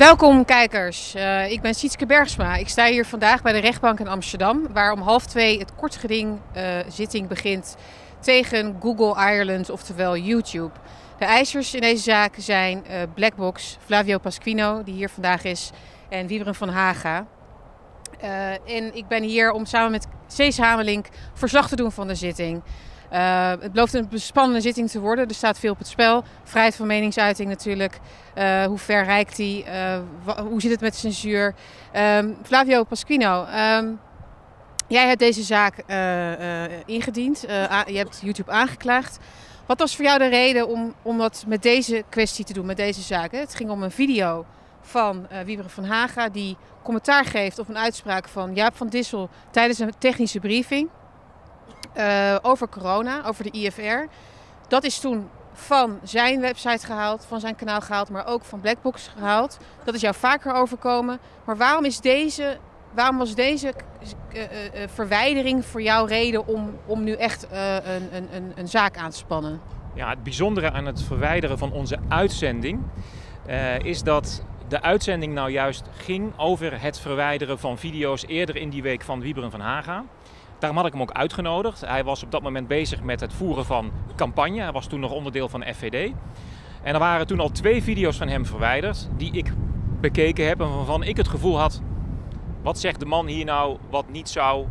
Welkom kijkers, Eh, ik ben Sietske Bergsma. Ik sta hier vandaag bij de rechtbank in Amsterdam, waar om half twee het kortgeding eh, zitting begint tegen Google Ireland, oftewel YouTube. De eisers in deze zaak zijn eh, Blackbox, Flavio Pasquino, die hier vandaag is, en Wiebren van Haga. En ik ben hier om samen met Cees Hamelink verslag te doen van de zitting. Eh, het belooft een spannende zitting te worden. Er staat veel op het spel. Vrijheid van meningsuiting natuurlijk. Eh, hoe ver reikt die? Eh, hoe zit het met censuur? Ehm, Flavio Pasquino, ehm, jij hebt deze zaak ingediend. Je hebt YouTube aangeklaagd. Wat was voor jou de reden om, om dat met deze kwestie te doen, met deze zaak? Het ging om een video van eh Wieberen van Haga die commentaar geeft op een uitspraak van Jaap van Dissel tijdens een technische briefing eh, over corona, over de IFR. Dat is toen van zijn website gehaald, van zijn kanaal gehaald, maar ook van Blackbox gehaald. Dat is jou vaker overkomen. Maar waarom, is deze, waarom was deze eh, eh, verwijdering voor jou reden om, om nu echt een, een, een, een zaak aan te spannen? Ja, het bijzondere aan het verwijderen van onze uitzending is dat de uitzending nou juist ging over het verwijderen van video's eerder in die week van Wieberen van Haga. Daarom had ik hem ook uitgenodigd. Hij was op dat moment bezig met het voeren van campagne. Hij was toen nog onderdeel van FVD. En er waren toen al twee video's van hem verwijderd die ik bekeken heb en waarvan ik het gevoel had: wat zegt de man hier nou wat niet zou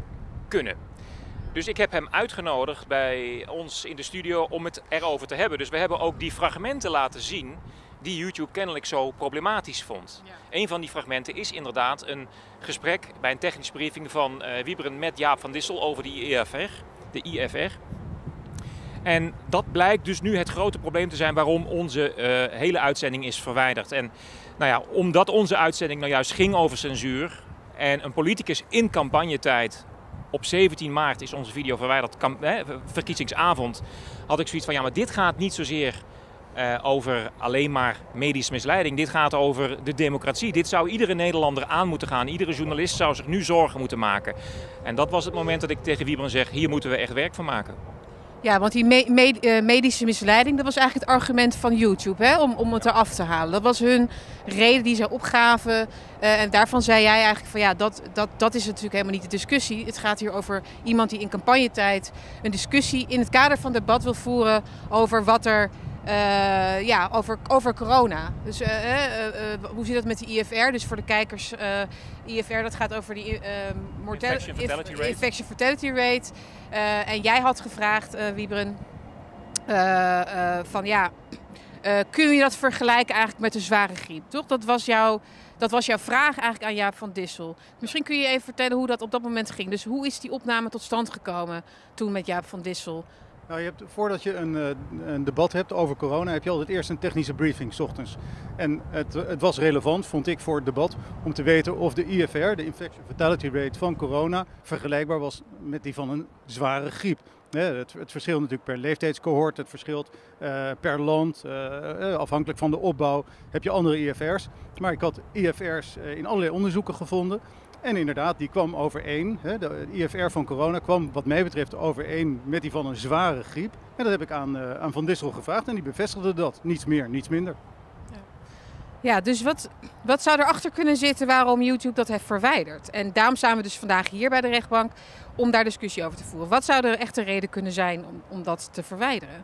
kunnen? Dus ik heb hem uitgenodigd bij ons in de studio om het erover te hebben. Dus we hebben ook die fragmenten laten zien die YouTube kennelijk zo problematisch vond. Een van die fragmenten is inderdaad een gesprek bij een technische briefing van eh Wieberen met Jaap van Dissel over die IFR, de IFR. En dat blijkt dus nu het grote probleem te zijn waarom onze eh, hele uitzending is verwijderd. En nou ja, omdat onze uitzending nou juist ging over censuur en een politicus in campagnetijd op 17 maart is onze video verwijderd, hè, verkiezingsavond, had ik zoiets van ja, maar dit gaat niet zozeer eh, over alleen maar medische misleiding. Dit gaat over de democratie. Dit zou iedere Nederlander aan moeten gaan. Iedere journalist zou zich nu zorgen moeten maken. En dat was het moment dat ik tegen Wieberen zeg, hier moeten we echt werk van maken. Ja, want die me- me- eh, medische misleiding, dat was eigenlijk het argument van YouTube hè, om, om het eraf te halen. Dat was hun reden die ze opgaven. Eh, en daarvan zei jij eigenlijk van ja, dat, dat, dat is natuurlijk helemaal niet de discussie. Het gaat hier over iemand die in campagnetijd een discussie in het kader van debat wil voeren over wat er. Eh, ja, over, over corona. Dus eh, eh, hoe zit dat met de IFR? Dus voor de kijkers, IFR dat gaat over die Infection fatality rate. infection fatality rate. En jij had gevraagd, Wiebren, van ja, kun je dat vergelijken eigenlijk met de zware griep, toch? Dat was, jouw, dat was jouw vraag eigenlijk aan Jaap van Dissel. Misschien kun je even vertellen hoe dat op dat moment ging. Dus hoe is die opname tot stand gekomen toen met Jaap van Dissel? Nou, je hebt, voordat je een, eh, een debat hebt over corona, heb je altijd eerst een technische briefing, s ochtends. En het, het was relevant, vond ik, voor het debat om te weten of de IFR, de Infection Fatality Rate van corona, vergelijkbaar was met die van een zware griep. Het, het verschilt natuurlijk per leeftijdscohort, het verschilt eh, per land, eh, afhankelijk van de opbouw heb je andere IFR's. Maar ik had IFR's in allerlei onderzoeken gevonden. En inderdaad, die kwam overeen. Hè, de IFR van corona kwam wat mij betreft overeen met die van een zware griep. En dat heb ik aan, eh, aan Van Dissel gevraagd en die bevestigde dat. Niets meer, niets minder. Ja, dus wat, wat zou erachter kunnen zitten waarom YouTube dat heeft verwijderd? En daarom staan we dus vandaag hier bij de rechtbank om daar discussie over te voeren. Wat zou de echte reden kunnen zijn om, om dat te verwijderen?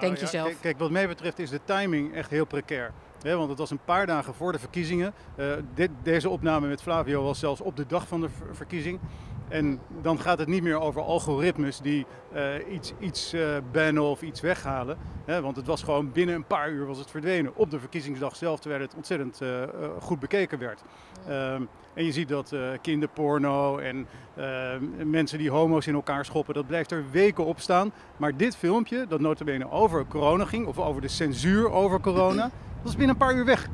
Denk je zelf? Kijk, kijk, wat mij betreft is de timing echt heel precair. Want het was een paar dagen voor de verkiezingen. Eh, dit, deze opname met Flavio was zelfs op de dag van de ver- verkiezing. En dan gaat het niet meer over algoritmes die eh, iets, iets eh, bannen of iets weghalen. Hè, want het was gewoon binnen een paar uur was het verdwenen. Op de verkiezingsdag zelf, terwijl het ontzettend eh, goed bekeken werd. Ehm, en je ziet dat kinderporno en eh, mensen die homo's in elkaar schoppen, dat blijft er weken op staan. Maar dit filmpje, dat notabene over corona ging, of over de censuur over corona, is binnen een paar uur weg.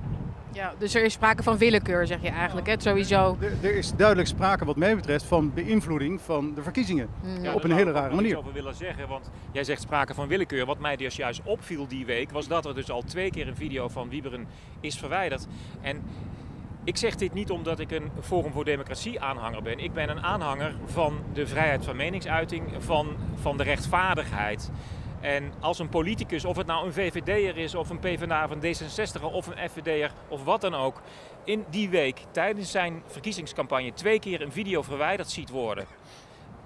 Ja, dus er is sprake van willekeur, zeg je eigenlijk. Hè? Sowieso. Er, er is duidelijk sprake wat mij betreft van beïnvloeding van de verkiezingen. Ja, op een zou hele ik rare nog iets manier. over willen zeggen, want jij zegt sprake van willekeur. Wat mij dus juist opviel die week, was dat er dus al twee keer een video van Wieberen is verwijderd. En ik zeg dit niet omdat ik een Forum voor Democratie aanhanger ben. Ik ben een aanhanger van de vrijheid van meningsuiting, van, van de rechtvaardigheid. En als een politicus, of het nou een VVD'er is, of een PvdA, of een D66'er, of een FVD'er, of wat dan ook, in die week tijdens zijn verkiezingscampagne twee keer een video verwijderd ziet worden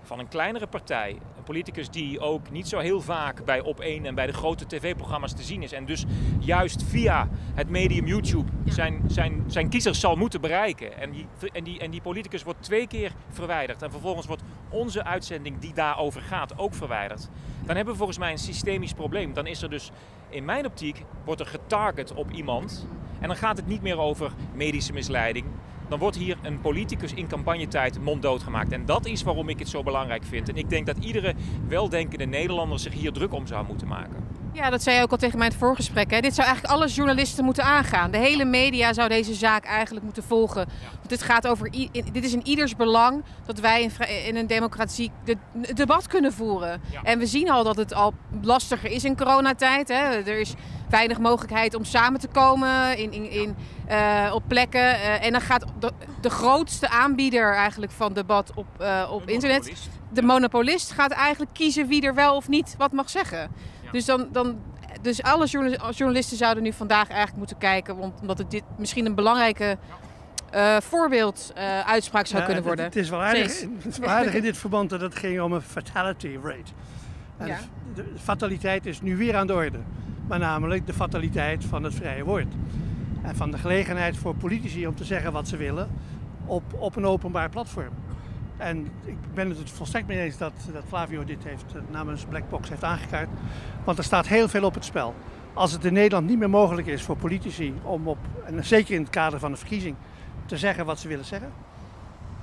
van een kleinere partij, een politicus die ook niet zo heel vaak bij Op1 en bij de grote tv-programma's te zien is en dus juist via het medium YouTube zijn, zijn, zijn kiezers zal moeten bereiken. En die, en, die, en die politicus wordt twee keer verwijderd en vervolgens wordt onze uitzending die daarover gaat ook verwijderd. Dan hebben we volgens mij een systemisch probleem. Dan is er dus in mijn optiek wordt er getarget op iemand en dan gaat het niet meer over medische misleiding, dan wordt hier een politicus in campagnetijd monddood gemaakt. En dat is waarom ik het zo belangrijk vind. En ik denk dat iedere weldenkende Nederlander zich hier druk om zou moeten maken. Ja, dat zei je ook al tegen mij in het voorgesprek. Hè? Dit zou eigenlijk alle journalisten moeten aangaan. De hele media zou deze zaak eigenlijk moeten volgen. Want dit, gaat over dit is in ieders belang dat wij in, een democratie de, het debat kunnen voeren. Ja. En we zien al dat het al lastiger is in coronatijd. Hè? Er is weinig mogelijkheid om samen te komen in, in, in, eh, op plekken. Eh, en dan gaat de, de grootste aanbieder eigenlijk van debat op, eh, op internet monopolist. de monopolist gaat eigenlijk kiezen wie er wel of niet wat mag zeggen. Dus, dan, dan, dus alle journalis- journalisten zouden nu vandaag eigenlijk moeten kijken, want- omdat het dit misschien een belangrijke eh voorbeeld eh, uitspraak zou Ja, kunnen worden. Het is wel aardig, het is wel aardig in dit verband dat het ging om een fatality rate. En Ja. de, de fataliteit is nu weer aan de orde. Maar namelijk de fataliteit van het vrije woord. En van de gelegenheid voor politici om te zeggen wat ze willen op, op een openbaar platform. En ik ben het volstrekt mee eens dat, dat Flavio dit heeft, eh, namens Blackbox heeft aangekaart. Want er staat heel veel op het spel. Als het in Nederland niet meer mogelijk is voor politici om op, en zeker in het kader van de verkiezing, te zeggen wat ze willen zeggen,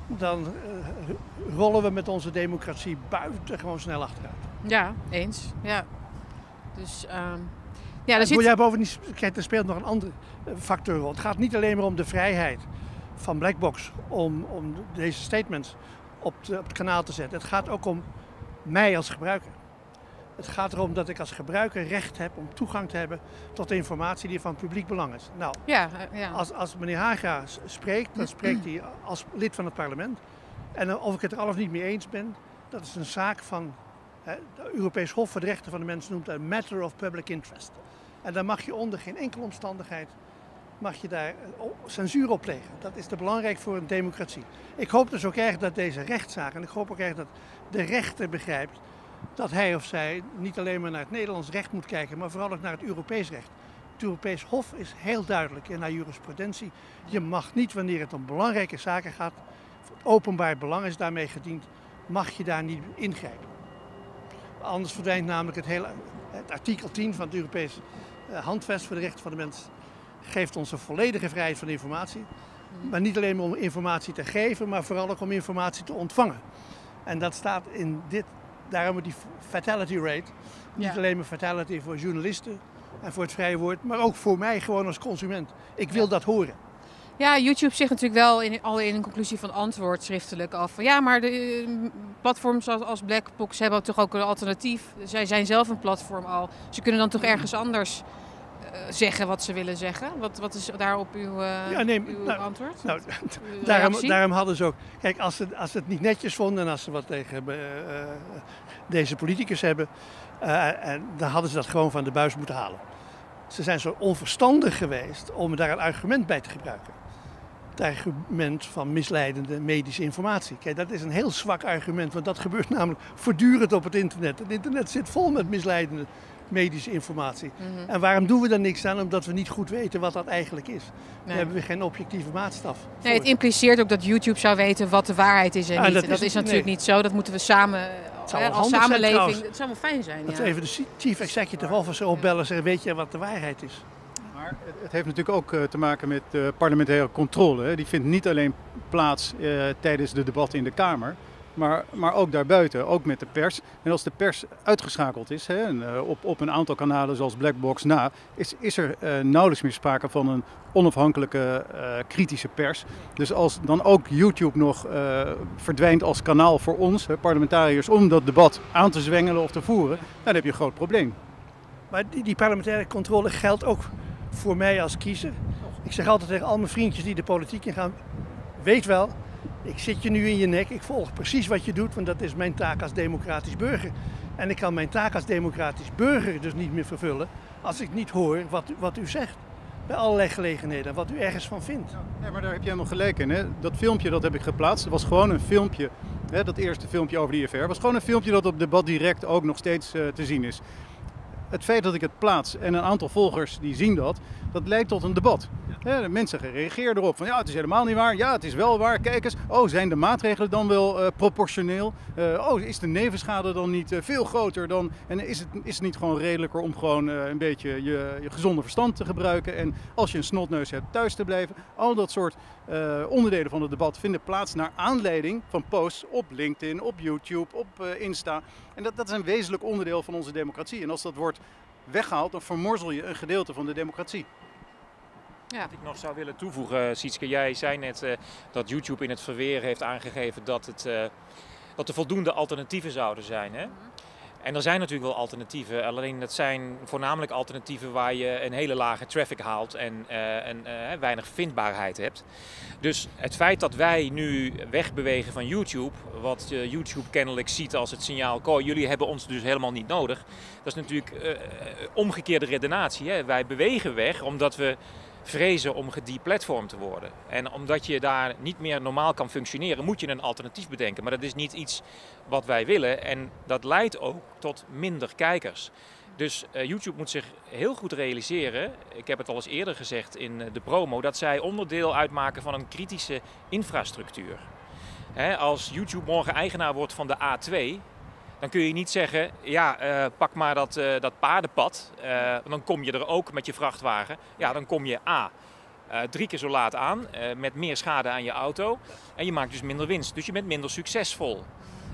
dan eh, rollen we met onze democratie buitengewoon snel achteruit. Ja, eens. Ja. Dus ehm ja, er Moet zit... jij bovendien, kijk, er speelt nog een andere eh, factor. Het gaat niet alleen maar om de vrijheid van Blackbox om, om deze statements op, de- op het kanaal te zetten. Het gaat ook om mij als gebruiker. Het gaat erom dat ik als gebruiker recht heb om toegang te hebben tot informatie die van publiek belang is. Nou, Ja, eh, ja. Als, als meneer Haga spreekt, dan spreekt hij als lid van het parlement. En dan of ik het er al of niet mee eens ben, dat is een zaak van de Europees Hof voor de Rechten van de Mens noemt dat een matter of public interest. En dan mag je onder geen enkele omstandigheid mag je daar eh, censuur op plegen. Dat is te belangrijk voor een democratie. Ik hoop dus ook erg dat deze rechtszaak, en ik hoop ook erg dat de rechter begrijpt dat hij of zij niet alleen maar naar het Nederlands recht moet kijken, maar vooral ook naar het Europees recht. Het Europees Hof is heel duidelijk in haar jurisprudentie. Je mag niet, wanneer het om belangrijke zaken gaat, openbaar belang is daarmee gediend, mag je daar niet ingrijpen. Anders verdwijnt namelijk het hele het artikel 10 van het Europees eh, Handvest voor de Rechten van de Mens. Geeft ons een volledige vrijheid van informatie. Maar niet alleen om informatie te geven, maar vooral ook om informatie te ontvangen. En dat staat in dit, daarom die fatality rate. Niet Ja. alleen maar fatality voor journalisten en voor het vrije woord, maar ook voor mij gewoon als consument. Ik wil dat horen. Ja, YouTube zegt natuurlijk wel in, al in een conclusie van antwoord schriftelijk af ja, maar de eh, platforms als, als Blackbox hebben toch ook een alternatief. Zij zijn zelf een platform al. Ze kunnen dan toch ergens anders zeggen wat ze willen zeggen. Wat, wat is daarop uw, eh, Ja, nee, uw nou, antwoord? Nou, Uw daarom, daarom hadden ze ook. Kijk, als ze, als ze het niet netjes vonden en als ze wat tegen eh, eh, deze politicus hebben, eh, en dan hadden ze dat gewoon van de buis moeten halen. Ze zijn zo onverstandig geweest om daar een argument bij te gebruiken. Het argument van misleidende medische informatie. Kijk, dat is een heel zwak argument, want dat gebeurt namelijk voortdurend op het internet. Het internet zit vol met misleidende medische informatie. Mhm. En waarom doen we daar niks aan? Omdat we niet goed weten wat dat eigenlijk is. Nee. Daar hebben we geen objectieve maatstaf. Nee, het impliceert ook dat YouTube zou weten wat de waarheid is en Ja, niet. dat Dat, is- is natuurlijk nee. niet zo. Dat moeten we samen zou als zijn samenleving. het zou wel fijn zijn. Dat ja. we even de chief executive officer opbellen en zeggen, weet je wat de waarheid is? Maar het, het heeft natuurlijk ook eh, te maken met eh, parlementaire controle. hè. Die vindt niet alleen plaats eh, tijdens de debatten in de Kamer, maar, maar ook daarbuiten, ook met de pers. En als de pers uitgeschakeld is, hè, en, eh, op, op een aantal kanalen zoals Blackbox na, is, is er eh, nauwelijks meer sprake van een onafhankelijke eh, kritische pers. Dus als dan ook YouTube nog verdwijnt als kanaal voor ons, hè, parlementariërs, om dat debat aan te zwengelen of te voeren, dan heb je een groot probleem. Maar die, die parlementaire controle geldt ook voor mij als kiezer. Ik zeg altijd tegen al mijn vriendjes die de politiek ingaan, weet wel, ik zit je nu in je nek, ik volg precies wat je doet, want dat is mijn taak als democratisch burger. En ik kan mijn taak als democratisch burger dus niet meer vervullen als ik niet hoor wat, u- wat u zegt. Bij allerlei gelegenheden, wat u ergens van vindt. Nee, maar daar heb je helemaal gelijk in. Hè? Dat filmpje dat heb ik geplaatst, dat was gewoon een filmpje. Hè, dat eerste filmpje over de IFR was gewoon een filmpje dat op debat direct ook nog steeds eh, te zien is. Het feit dat ik het plaats en een aantal volgers die zien dat, dat leidt tot een debat. De mensen reageren erop van ja, het is helemaal niet waar. Ja, het is wel waar. Kijk eens, oh, zijn de maatregelen dan wel eh, proportioneel? Eh, oh, is de nevenschade dan niet eh, veel groter dan? En is het, is het niet gewoon redelijker om gewoon een beetje je, je gezonde verstand te gebruiken? En als je een snotneus hebt, thuis te blijven. Al dat soort onderdelen van het debat vinden plaats naar aanleiding van posts op LinkedIn, op YouTube, op Insta. En dat, dat is een wezenlijk onderdeel van onze democratie. En als dat wordt weggehaald, dan vermorzel je een gedeelte van de democratie. Ja. Wat ik nog zou willen toevoegen, Sietske, jij zei net eh, dat YouTube in het verweer heeft aangegeven dat, het, eh, dat er voldoende alternatieven zouden zijn. Hè? En er zijn natuurlijk wel alternatieven, alleen dat zijn voornamelijk alternatieven waar je een hele lage traffic haalt en, eh, en eh, weinig vindbaarheid hebt. Dus het feit dat wij nu wegbewegen van YouTube, wat eh, YouTube kennelijk ziet als het signaal, "Ko, jullie hebben ons dus helemaal niet nodig. Dat is natuurlijk eh, eh, omgekeerde redenatie. Hè? Wij bewegen weg omdat we vrezen om gedeplatformd te worden. En omdat je daar niet meer normaal kan functioneren, moet je een alternatief bedenken. Maar dat is niet iets wat wij willen en dat leidt ook tot minder kijkers. Dus eh, YouTube moet zich heel goed realiseren, ik heb het al eens eerder gezegd in eh, de promo, dat zij onderdeel uitmaken van een kritische infrastructuur. Als YouTube morgen eigenaar wordt van de A2, dan kun je niet zeggen, ja, eh, pak maar dat, eh, dat paardenpad, eh, dan kom je er ook met je vrachtwagen. Ja, dan kom je A, drie keer zo laat aan, met meer schade aan je auto. En je maakt dus minder winst, dus je bent minder succesvol.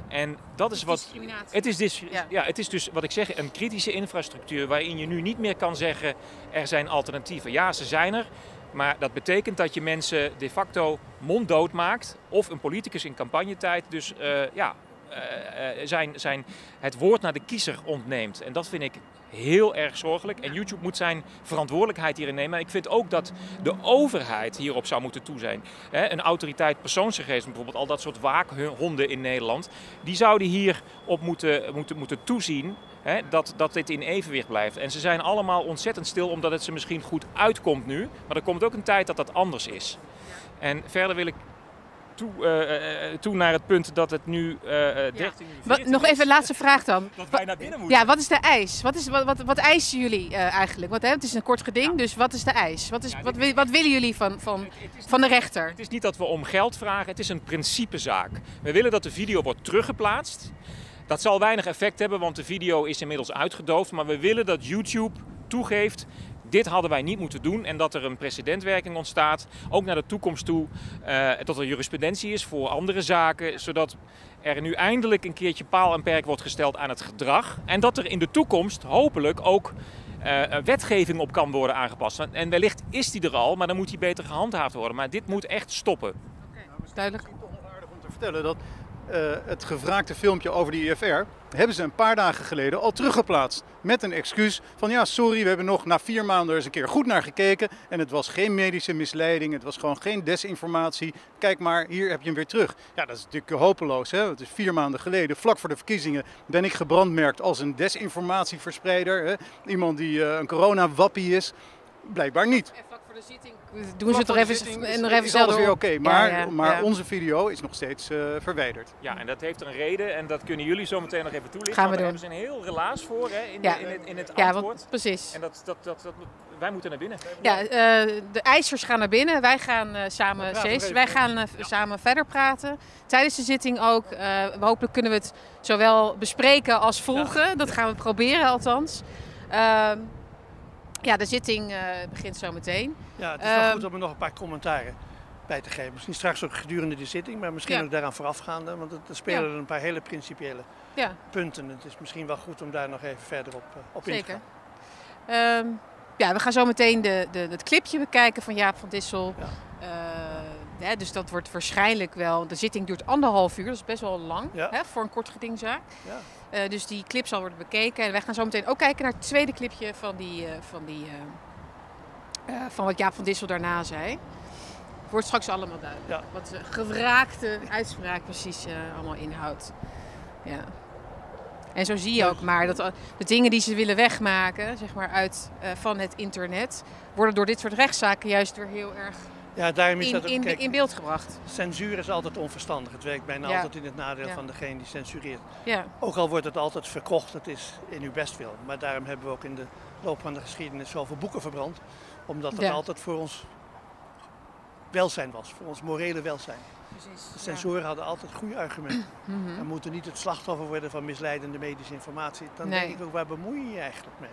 En dat is wat. Discriminatie. Het is, dis- Ja. ja. het is dus wat ik zeg, een kritische infrastructuur waarin je nu niet meer kan zeggen er zijn alternatieven. Ja, ze zijn er, maar dat betekent dat je mensen de facto monddood maakt of een politicus in campagnetijd dus ja, zijn, zijn het woord naar de kiezer ontneemt. En dat vind ik heel erg zorgelijk. En YouTube moet zijn verantwoordelijkheid hierin nemen. En ik vind ook dat de overheid hierop zou moeten toezien. Een autoriteit persoonsgegevens, bijvoorbeeld al dat soort waakhonden in Nederland, die zouden hierop moeten, moeten, moeten toezien. Dat, dat dit in evenwicht blijft. En ze zijn allemaal ontzettend stil omdat het ze misschien goed uitkomt nu. Maar er komt ook een tijd dat dat anders is. En verder wil ik toe, eh, eh, toe naar het punt dat het nu eh, eh, 13 uur Wat, 14 nog even een laatste vraag dan. Dat wij naar binnen moeten. Ja, wat is de eis? Wat, is, wat, wat, wat eisen jullie eh, eigenlijk? Want, hè, het is een kort geding, dus wat is de eis? Wat, is, Ja, wat, wat willen jullie van, van, Het- het is van de rechter? Het is niet dat we om geld vragen, het is een principezaak. We willen dat de video wordt teruggeplaatst. Dat zal weinig effect hebben, want de video is inmiddels uitgedoofd. Maar we willen dat YouTube toegeeft, dit hadden wij niet moeten doen. En dat er een precedentwerking ontstaat, ook naar de toekomst toe. eh, dat er jurisprudentie is voor andere zaken, zodat er nu eindelijk een keertje paal en perk wordt gesteld aan het gedrag. En dat er in de toekomst hopelijk ook eh, wetgeving op kan worden aangepast. En wellicht is die er al, maar dan moet die beter gehandhaafd worden. Maar dit moet echt stoppen. Duidelijk. Het is toch nog aardig om te vertellen dat eh, het gevraagde filmpje over de IFR hebben ze een paar dagen geleden al teruggeplaatst. Met een excuus van ja, sorry, we hebben nog na vier maanden eens een keer goed naar gekeken. En het was geen medische misleiding, het was gewoon geen desinformatie. Kijk maar, hier heb je hem weer terug. Ja, dat is natuurlijk hopeloos. Hè? Het is vier maanden geleden, vlak voor de verkiezingen, ben ik gebrandmerkt als een desinformatieverspreider. Hè? Iemand die eh, een corona-wappie is. Blijkbaar niet. En vlak voor de zitting doen ze het toch even, zitting en is- nog even is alles zelden weer oké. maar Ja, ja, maar ja. onze video is nog steeds eh, verwijderd. Ja, en dat heeft een reden en dat kunnen jullie zo meteen nog even toelichten. Gaan we want daar doen. hebben ze een heel relaas voor hè, in, Ja. de- in het, in het Ja, antwoord. want, precies. En dat, dat, dat, dat, wij moeten naar binnen. Ja, eh, de eisers gaan naar binnen. Wij gaan eh, samen, Cees, wij gaan samen verder praten. Tijdens de zitting ook. eh, hopelijk kunnen we het zowel bespreken als volgen. Dat gaan we proberen althans. Ja, de zitting eh, begint zo meteen. Ja, het is wel Ehm, goed om er nog een paar commentaren. bij te geven. Misschien straks ook gedurende de zitting, maar misschien Ja. ook daaraan voorafgaande. Want er er spelen Ja. er een paar hele principiële Ja, punten. Het is misschien wel goed om daar nog even verder op, eh, op in te gaan. Ehm, ja, we gaan zo meteen de, de, het clipje bekijken van Jaap van Dissel. Ja. Eh, hè, dus dat wordt waarschijnlijk wel. De zitting duurt anderhalf uur, dat is best wel lang hè, voor een kort gedingzaak. Ja. Eh, dus die clip zal worden bekeken. En wij gaan zo meteen ook kijken naar het tweede clipje van, die, eh, van, die, eh, van wat Jaap van Dissel daarna zei. Wordt straks allemaal duidelijk. Ja. Wat de gewraakte uitspraak precies allemaal inhoudt. Ja. En zo zie je ook maar dat de dingen die ze willen wegmaken zeg maar, uit, van het internet, worden door dit soort rechtszaken juist weer heel erg Ja, daarom is in, dat ook, in, kijk, in beeld gebracht. censuur is altijd onverstandig. Het werkt bijna Ja. altijd in het nadeel Ja. van degene die censureert. Ja, Ook al wordt het altijd verkocht, het is in uw bestwil. Maar daarom hebben we ook in de loop van de geschiedenis zoveel boeken verbrand. Omdat het Ja. altijd voor ons welzijn was, voor ons morele welzijn. precies. De censoren hadden altijd goede argumenten. Mhm. We moeten niet het slachtoffer worden van misleidende medische informatie. Dan Nee. denk ik ook, waar bemoei je je eigenlijk mee?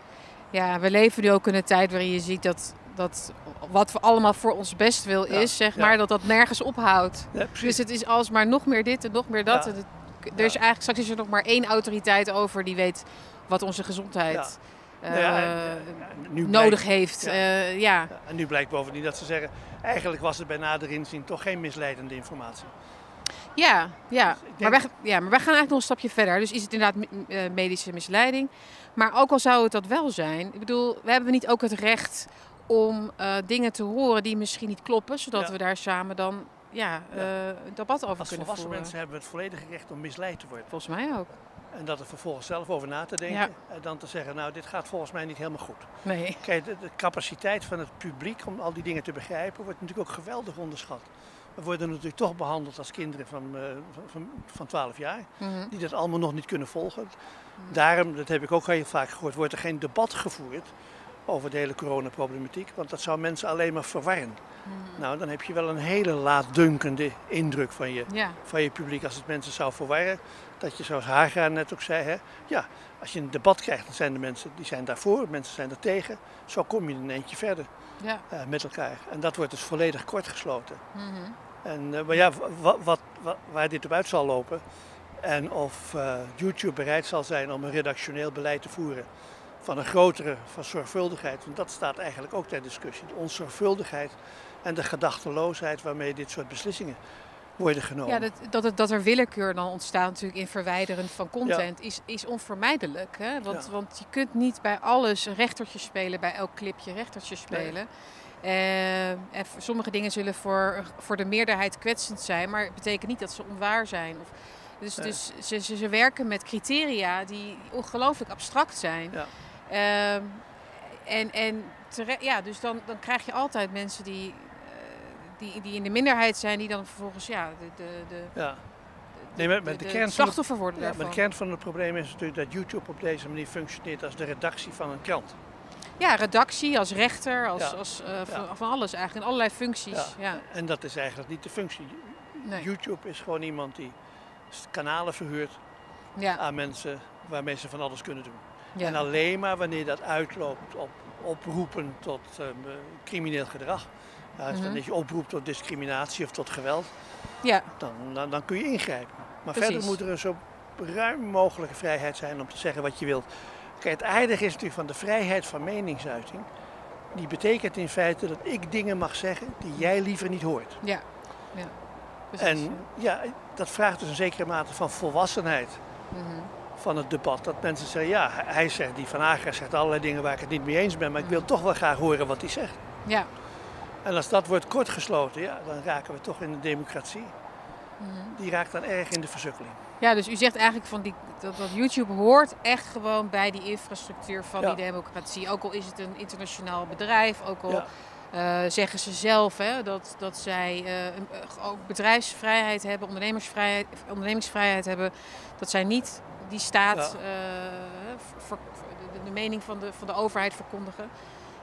Ja, we leven nu ook in een tijd waarin je ziet dat, dat wat we allemaal voor ons best wil is, zeg maar, dat dat nergens ophoudt. Dus het is alsmaar nog meer dit en nog meer dat. Ja. En het- er is eigenlijk, straks is er nog maar één autoriteit over die weet wat onze gezondheid eh, Nou ja, en, ja, nu nodig blijkt- heeft. ja. Eh, ja. Ja, en nu blijkt bovendien dat ze zeggen, eigenlijk was het bij nader inzien toch geen misleidende informatie. Ja, ja. Dus Maar, wij, ja, maar wij gaan eigenlijk nog een stapje verder. Dus is het inderdaad eh, medische misleiding. Maar ook al zou het dat wel zijn. Ik bedoel, we hebben niet ook het recht om eh, dingen te horen die misschien niet kloppen. Zodat Ja. we daar samen dan ja, Ja. eh, een debat over Als kunnen volwassen voeren. mensen hebben we het volledige recht om misleid te worden. Volgens mij ook. En dat er vervolgens zelf over na te denken. Ja. En dan te zeggen, nou dit gaat volgens mij niet helemaal goed. Nee. Kijk, de, de capaciteit van het publiek om al die dingen te begrijpen wordt natuurlijk ook geweldig onderschat. We worden natuurlijk toch behandeld als kinderen van, eh, van, van, van 12 jaar. Mhm. Die dat allemaal nog niet kunnen volgen. Daarom, dat heb ik ook heel vaak gehoord, wordt er geen debat gevoerd over de hele coronaproblematiek. Want dat zou mensen alleen maar verwarren. Mhm. Nou, dan heb je wel een hele laatdunkende indruk van je, Ja, van je publiek als het mensen zou verwarren. Dat je zoals Haga net ook zei, hè, ja, als je een debat krijgt, dan zijn de mensen die zijn daarvoor, mensen zijn er tegen. Zo kom je een eentje verder ja. eh, met elkaar. En dat wordt dus volledig kortgesloten. Mhm. En, eh, maar ja, wat, wat, wat- waar dit op uit zal lopen en of eh, YouTube bereid zal zijn om een redactioneel beleid te voeren van een grotere van zorgvuldigheid, want dat staat eigenlijk ook ter discussie. De onzorgvuldigheid en de gedachteloosheid waarmee dit soort beslissingen worden genomen. Ja, dat, dat, dat er willekeur dan ontstaat natuurlijk in verwijderen van content is, is onvermijdelijk. Hè? Want, Ja. want je kunt niet bij alles een rechtertje spelen, bij elk clipje rechtertje spelen. Eh, en sommige dingen zullen voor, voor de meerderheid kwetsend zijn, maar het betekent niet dat ze onwaar zijn. Of, dus dus ze, ze, ze werken met criteria die ongelooflijk abstract zijn. Ja. Ehm, en en tere- ja, dus dan, dan krijg je altijd mensen die, eh, die, die in de minderheid zijn, die dan vervolgens ja, de, de, de, Ja. Nee, maar- maar de de kern slachtoffer worden Ja, maar de kern van het probleem is natuurlijk dat YouTube op deze manier functioneert als de redactie van een krant. Ja, redactie, als rechter, als, Ja. als, eh, van, Ja. van alles eigenlijk, in allerlei functies. Ja. En dat is eigenlijk niet de functie. Nee. YouTube is gewoon iemand die kanalen verhuurt Ja. aan mensen waarmee ze van alles kunnen doen. Ja. En alleen maar wanneer dat uitloopt op oproepen tot ehm, eh, crimineel gedrag. Ja, dus Mhm. Wanneer je oproept tot discriminatie of tot geweld, ja, dan, dan, dan kun je ingrijpen. Maar Precies. verder moet er een zo ruim mogelijke vrijheid zijn om te zeggen wat je wilt. Kijk, het aardige is natuurlijk van de vrijheid van meningsuiting. Die betekent in feite dat ik dingen mag zeggen die jij liever niet hoort. ja. ja. Precies. En ja, dat vraagt dus een zekere mate van volwassenheid Mhm. Van het debat. Dat mensen zeggen, ja, hij zegt, die Van Ager zegt allerlei dingen waar ik het niet mee eens ben, maar ik wil toch wel graag horen wat hij zegt. Ja. En als dat wordt kortgesloten, ja, dan raken we toch in de democratie. Mhm. Die raakt dan erg in de versukkeling. ja, dus u zegt eigenlijk van die, dat, dat YouTube hoort echt gewoon bij die infrastructuur van Ja. die democratie. Ook al is het een internationaal bedrijf, ook al Ja. eh, zeggen ze zelf hè, dat, dat zij eh, eh, ook bedrijfsvrijheid hebben, ondernemersvrijheid, ondernemingsvrijheid hebben. Dat zij niet die staat, Ja. eh, de, de mening van de, van de overheid verkondigen.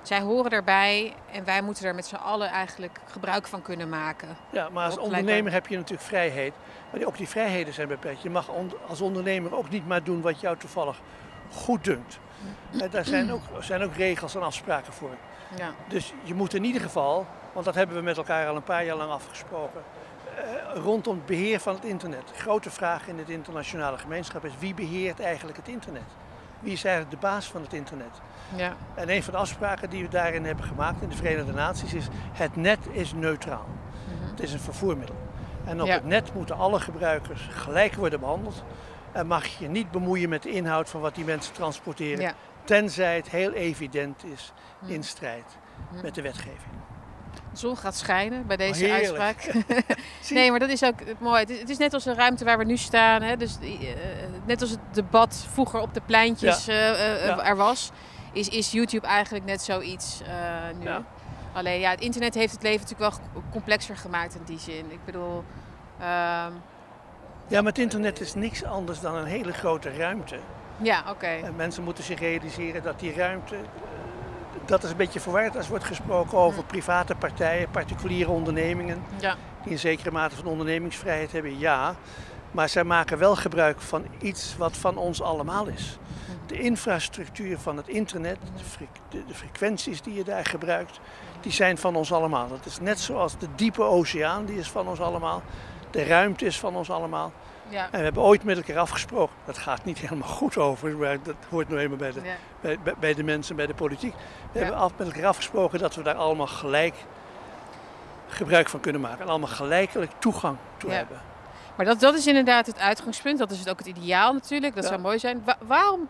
Zij horen daarbij en wij moeten er met z'n allen eigenlijk gebruik van kunnen maken. Ja, maar als ondernemer heb je natuurlijk vrijheid. Maar die- ook die vrijheden zijn beperkt. Je mag als ondernemer ook niet maar doen wat jou toevallig goed dunkt. Eh, Daar zijn ook, zijn ook regels en afspraken voor. Ja. Dus je moet in ieder geval Want dat hebben we met elkaar al een paar jaar lang afgesproken. Eh, rondom het beheer van het internet. De grote vraag in het internationale gemeenschap is wie beheert eigenlijk het internet? Wie is eigenlijk de baas van het internet? Ja. En een van de afspraken die we daarin hebben gemaakt in de Verenigde Naties is: het net is neutraal. Het is een vervoermiddel. En op Ja. het net moeten alle gebruikers gelijk worden behandeld. En mag je niet bemoeien met de inhoud van wat die mensen transporteren, Ja. tenzij het heel evident is Hm. in strijd met de wetgeving. De zon gaat schijnen bij deze Oh, uitspraak. Nee, maar dat is ook mooi. Het is, het is net als de ruimte waar we nu staan. Hè? Dus, eh, net als het debat vroeger op de pleintjes eh, eh, Ja. er was, is, is YouTube eigenlijk net zoiets nu. Ja. Alleen ja, het internet heeft het leven natuurlijk wel complexer gemaakt in die zin. Ik bedoel, ehm, Ja, maar het internet is niks anders dan een hele grote ruimte. ja, oké. En mensen moeten zich realiseren dat die ruimte. Dat is een beetje verward als wordt gesproken over Hm. private partijen, particuliere ondernemingen. Ja, die een zekere mate van ondernemingsvrijheid hebben, ja. Maar zij maken wel gebruik van iets wat van ons allemaal is. De infrastructuur van het internet, de, fre- de, de frequenties die je daar gebruikt, die zijn van ons allemaal. Dat is net zoals de diepe oceaan, die is van ons allemaal. De ruimte is van ons allemaal. Ja. En we hebben ooit met elkaar afgesproken, dat gaat niet helemaal goed over, maar dat hoort nou eenmaal bij de, ja. bij, bij- bij de mensen, bij de politiek. We Ja. hebben af, met elkaar afgesproken dat we daar allemaal gelijk gebruik van kunnen maken. En allemaal gelijkelijk toegang toe Ja. hebben. Maar dat, dat is inderdaad het uitgangspunt. Dat is het ook het ideaal natuurlijk. Dat zou mooi zijn. Wa- waarom,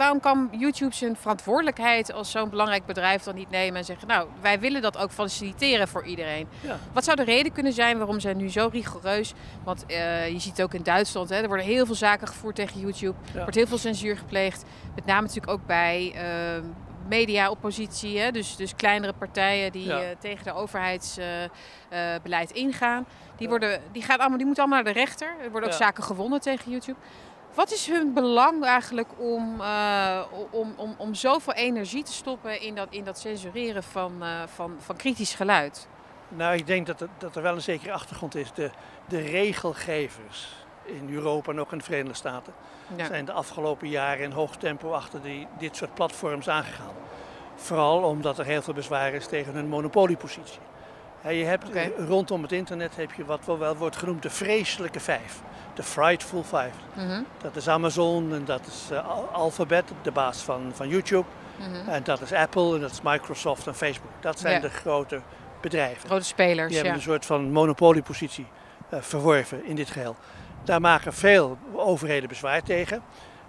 waarom kan YouTube zijn verantwoordelijkheid als zo'n belangrijk bedrijf dan niet nemen en zeggen... nou, wij willen dat ook faciliteren voor iedereen. Ja. Wat zou de reden kunnen zijn waarom zij nu zo rigoureus... want eh, je ziet het ook in Duitsland, hè, er worden heel veel zaken gevoerd tegen YouTube. Er Ja. wordt heel veel censuur gepleegd. Met name natuurlijk ook bij... eh, Media-oppositie, hè? Dus, dus kleinere partijen die Ja. eh, tegen de overheidsbeleid ingaan. Die, worden, die, gaan allemaal, die moeten allemaal naar de rechter. Er worden ook zaken gewonnen tegen YouTube. Wat is hun belang eigenlijk om, eh, om, om, om zoveel energie te stoppen in dat, in dat censureren van, eh, van, van kritisch geluid? Nou, ik denk dat er, dat er wel een zekere achtergrond is. De, de regelgevers in Europa en ook in de Verenigde Staten Ja. zijn de afgelopen jaren in hoog tempo achter die, dit soort platforms aangegaan. Vooral omdat er heel veel bezwaar is tegen hun monopoliepositie. Je hebt, eh, Rondom het internet heb je wat wel wordt genoemd de vreselijke vijf. De Frightful Five. Mhm, Dat is Amazon en dat is Al- Alphabet, de baas van, van YouTube. mhm. En dat is Apple en dat is Microsoft en Facebook. Dat zijn Ja. de grote bedrijven. Grote spelers, Die hebben ja. een soort van monopoliepositie eh, verworven in dit geheel. Daar maken veel overheden bezwaar tegen.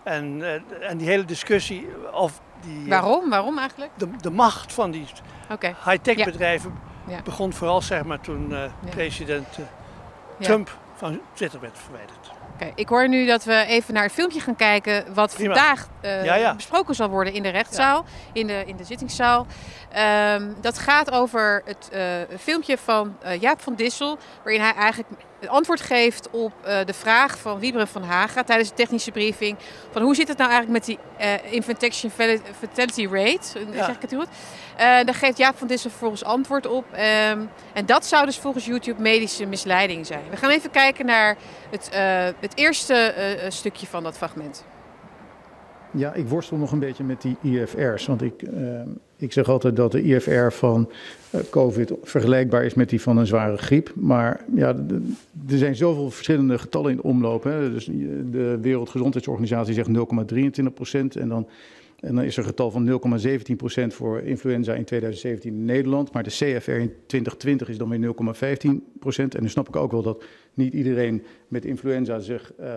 En, en die hele discussie of die, Waarom? Waarom eigenlijk? de, de macht van die high-tech Ja. bedrijven Ja. begon vooral zeg maar, toen eh, president eh. Trump van Twitter werd verwijderd. Oké, ik hoor nu dat we even naar het filmpje gaan kijken wat Prima. vandaag eh, Ja, ja. besproken zal worden in de rechtszaal, in, de, in de zittingszaal. Ehm, dat gaat over het filmpje van Jaap van Dissel, waarin hij eigenlijk het antwoord geeft op eh, de vraag van Wieberen van Haga tijdens de technische briefing van hoe zit het nou eigenlijk met die eh infection fatality rate, Eh, Ja. zeg ik het goed? Eh, daar geeft Jaap van Dissel vervolgens antwoord op. Ehm, en dat zou dus volgens YouTube medische misleiding zijn. We gaan even kijken naar het, eh, het eerste stukje van dat fragment. Ja, ik worstel nog een beetje met die IFR's. Want ik, eh, ik zeg altijd dat de IFR van eh, COVID vergelijkbaar is met die van een zware griep. Maar ja, er zijn zoveel verschillende getallen in omloop. Hè. Dus de Wereldgezondheidsorganisatie zegt 0,23 procent. En dan, en dan is er een getal van 0,17 procent voor influenza in 2017 in Nederland. Maar de CFR in 2020 is dan weer 0,15 procent. En dan snap ik ook wel dat niet iedereen met influenza zich, eh,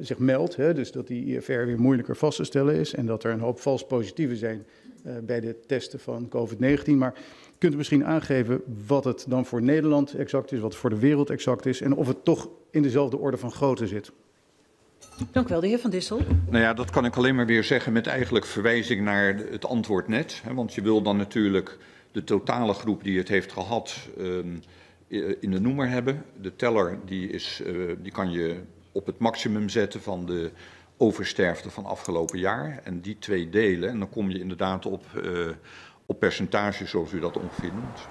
zich meldt. Hè? Dus dat die IFR weer moeilijker vast te stellen is. En dat er een hoop vals positieven zijn bij de testen van COVID-19. Maar kunt u misschien aangeven wat het dan voor Nederland exact is, wat het voor de wereld exact is. En of het toch in dezelfde orde van grootte zit? Dank u wel, de heer Van Dissel. Nou ja, dat kan ik alleen maar weer zeggen met eigenlijk verwijzing naar het antwoord net. Hè, want je wil dan natuurlijk de totale groep die het heeft gehad ehm, in de noemer hebben. De teller die is, eh, die kan je op het maximum zetten van de oversterfte van afgelopen jaar. En die twee delen, en dan kom je inderdaad op, eh, op percentages zoals u dat ongeveer noemt.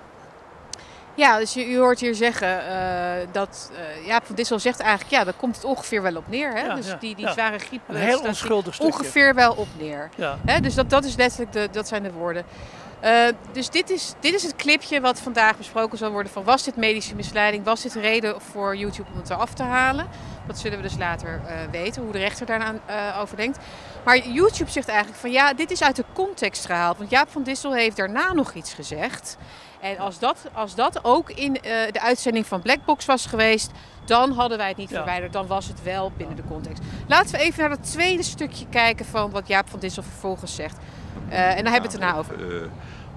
Ja, dus u, u hoort hier zeggen eh, dat uh, Jaap van Dissel zegt eigenlijk, ja, daar komt het ongeveer wel op neer. Hè? Ja, dus ja, die, die ja. zware griep Een eh, heel onschuldig stukje. ongeveer wel op neer. Ja. Hè? Dus dat, dat is letterlijk de, dat zijn de woorden. Eh, dus dit is, dit is het clipje wat vandaag besproken zal worden van was dit medische misleiding? Was dit reden voor YouTube om het eraf te halen? Dat zullen we dus later eh, weten, hoe de rechter daarna eh, over denkt. Maar YouTube zegt eigenlijk van ja, dit is uit de context gehaald. Want Jaap van Dissel heeft daarna nog iets gezegd. En als dat, als dat ook in eh, de uitzending van Blackbox was geweest, dan hadden wij het niet Ja. verwijderd. Dan was het wel binnen de context. Laten we even naar het tweede stukje kijken van wat Jaap van Dissel vervolgens zegt. Eh, en dan hebben we het erna over. Eh,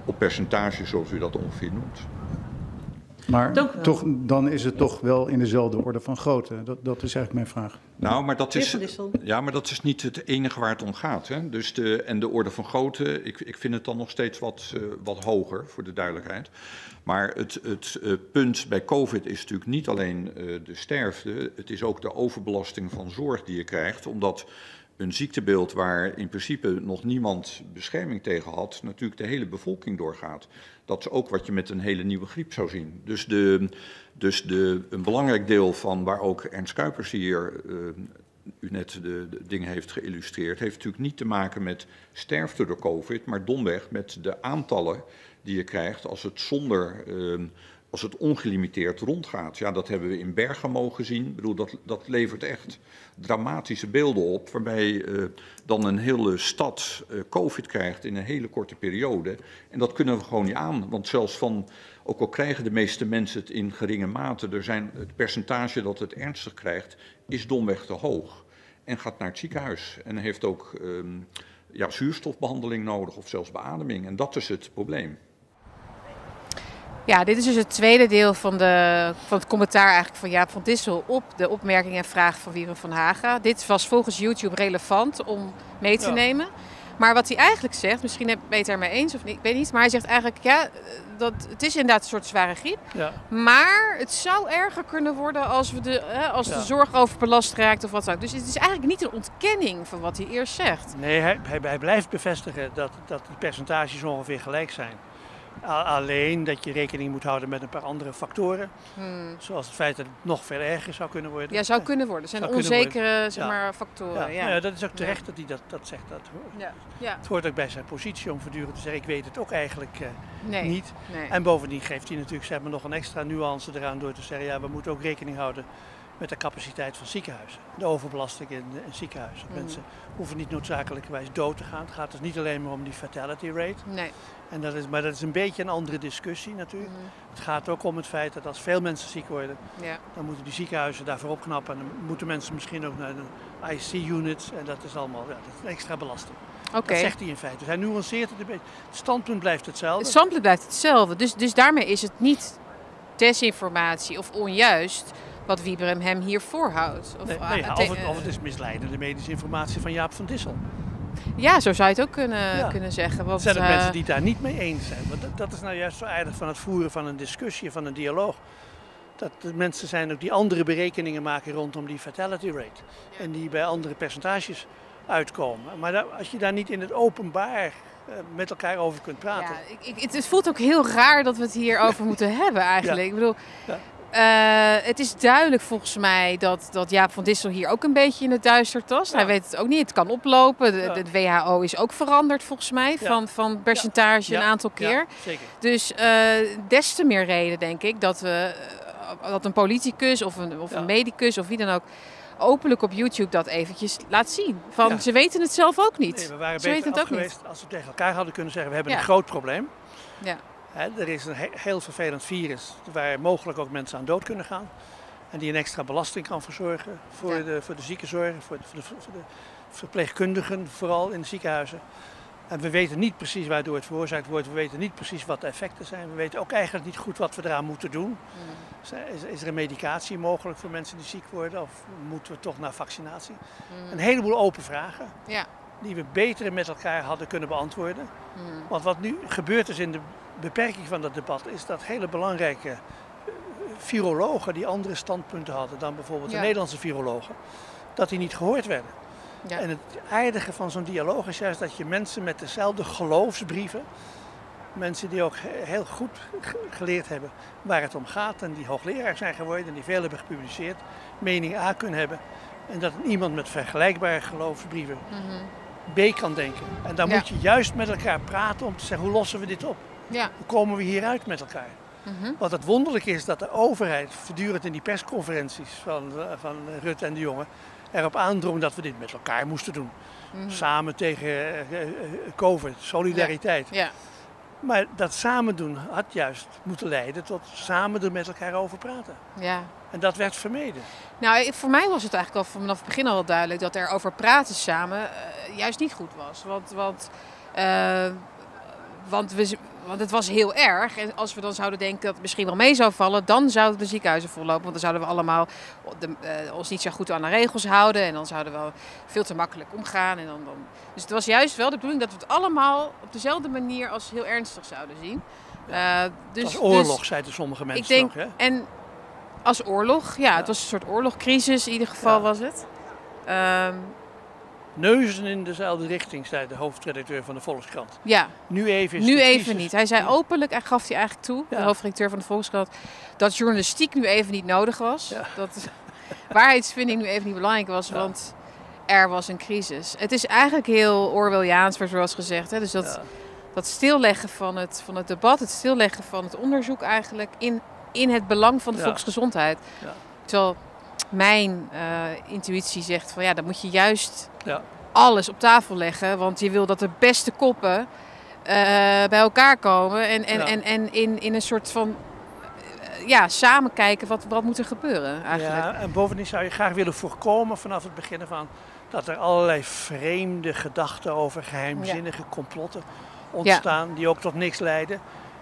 op percentage, zoals u dat ongeveer noemt. Maar toch, dan is het toch wel in dezelfde orde van grootte. Dat, dat is eigenlijk mijn vraag. Nou, maar dat is, ja, maar dat is niet het enige waar het om gaat. Hè? Dus de, en de orde van grootte, ik, ik vind het dan nog steeds wat, eh, wat hoger, voor de duidelijkheid. Maar het, het eh, punt bij COVID is natuurlijk niet alleen eh, de sterfte, het is ook de overbelasting van zorg die je krijgt, omdat een ziektebeeld waar in principe nog niemand bescherming tegen had, natuurlijk de hele bevolking doorgaat. Dat is ook wat je met een hele nieuwe griep zou zien. Dus, de, dus de, een belangrijk deel van waar ook Ernst Kuipers hier eh, u net de, de dingen heeft geïllustreerd, heeft natuurlijk niet te maken met sterfte door COVID, maar domweg met de aantallen die je krijgt als het zonder, eh, als het ongelimiteerd rondgaat. Ja, dat hebben we in Bergamo gezien. Ik bedoel, dat, dat levert echt dramatische beelden op, waarbij eh, dan een hele stad eh, COVID krijgt in een hele korte periode. En dat kunnen we gewoon niet aan, want zelfs van, ook al krijgen de meeste mensen het in geringe mate, er zijn, het percentage dat het ernstig krijgt, is domweg te hoog. En gaat naar het ziekenhuis en heeft ook ehm, ja, zuurstofbehandeling nodig of zelfs beademing. En dat is het probleem. Ja, dit is dus het tweede deel van, de, van het commentaar eigenlijk van Jaap van Dissel op de opmerking en vraag van Wieren van Haga. Dit was volgens YouTube relevant om mee te Ja. nemen. Maar wat hij eigenlijk zegt, misschien ben je het ermee eens of niet, ik weet niet. Maar hij zegt eigenlijk, ja, dat, het is inderdaad een soort zware griep. Ja. Maar het zou erger kunnen worden als, we de, hè, als Ja. de zorg overbelast raakt of wat dan ook. Dus het is eigenlijk niet een ontkenning van wat hij eerst zegt. Nee, hij, hij, hij blijft bevestigen dat, dat de percentages ongeveer gelijk zijn. Alleen dat je rekening moet houden met een paar andere factoren. Zoals het feit dat het nog veel erger zou kunnen worden. Hmm. Ja, zou kunnen worden. Zijn Zou onzekere zeg maar, Ja, factoren. Ja. nou ja, dat is ook terecht dat hij dat, dat zegt. Dat, Ja. Ja. het hoort ook bij zijn positie om voortdurend te zeggen, ik weet het ook eigenlijk eh, Nee. niet. Nee. En bovendien geeft hij natuurlijk zeg maar, nog een extra nuance eraan door te zeggen, ja, we moeten ook rekening houden met de capaciteit van ziekenhuizen. De overbelasting in, in ziekenhuizen. Mhm. Mensen hoeven niet noodzakelijkerwijs dood te gaan. Het gaat dus niet alleen maar om die fatality rate. Nee. En dat is, maar dat is een beetje een andere discussie natuurlijk. Het gaat ook om het feit dat als veel mensen ziek worden. Ja. dan moeten die ziekenhuizen daarvoor opknappen. En dan moeten mensen misschien ook naar de IC-units. En dat is allemaal ja, dat is een extra belasting. Oké. Dat zegt hij in feite. Dus hij nuanceert het een beetje. Het standpunt blijft hetzelfde. Het samplen blijft hetzelfde. Dus, dus daarmee is het niet desinformatie of onjuist wat Wieberen hem hier voorhoudt. Of, Nee, ah, nee, ja, te- of, het, of het is misleidende medische informatie van Jaap van Dissel. ja, zo zou je het ook kunnen, Ja. kunnen zeggen. Er Want, zijn ook eh, mensen die het daar niet mee eens zijn. Want dat, dat is nou juist zo aardig van het voeren van een discussie, van een dialoog. Dat er mensen zijn ook die andere berekeningen maken rondom die fatality rate. En die bij andere percentages uitkomen. Maar daar- als je daar niet in het openbaar eh, met elkaar over kunt praten. Ja, ik, ik, het, voelt ook heel raar dat we het hierover moeten hebben eigenlijk. Ik bedoel, Ja. Eh, het is duidelijk volgens mij dat, dat Jaap van Dissel hier ook een beetje in het duister tast. Ja. Hij weet het ook niet. Het kan oplopen. De, Ja. de WHO is ook veranderd volgens mij Ja. van, van percentage een aantal keer. Zeker. Dus eh, des te meer reden, denk ik, dat, we, eh, dat een politicus of een, of een medicus of wie dan ook openlijk op YouTube dat eventjes laat zien. Van ze weten het zelf ook niet. Nee, we waren ze weten het ook niet. als we tegen elkaar hadden kunnen zeggen, we hebben een groot probleem. Ja. Er is een he- heel vervelend virus waar mogelijk ook mensen aan dood kunnen gaan. En die een extra belasting kan verzorgen voor, Ja. de, voor de ziekenzorg, voor de, voor, de, voor de verpleegkundigen, vooral in de ziekenhuizen. En we weten niet precies waardoor het veroorzaakt wordt. We weten niet precies wat de effecten zijn. We weten ook eigenlijk niet goed wat we eraan moeten doen. Is, is er een medicatie mogelijk voor mensen die ziek worden? Of moeten we toch naar vaccinatie? Een heleboel open vragen Ja. die we beter met elkaar hadden kunnen beantwoorden. Want wat nu gebeurd is in de beperking van dat debat, is dat hele belangrijke eh, virologen die andere standpunten hadden dan bijvoorbeeld Ja. de Nederlandse virologen, dat die niet gehoord werden. Ja. En het aardige van zo'n dialoog is juist dat je mensen met dezelfde geloofsbrieven, mensen die ook he- heel goed ge- geleerd hebben waar het om gaat en die hoogleraar zijn geworden en die veel hebben gepubliceerd, mening A kunnen hebben. En dat iemand met vergelijkbare geloofsbrieven B kan denken. En dan Ja. moet je juist met elkaar praten om te zeggen hoe lossen we dit op? Ja. Hoe komen we hieruit met elkaar? Mhm. Wat het wonderlijke is dat de overheid voortdurend in die persconferenties van, eh, van Rutte en de Jonge erop aandrong dat we dit met elkaar moesten doen. Mhm. Samen tegen eh, eh, COVID, solidariteit. Ja. Maar dat samen doen had juist moeten leiden tot samen er met elkaar over praten. ja. En dat werd vermeden. Nou, voor mij was het eigenlijk al vanaf het begin al wel duidelijk dat er over praten samen juist niet goed was. Want, want, want, we, want het was heel erg. En als we dan zouden denken dat het misschien wel mee zou vallen, dan zouden de ziekenhuizen vollopen. Want dan zouden we allemaal de, eh, ons niet zo goed aan de regels houden. En dan zouden we veel te makkelijk omgaan. En dan, dan... Dus het was juist wel de bedoeling dat we het allemaal op dezelfde manier als heel ernstig zouden zien. Eh, dus, was oorlog, dus- zeiden sommige mensen ik denk, nog. Hè? en als oorlog, ja, het was een soort oorlogcrisis in ieder geval Ja. was het. Ehm, Neuzen in dezelfde richting, zei de hoofdredacteur van de Volkskrant. ja, Nu even is nu even niet. Hij zei openlijk, en gaf hij eigenlijk toe, de hoofdredacteur van de Volkskrant, dat journalistiek nu even niet nodig was. Ja. Dat waarheidsvinding nu even niet belangrijk was, Ja. want er was een crisis. Het is eigenlijk heel Orwelliaans, werd zoals gezegd. Hè? Dus dat, dat stilleggen van het, van het debat, het stilleggen van het onderzoek eigenlijk in, in het belang van de volksgezondheid. Ja. Terwijl mijn eh, intuïtie zegt van ja, dan moet je juist Ja. alles op tafel leggen. Want je wil dat de beste koppen eh, bij elkaar komen. En, en, Ja. en, en in, in een soort van eh, ja, samen kijken wat, wat moet er gebeuren eigenlijk. Ja, en bovendien zou je graag willen voorkomen vanaf het begin van dat er allerlei vreemde gedachten over geheimzinnige complotten ontstaan die ook tot niks leiden.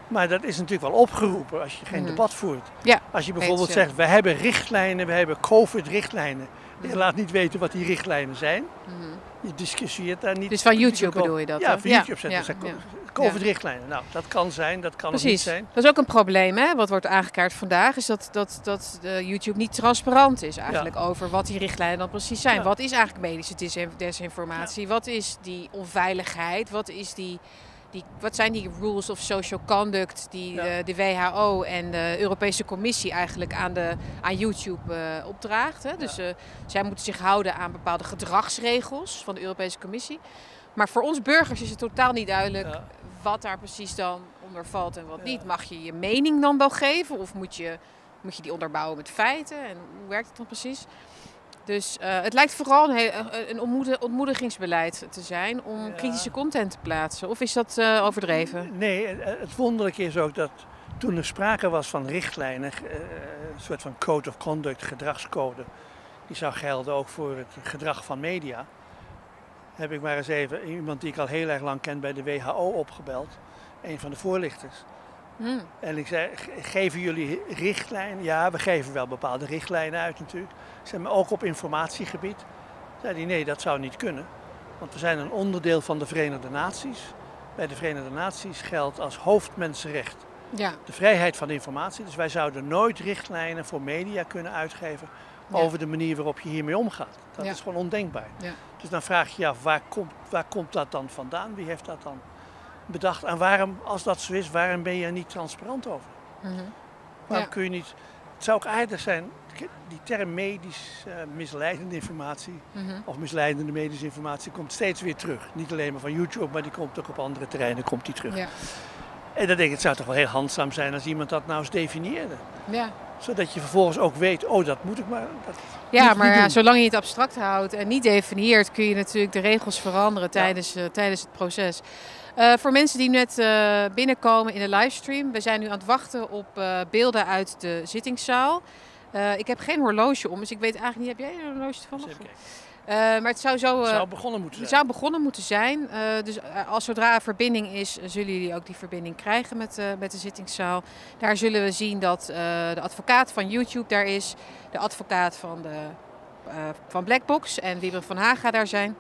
Maar dat is natuurlijk wel opgeroepen als je geen Mhm. debat voert. Ja, Als je bijvoorbeeld zegt, we hebben richtlijnen, we hebben COVID-richtlijnen. Je laat niet weten wat die richtlijnen zijn. Mhm. Je discussieert daar niet. Dus van YouTube bedoel je dat, Ja, van YouTube zetten. ja, ze ja. COVID-richtlijnen. Nou, dat kan zijn, dat kan ook niet Precies. zijn. Dat is ook een probleem, hè? wat wordt aangekaart vandaag, is dat, dat, dat de YouTube niet transparant is eigenlijk over wat die richtlijnen dan precies zijn. Wat is eigenlijk medische dis- desinformatie? Wat is die onveiligheid? Wat, is die, die, wat zijn die rules of social conduct die Ja. de, de WHO en de Europese Commissie eigenlijk aan, de, aan YouTube eh, opdraagt? Hè? Dus eh, zij moeten zich houden aan bepaalde gedragsregels van de Europese Commissie. Maar voor ons burgers is het totaal niet duidelijk wat daar precies dan onder valt en wat niet. Mag je je mening dan wel geven of moet je, moet je die onderbouwen met feiten? En hoe werkt het dan precies? Dus eh, het lijkt vooral een, heel- een- een ontmoedi- ontmoedigingsbeleid te zijn om Ja. kritische content te plaatsen. Of is dat eh, overdreven? Nee, het- wonderlijke is ook dat toen er sprake was van richtlijnen, eh, een soort van code of conduct, gedragscode, die zou gelden ook voor het gedrag van media, heb ik maar eens even iemand die ik al heel erg lang ken bij de WHO opgebeld, een van de voorlichters. Hm. En ik zei, "Ge- geven jullie richtlijnen? Ja, we geven wel bepaalde richtlijnen uit natuurlijk. Zei, maar ook op informatiegebied? Zei hij, nee, dat zou niet kunnen. Want we zijn een onderdeel van de Verenigde Naties. Bij de Verenigde Naties geldt als hoofdmensenrecht Ja. de vrijheid van informatie. Dus wij zouden nooit richtlijnen voor media kunnen uitgeven Ja. over de manier waarop je hiermee omgaat. Dat Ja. is gewoon ondenkbaar. Ja. Dus dan vraag je je af, waar komt, waar komt dat dan vandaan? Wie heeft dat dan bedacht? En waarom, als dat zo is, waarom ben je er niet transparant over? Mhm. Waarom Ja. kun je niet... Het zou ook aardig zijn, die term medisch eh, misleidende informatie Mhm. of misleidende medische informatie komt steeds weer terug. Niet alleen maar van YouTube, maar die komt ook op andere terreinen komt die terug. Ja. En dan denk ik, het zou toch wel heel handzaam zijn als iemand dat nou eens definieerde. Ja. Zodat je vervolgens ook weet, oh dat moet ik maar. Dat Ja, moet ik maar ja, zolang je het abstract houdt en niet definieert, kun je natuurlijk de regels veranderen tijdens, eh, tijdens het proces. Eh, voor mensen die net eh, binnenkomen in de livestream, we zijn nu aan het wachten op beelden uit de zittingszaal. Ik heb geen horloge om, dus ik weet eigenlijk niet, heb jij een horloge toevallig? Eh, maar het zou zo... Het eh, zou begonnen moeten het zijn. zou begonnen moeten zijn. Eh, dus als zodra er verbinding is, zullen jullie ook die verbinding krijgen met, met de zittingszaal. Daar zullen we zien dat de advocaat van YouTube daar is, de advocaat van, de, van Blackbox en Wiebren van Haga daar zijn.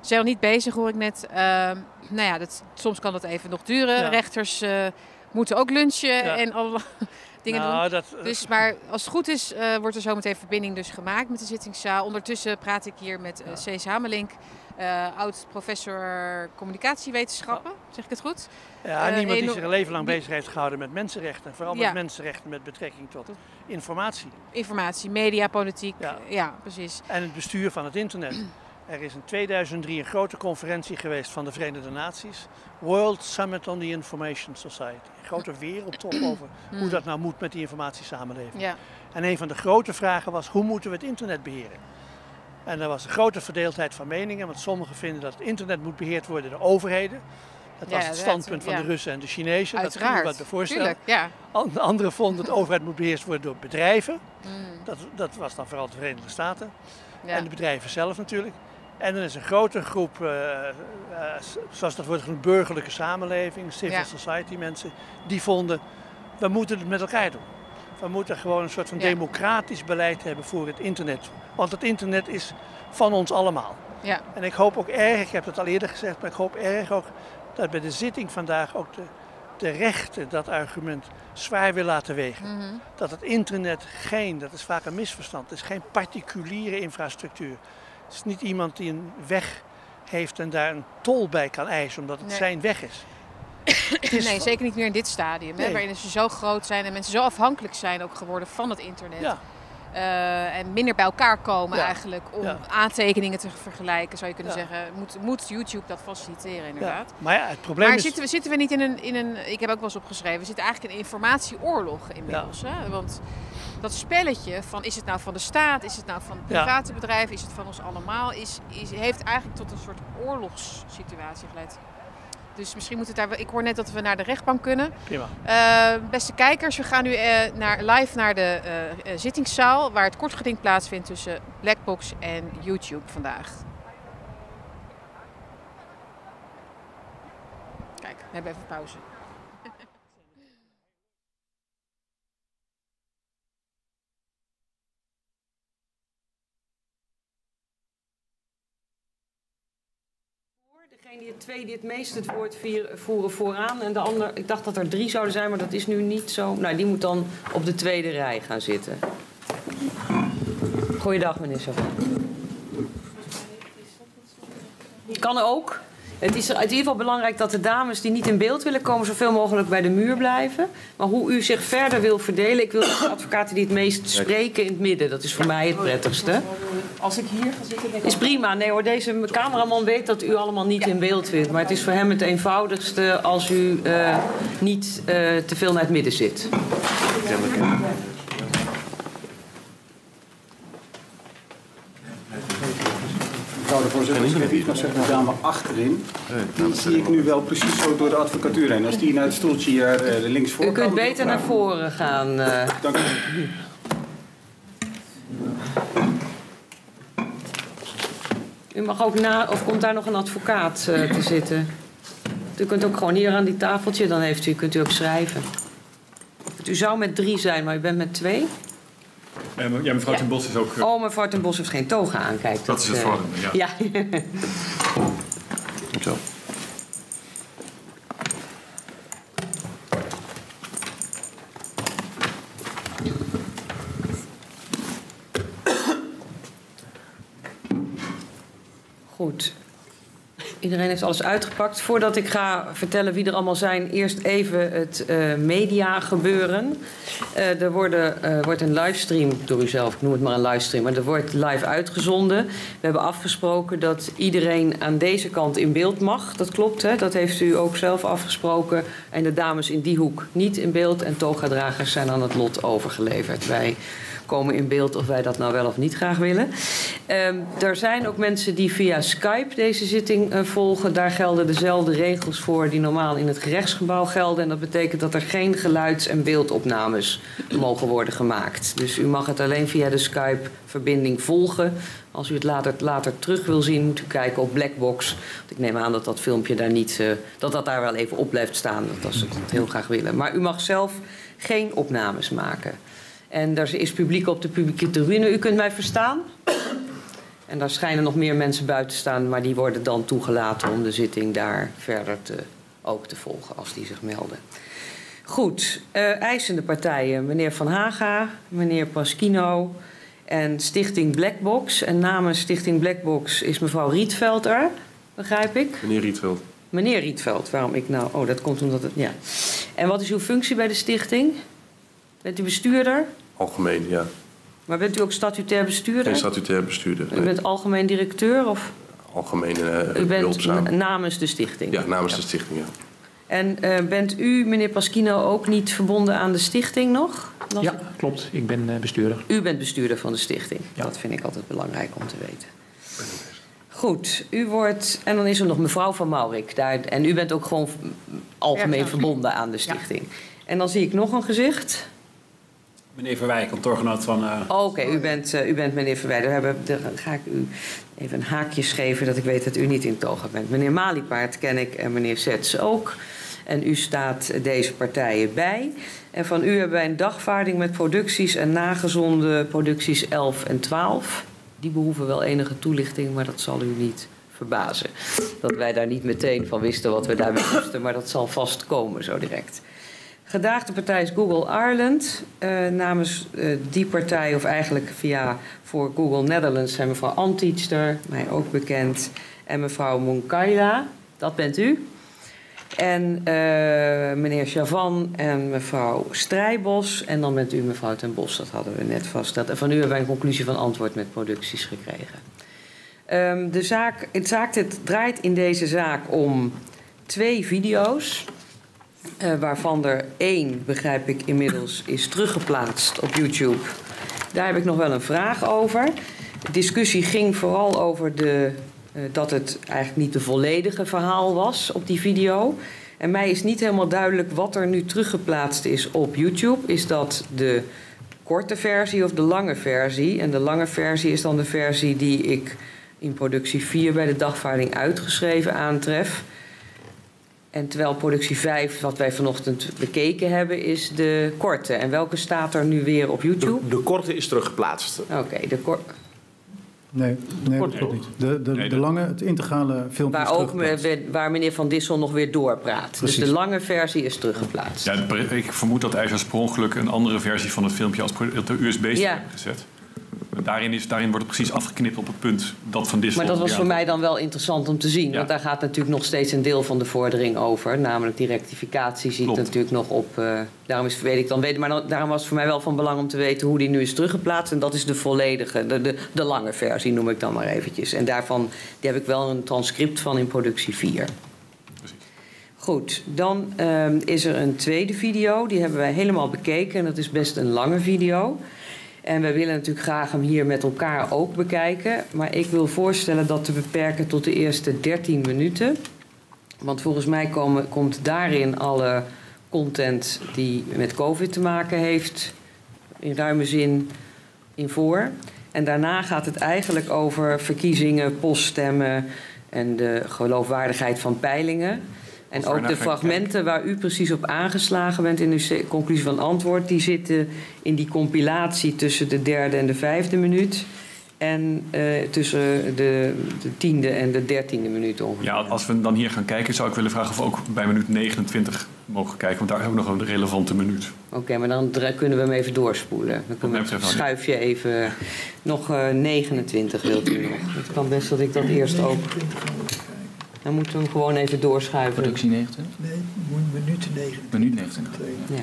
Ze zijn nog niet bezig, hoor ik net. Ehm, nou ja, dat, soms kan dat even nog duren. Ja. Rechters moeten ook lunchen Ja. en alle dingen doen. nou, dat, Dus, maar als het goed is, eh, wordt er zo meteen verbinding dus gemaakt met de zittingszaal. Ondertussen praat ik hier met eh Cees Hamelink, eh, oud professor communicatiewetenschappen. Zeg ik het goed? ja, niemand die zich een leven lang die- bezig heeft gehouden met mensenrechten. Vooral Ja. met mensenrechten met betrekking tot informatie Informatie, media, politiek. Ja, Ja. precies. en het bestuur van het internet. Er is in 2003 een grote conferentie geweest van de Verenigde Naties. World Summit on the Information Society. Een grote wereldtop over hoe dat nou moet met die informatiesamenleving. Ja. En een van de grote vragen was, hoe moeten we het internet beheren? En er was een grote verdeeldheid van meningen, want sommigen vinden dat het internet moet beheerd worden door overheden. Dat Ja, was het dat- standpunt van ja. de Russen en de Chinezen. Dat Uiteraard. kun je wat voorstellen. Tuurlijk, ja. An- Anderen vonden dat de overheid moet beheerst worden door bedrijven. Mm. Dat, dat was dan vooral de Verenigde Staten. Ja. En de bedrijven zelf natuurlijk. En er is een grote groep, eh, eh, zoals dat wordt genoemd, burgerlijke samenleving, civil Ja. society mensen, die vonden, we moeten het met elkaar doen. We moeten gewoon een soort van Ja. democratisch beleid hebben voor het internet. Want het internet is van ons allemaal. Ja. En ik hoop ook erg, ik heb het al eerder gezegd, maar ik hoop erg ook dat bij de zitting vandaag ook de, de rechten dat argument zwaar wil laten wegen. Mhm. Dat het internet geen, dat is vaak een misverstand, het is geen particuliere infrastructuur. Het is niet iemand die een weg heeft en daar een tol bij kan eisen omdat het Nee. zijn weg is. Nee, van- zeker niet meer in dit stadium. Hè, Nee. waarin ze zo groot zijn en mensen zo afhankelijk zijn ook geworden van het internet. Ja, Eh, en minder bij elkaar komen Ja. eigenlijk om Ja. aantekeningen te vergelijken, zou je kunnen zeggen. Moet, moet YouTube dat faciliteren ja. inderdaad. Maar ja, het probleem Maar is... zitten we, zitten we niet in een, in een, ik heb ook wel eens opgeschreven, we zitten eigenlijk in een informatieoorlog inmiddels. Hè? Want dat spelletje van is het nou van de staat, is het nou van Ja. private bedrijven, is het van ons allemaal, is, is, heeft eigenlijk tot een soort oorlogssituatie geleid. Dus misschien moet het daar wel. Ik hoor net dat we naar de rechtbank kunnen. Prima. Eh, beste kijkers, we gaan nu eh, naar, live naar de eh, zittingszaal waar het kortgeding plaatsvindt tussen Blackbox en YouTube vandaag. Kijk, we hebben even pauze. Degene die het twee die het meest het woord vier- voeren vooraan. En de ander, ik dacht dat er drie zouden zijn, maar dat is nu niet zo. Nou, die moet dan op de tweede rij gaan zitten. Goeiedag, meneer Savon. Kan ook. Het is in ieder geval belangrijk dat de dames die niet in beeld willen komen, zoveel mogelijk bij de muur blijven. Maar hoe u zich verder wil verdelen, ik wil de advocaten die het meest spreken in het midden. Dat is voor mij het prettigste. Als ik hier ga zitten, Is prima. Nee hoor, deze cameraman weet dat u allemaal niet in beeld vindt. Maar het is voor hem het eenvoudigste als u eh, niet eh, te veel naar het midden zit. Mevrouw de voorzitter, als ik iets mag zeggen, de dame achterin, die zie ik nu wel precies zo door de advocatuur heen. Als die naar het stoeltje hier eh, links voor U kunt kan, beter naar voren gaan. eh. Dank u. U mag ook na, of komt daar nog een advocaat eh, te zitten? U kunt ook gewoon hier aan die tafeltje, dan heeft u, kunt u ook schrijven. U zou met drie zijn, maar u bent met twee. Eh, ja, mevrouw ten Bos is ook... eh, Oh, mevrouw ten Bos heeft geen toga aan, kijk. Dat is het voordeel, ja. Ja. Zo. Goed. Iedereen heeft alles uitgepakt. Voordat ik ga vertellen wie er allemaal zijn, eerst even het eh media gebeuren. Eh, er worden, eh, wordt een livestream door uzelf, ik noem het maar een livestream, maar er wordt live uitgezonden. We hebben afgesproken dat iedereen aan deze kant in beeld mag. Dat klopt, hè? dat heeft u ook zelf afgesproken. En de dames in die hoek niet in beeld en togadragers zijn aan het lot overgeleverd. Wij komen in beeld of wij dat nou wel of niet graag willen. Ehm, er zijn ook mensen die via Skype deze zitting eh, volgen. Daar gelden dezelfde regels voor die normaal in het gerechtsgebouw gelden. En dat betekent dat er geen geluids- en beeldopnames mogen worden gemaakt. Dus u mag het alleen via de Skype-verbinding volgen. Als u het later, later terug wil zien, moet u kijken op Blackbox. Want ik neem aan dat dat filmpje daar niet, eh, dat dat daar wel even op blijft staan. Dat als ze het heel graag willen. Maar u mag zelf geen opnames maken. En er is publiek op de publieke tribune. U kunt mij verstaan? En daar schijnen nog meer mensen buiten te staan, maar die worden dan toegelaten om de zitting daar verder te, ook te volgen als die zich melden. Goed, eh, eisende partijen, meneer Van Haga, meneer Paskino en Stichting Blackbox. En namens Stichting Blackbox is mevrouw Rietveld er, begrijp ik? Meneer Rietveld. Meneer Rietveld, waarom ik nou... Oh, dat komt omdat het... Ja. En wat is uw functie bij de stichting? Bent u bestuurder? Algemeen, ja. Maar bent u ook statutair bestuurder? Geen statutair bestuurder. U nee. bent algemeen directeur of Algemeen eh u bent namens de stichting? Ja, namens de stichting, ja. En eh, bent u, meneer Paschino, ook niet verbonden aan de stichting nog? Ja, ik- klopt. Ik ben eh, bestuurder. U bent bestuurder van de stichting. Dat vind ik altijd belangrijk om te weten. Goed, u wordt. En dan is er nog mevrouw van Maurik. Daar, en u bent ook gewoon algemeen verbonden aan de stichting. En dan zie ik nog een gezicht. Meneer Verwijk, kantoorgenoot van... eh, Oké, u, bent, eh, u bent meneer Verwijder. Dan ga ik u even een haakje geven dat ik weet dat u niet in toga bent. Meneer Maliepaard ken ik en meneer Zets ook. En u staat deze partijen bij. En van u hebben wij een dagvaarding met producties en nagezonde producties 11 en 12. Die behoeven wel enige toelichting, maar dat zal u niet verbazen. Dat wij daar niet meteen van wisten wat we daarmee moesten, maar dat zal vast komen zo direct. Gedaagde partij is Google Ireland. Eh, namens eh, die partij, of eigenlijk via voor Google Netherlands, zijn mevrouw Antietster, mij ook bekend, en mevrouw Monkaila, dat bent u. En eh, meneer Chavan en mevrouw Strijbos. En dan bent u mevrouw Ten Bos, dat hadden we net vastgesteld. En van u hebben wij een conclusie van antwoord met producties gekregen. Ehm, de zaak, het zaak het draait in deze zaak om twee video's. Eh, waarvan er één, begrijp ik inmiddels, is teruggeplaatst op YouTube. Daar heb ik nog wel een vraag over. De discussie ging vooral over de, eh, dat het eigenlijk niet de volledige verhaal was op die video. En mij is niet helemaal duidelijk wat er nu teruggeplaatst is op YouTube. Is dat de korte versie of de lange versie? En de lange versie is dan de versie die ik in productie 4 bij de dagvaarding uitgeschreven aantref. En terwijl productie 5, wat wij vanochtend bekeken hebben, is de korte. En welke staat er nu weer op YouTube? De, de korte is teruggeplaatst. Oké, de korte. Nee, nee dat klopt niet. De, de, de lange, het integrale filmpje is Waar, ook, teruggeplaatst. me- waar meneer Van Dissel nog weer doorpraat. Precies. Dus de lange versie is teruggeplaatst. Ja, ik vermoed dat hij per ongeluk een andere versie van het filmpje als de USB-stick Ja. heeft gezet. Daarin, is, daarin wordt het precies afgeknipt op het punt dat Van Dissel... Maar dat was voor mij dan wel interessant om te zien. Want daar gaat natuurlijk nog steeds een deel van de vordering over. Namelijk die rectificatie zit natuurlijk nog op. eh, daarom is, weet ik dan, weet, maar dan, daarom was het voor mij wel van belang om te weten hoe die nu is teruggeplaatst. En dat is de volledige, de, de, de lange versie noem ik dan maar eventjes. En daarvan die heb ik wel een transcript van in productie 4. Goed, dan ehm, is er een tweede video. Die hebben wij helemaal bekeken. En dat is best een lange video. En wij willen natuurlijk graag hem hier met elkaar ook bekijken. Maar ik wil voorstellen dat te beperken tot de eerste 13 minuten. Want volgens mij komen, komt daarin alle content die met COVID te maken heeft, in ruime zin in voor. En daarna gaat het eigenlijk over verkiezingen, poststemmen en de geloofwaardigheid van peilingen. En ook de fragmenten waar u precies op aangeslagen bent in uw conclusie van antwoord, die zitten in die compilatie tussen de derde en de vijfde minuut. En eh, tussen de, de tiende en de dertiende minuut ongeveer. Ja, als we dan hier gaan kijken, zou ik willen vragen of we ook bij minuut 29 mogen kijken. Want daar hebben we nog een relevante minuut. Oké, maar dan kunnen we hem even doorspoelen. Dan kunnen we, mij betreft wel, ja. schuif je even nog eh, 29 wilt u nog. Het kan best dat ik dat eerst ook. Dan moeten we hem gewoon even doorschuiven. Productie 29? Nee, minuut 9. Minuut 29. Ja.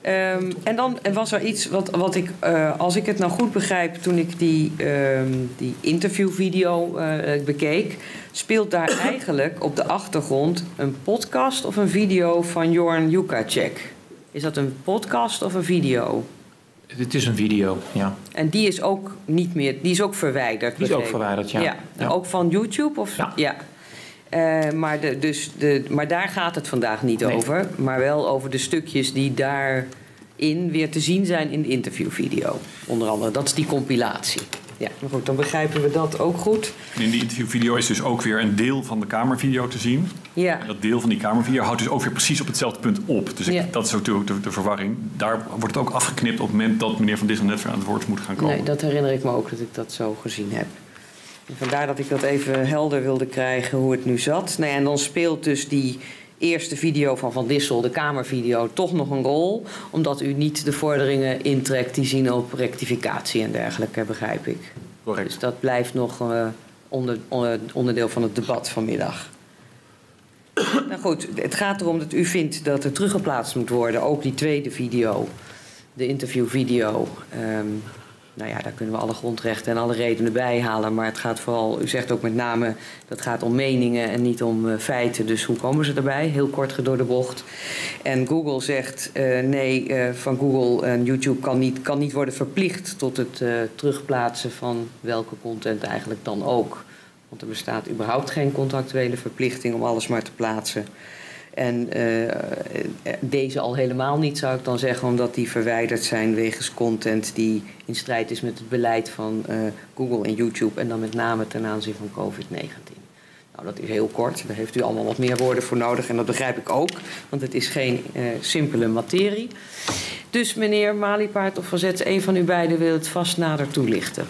Ehm, en dan was er iets wat, wat ik, eh, als ik het nou goed begrijp, toen ik die, ehm, die interviewvideo eh, bekeek, speelt daar eigenlijk op de achtergrond een podcast of een video van Jorn Jukacek. Is dat een podcast of een video? Het is een video, ja. En die is ook niet meer, die is ook verwijderd. Die is ook verwijderd, ja. Ja. Ook van YouTube? Of? Ja. Eh, maar, de, dus de, maar daar gaat het vandaag niet Nee. over. Maar wel over de stukjes die daarin weer te zien zijn in de interviewvideo. Onder andere, dat is die compilatie. Ja, maar goed, dan begrijpen we dat ook goed. En in die interviewvideo is dus ook weer een deel van de kamervideo te zien. Ja. En dat deel van die kamervideo houdt dus ook weer precies op hetzelfde punt op. Dus ik- Ja. dat is ook de, de, de verwarring. Daar wordt het ook afgeknipt op het moment dat meneer Van Dissel net weer aan het woord moet gaan komen. Nee, dat herinner ik me ook dat ik dat zo gezien heb. Vandaar dat ik dat even helder wilde krijgen hoe het nu zat. Nou ja, en dan speelt dus die eerste video van Van Dissel, de Kamervideo, toch nog een rol. Omdat u niet de vorderingen intrekt die zien op rectificatie en dergelijke, begrijp ik. Correct. Dus dat blijft nog eh, onder, onder- onderdeel van het debat vanmiddag. nou goed, het gaat erom dat u vindt dat er teruggeplaatst moet worden, ook die tweede video, de interviewvideo. ehm, nou ja, daar kunnen we alle grondrechten en alle redenen bij halen. Maar het gaat vooral, u zegt ook met name, dat gaat om meningen en niet om uh, feiten. Dus hoe komen ze erbij? Heel kort door de bocht. En Google zegt uh, nee, uh, van Google en YouTube kan niet, kan niet worden verplicht tot het terugplaatsen van welke content eigenlijk dan ook. Want er bestaat überhaupt geen contractuele verplichting om alles maar te plaatsen. En uh, deze al helemaal niet, zou ik dan zeggen, omdat die verwijderd zijn wegens content die in strijd is met het beleid van uh, Google en YouTube. En dan met name ten aanzien van COVID-19. Nou, dat is heel kort. Daar heeft u allemaal wat meer woorden voor nodig. En dat begrijp ik ook, want het is geen simpele materie. Dus meneer Maliepaard of Verzet, een van u beiden wil het vast nader toelichten.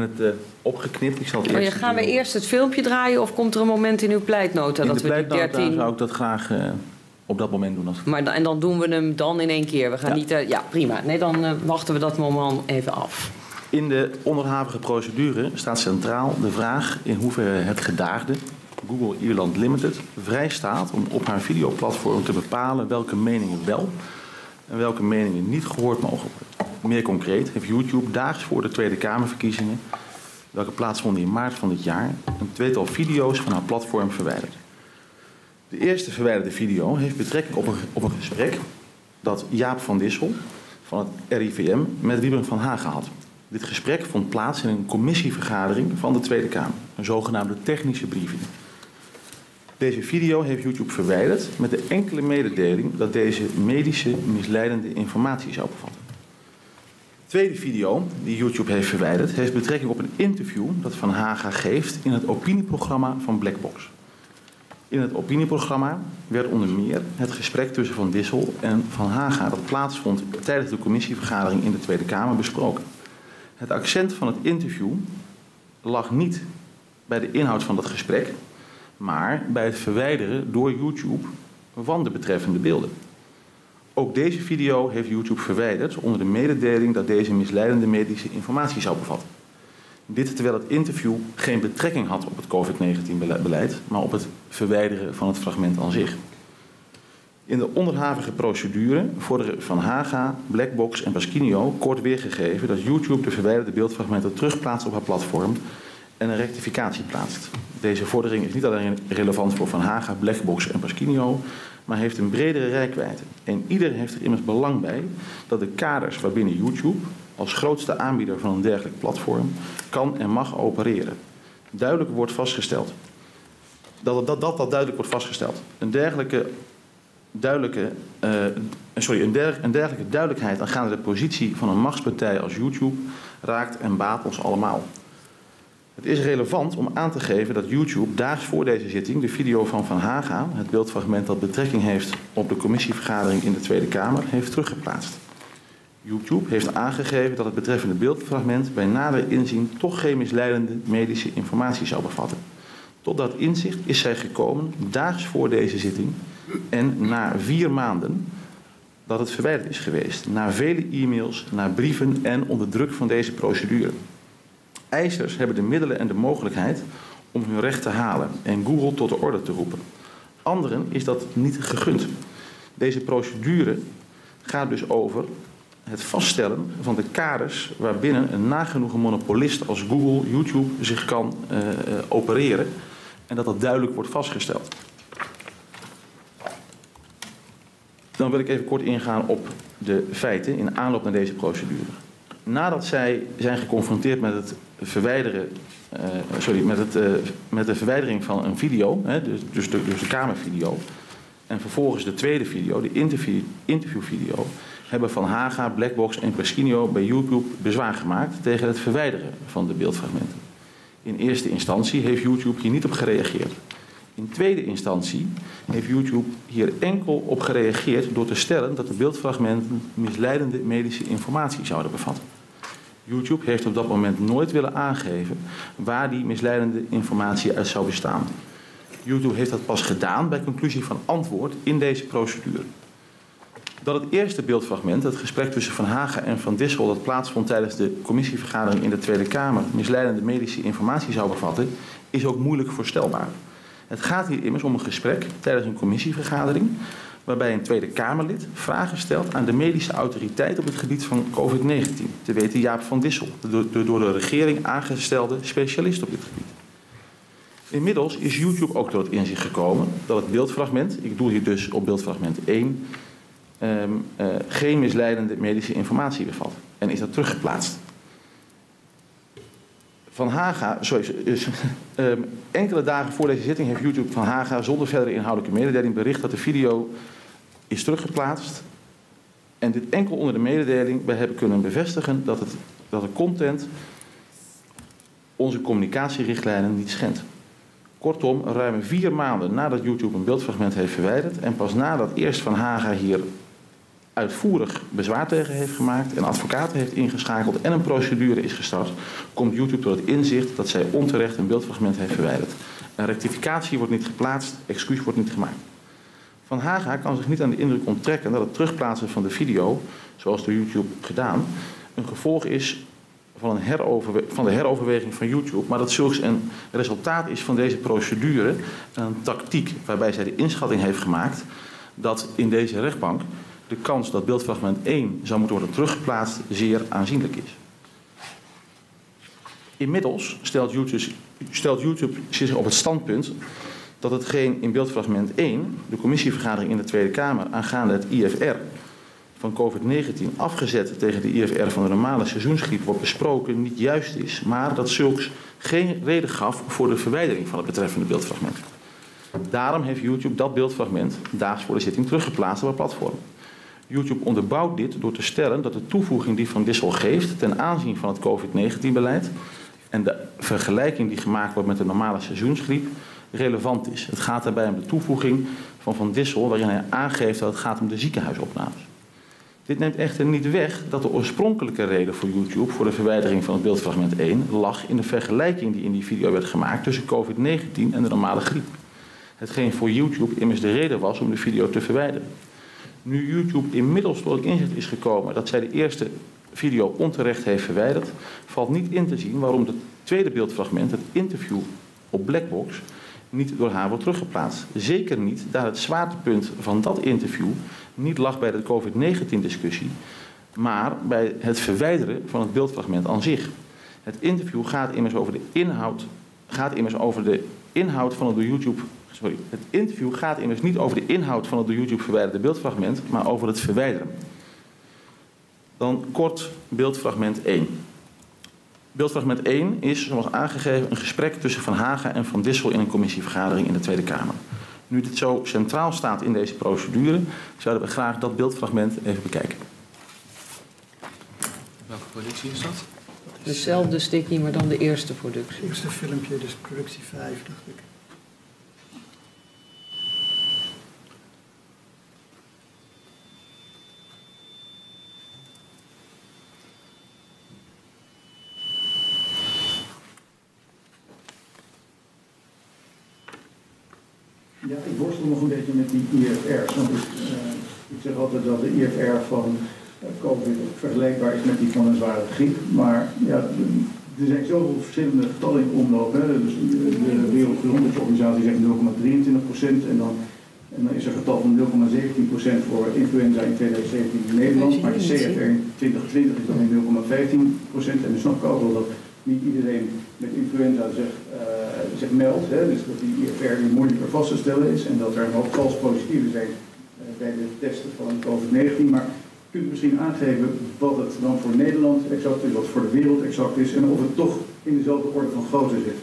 Hebben het uh, opgeknipt. Ik zal het oh, eerst gaan we eerst het filmpje draaien of komt er een moment in uw pleitnota in dat we die pleitnota 13... zou ik dat graag uh, op dat moment doen. Als... Maar dan, en dan doen we hem dan in één keer. We gaan Ja. niet... eh, ja, prima. Nee, dan eh, wachten we dat moment even af. In de onderhavige procedure staat centraal de vraag in hoeverre het gedaagde, Google Ierland Limited, vrij staat om op haar videoplatform te bepalen welke meningen wel en welke meningen niet gehoord mogen worden. Meer concreet heeft YouTube daags voor de Tweede Kamerverkiezingen, welke plaatsvonden in maart van dit jaar, een tweetal video's van haar platform verwijderd. De eerste verwijderde video heeft betrekking op een, op een gesprek dat Jaap van Dissel van het RIVM met Wiebren van Hagen had. Dit gesprek vond plaats in een commissievergadering van de Tweede Kamer, een zogenaamde technische briefing. Deze video heeft YouTube verwijderd met de enkele mededeling dat deze medische misleidende informatie zou bevatten. De tweede video die YouTube heeft verwijderd heeft betrekking op een interview dat Van Haga geeft in het opinieprogramma van Blackbox. In het opinieprogramma werd onder meer het gesprek tussen Van Dissel en Van Haga dat plaatsvond tijdens de commissievergadering in de Tweede Kamer besproken. Het accent van het interview lag niet bij de inhoud van dat gesprek, maar bij het verwijderen door YouTube van de betreffende beelden. Ook deze video heeft YouTube verwijderd onder de mededeling dat deze misleidende medische informatie zou bevatten. Dit terwijl het interview geen betrekking had op het COVID-19-beleid, maar op het verwijderen van het fragment aan zich. In de onderhavige procedure vorderen Van Haga, Blackbox en Pasquinio kort weergegeven dat YouTube de verwijderde beeldfragmenten terugplaatst op haar platform en een rectificatie plaatst. Deze vordering is niet alleen relevant voor Van Haga, Blackbox en Pasquinio, maar heeft een bredere rijkwijde. En ieder heeft er immers belang bij dat de kaders waarbinnen YouTube als grootste aanbieder van een dergelijk platform kan en mag opereren. Duidelijk wordt vastgesteld dat dat, dat, dat duidelijk wordt vastgesteld. Een dergelijke duidelijke, uh, sorry, een, der, een dergelijke duidelijkheid aangaande de positie van een machtspartij als YouTube raakt en baat ons allemaal. Het is relevant om aan te geven dat YouTube daags voor deze zitting de video van Van Haga, het beeldfragment dat betrekking heeft op de commissievergadering in de Tweede Kamer, heeft teruggeplaatst. YouTube heeft aangegeven dat het betreffende beeldfragment bij nader inzien toch geen misleidende medische informatie zou bevatten. Tot dat inzicht is zij gekomen daags voor deze zitting en na vier maanden dat het verwijderd is geweest. Na vele e-mails, na brieven en onder druk van deze procedure. Eisers hebben de middelen en de mogelijkheid om hun recht te halen en Google tot de orde te roepen. Anderen is dat niet gegund. Deze procedure gaat dus over het vaststellen van de kaders waarbinnen een nagenoegen monopolist als Google, YouTube zich kan uh, opereren en dat dat duidelijk wordt vastgesteld. Dan wil ik even kort ingaan op de feiten in aanloop naar deze procedure. Nadat zij zijn geconfronteerd met het verwijderen, uh, sorry, met, het, uh, met de verwijdering van een video, hè, dus, dus, de, dus de kamervideo, en vervolgens de tweede video, de interview, interviewvideo, hebben Van Haga, Blackbox en Pasquinio bij YouTube bezwaar gemaakt tegen het verwijderen van de beeldfragmenten. In eerste instantie heeft YouTube hier niet op gereageerd. In tweede instantie heeft YouTube hier enkel op gereageerd door te stellen dat de beeldfragmenten misleidende medische informatie zouden bevatten. YouTube heeft op dat moment nooit willen aangeven waar die misleidende informatie uit zou bestaan. YouTube heeft dat pas gedaan bij conclusie van antwoord in deze procedure. Dat het eerste beeldfragment, het gesprek tussen Van Hagen en Van Dissel, dat plaatsvond tijdens de commissievergadering in de Tweede Kamer, misleidende medische informatie zou bevatten, is ook moeilijk voorstelbaar. Het gaat hier immers om een gesprek tijdens een commissievergadering waarbij een Tweede Kamerlid vragen stelt aan de medische autoriteit op het gebied van COVID-19. Te weten Jaap van Dissel, de door de regering aangestelde specialist op dit gebied. Inmiddels is YouTube ook tot inzicht gekomen dat het beeldfragment, ik doe hier dus op beeldfragment 1, um, uh, geen misleidende medische informatie bevat. En is dat teruggeplaatst. Van Haga, sorry, um, enkele dagen voor deze zitting heeft YouTube van Haga zonder verdere inhoudelijke mededeling bericht dat de video is teruggeplaatst. En dit enkel onder de mededeling, wij hebben kunnen bevestigen dat, het, dat de content onze communicatierichtlijnen niet schendt. Kortom, ruim vier maanden nadat YouTube een beeldfragment heeft verwijderd en pas nadat eerst Van Haga hier uitvoerig bezwaar tegen heeft gemaakt en advocaten heeft ingeschakeld en een procedure is gestart, komt YouTube tot het inzicht dat zij onterecht een beeldfragment heeft verwijderd. Een rectificatie wordt niet geplaatst, excuus wordt niet gemaakt. Van Haga kan zich niet aan de indruk onttrekken dat het terugplaatsen van de video, zoals door YouTube gedaan, een gevolg is van, een van de heroverweging van YouTube, maar dat zulks een resultaat is van deze procedure, een tactiek waarbij zij de inschatting heeft gemaakt dat in deze rechtbank de kans dat beeldfragment 1 zou moeten worden teruggeplaatst zeer aanzienlijk is. Inmiddels stelt YouTube, stelt YouTube zich op het standpunt dat hetgeen in beeldfragment 1, de commissievergadering in de Tweede Kamer aangaande het IFR van COVID-19 afgezet tegen de IFR van de normale seizoensgriep wordt besproken niet juist is, maar dat zulks geen reden gaf voor de verwijdering van het betreffende beeldfragment. Daarom heeft YouTube dat beeldfragment daags voor de zitting teruggeplaatst op het platform. YouTube onderbouwt dit door te stellen dat de toevoeging die Van Dissel geeft ten aanzien van het COVID-19-beleid en de vergelijking die gemaakt wordt met de normale seizoensgriep relevant is. Het gaat daarbij om de toevoeging van Van Dissel waarin hij aangeeft dat het gaat om de ziekenhuisopnames. Dit neemt echter niet weg dat de oorspronkelijke reden voor YouTube voor de verwijdering van het beeldfragment 1 lag in de vergelijking die in die video werd gemaakt tussen COVID-19 en de normale griep. Hetgeen voor YouTube immers de reden was om de video te verwijderen. Nu YouTube inmiddels tot het inzicht is gekomen dat zij de eerste video onterecht heeft verwijderd, valt niet in te zien waarom het tweede beeldfragment, het interview op Blackbox, niet door haar wordt teruggeplaatst. Zeker niet, daar het zwaartepunt van dat interview niet lag bij de COVID-19-discussie, maar bij het verwijderen van het beeldfragment aan zich. Het interview gaat immers over de inhoud, gaat immers over de inhoud van het door YouTube. Sorry, het interview gaat immers niet over de inhoud van het door YouTube verwijderde beeldfragment, maar over het verwijderen. Dan kort beeldfragment 1. Beeldfragment 1 is, zoals aangegeven, een gesprek tussen Van Hagen en Van Dissel in een commissievergadering in de Tweede Kamer. Nu dit zo centraal staat in deze procedure, zouden we graag dat beeldfragment even bekijken. Welke productie is dat? Dezelfde sticky, maar dan de eerste productie. Het eerste filmpje, dus productie 5, dacht ik. Ja, ik worstel nog een beetje met die IFR's. Want ik, uh, ik zeg altijd dat de IFR van uh, COVID vergelijkbaar is met die van een zware griep. Maar ja, er zijn zoveel verschillende getallen in omloop. Hè. Dus de Wereldgezondheidsorganisatie zegt 0,23 en dan, en dan is er een getal van 0,17% voor influenza in 2017 in Nederland. Maar de CFR in 2020 is dan in 0,15% En dan snap ik ook wel dat niet iedereen met influenza zich, uh, zich meldt. Hè, dus dat die IFR nu moeilijker vast te stellen is en dat er een hoop vals positieven zijn uh, bij de testen van COVID-19. Maar kunt u misschien aangeven wat het dan voor Nederland exact is, wat het voor de wereld exact is en of het toch in dezelfde orde van grootte zit?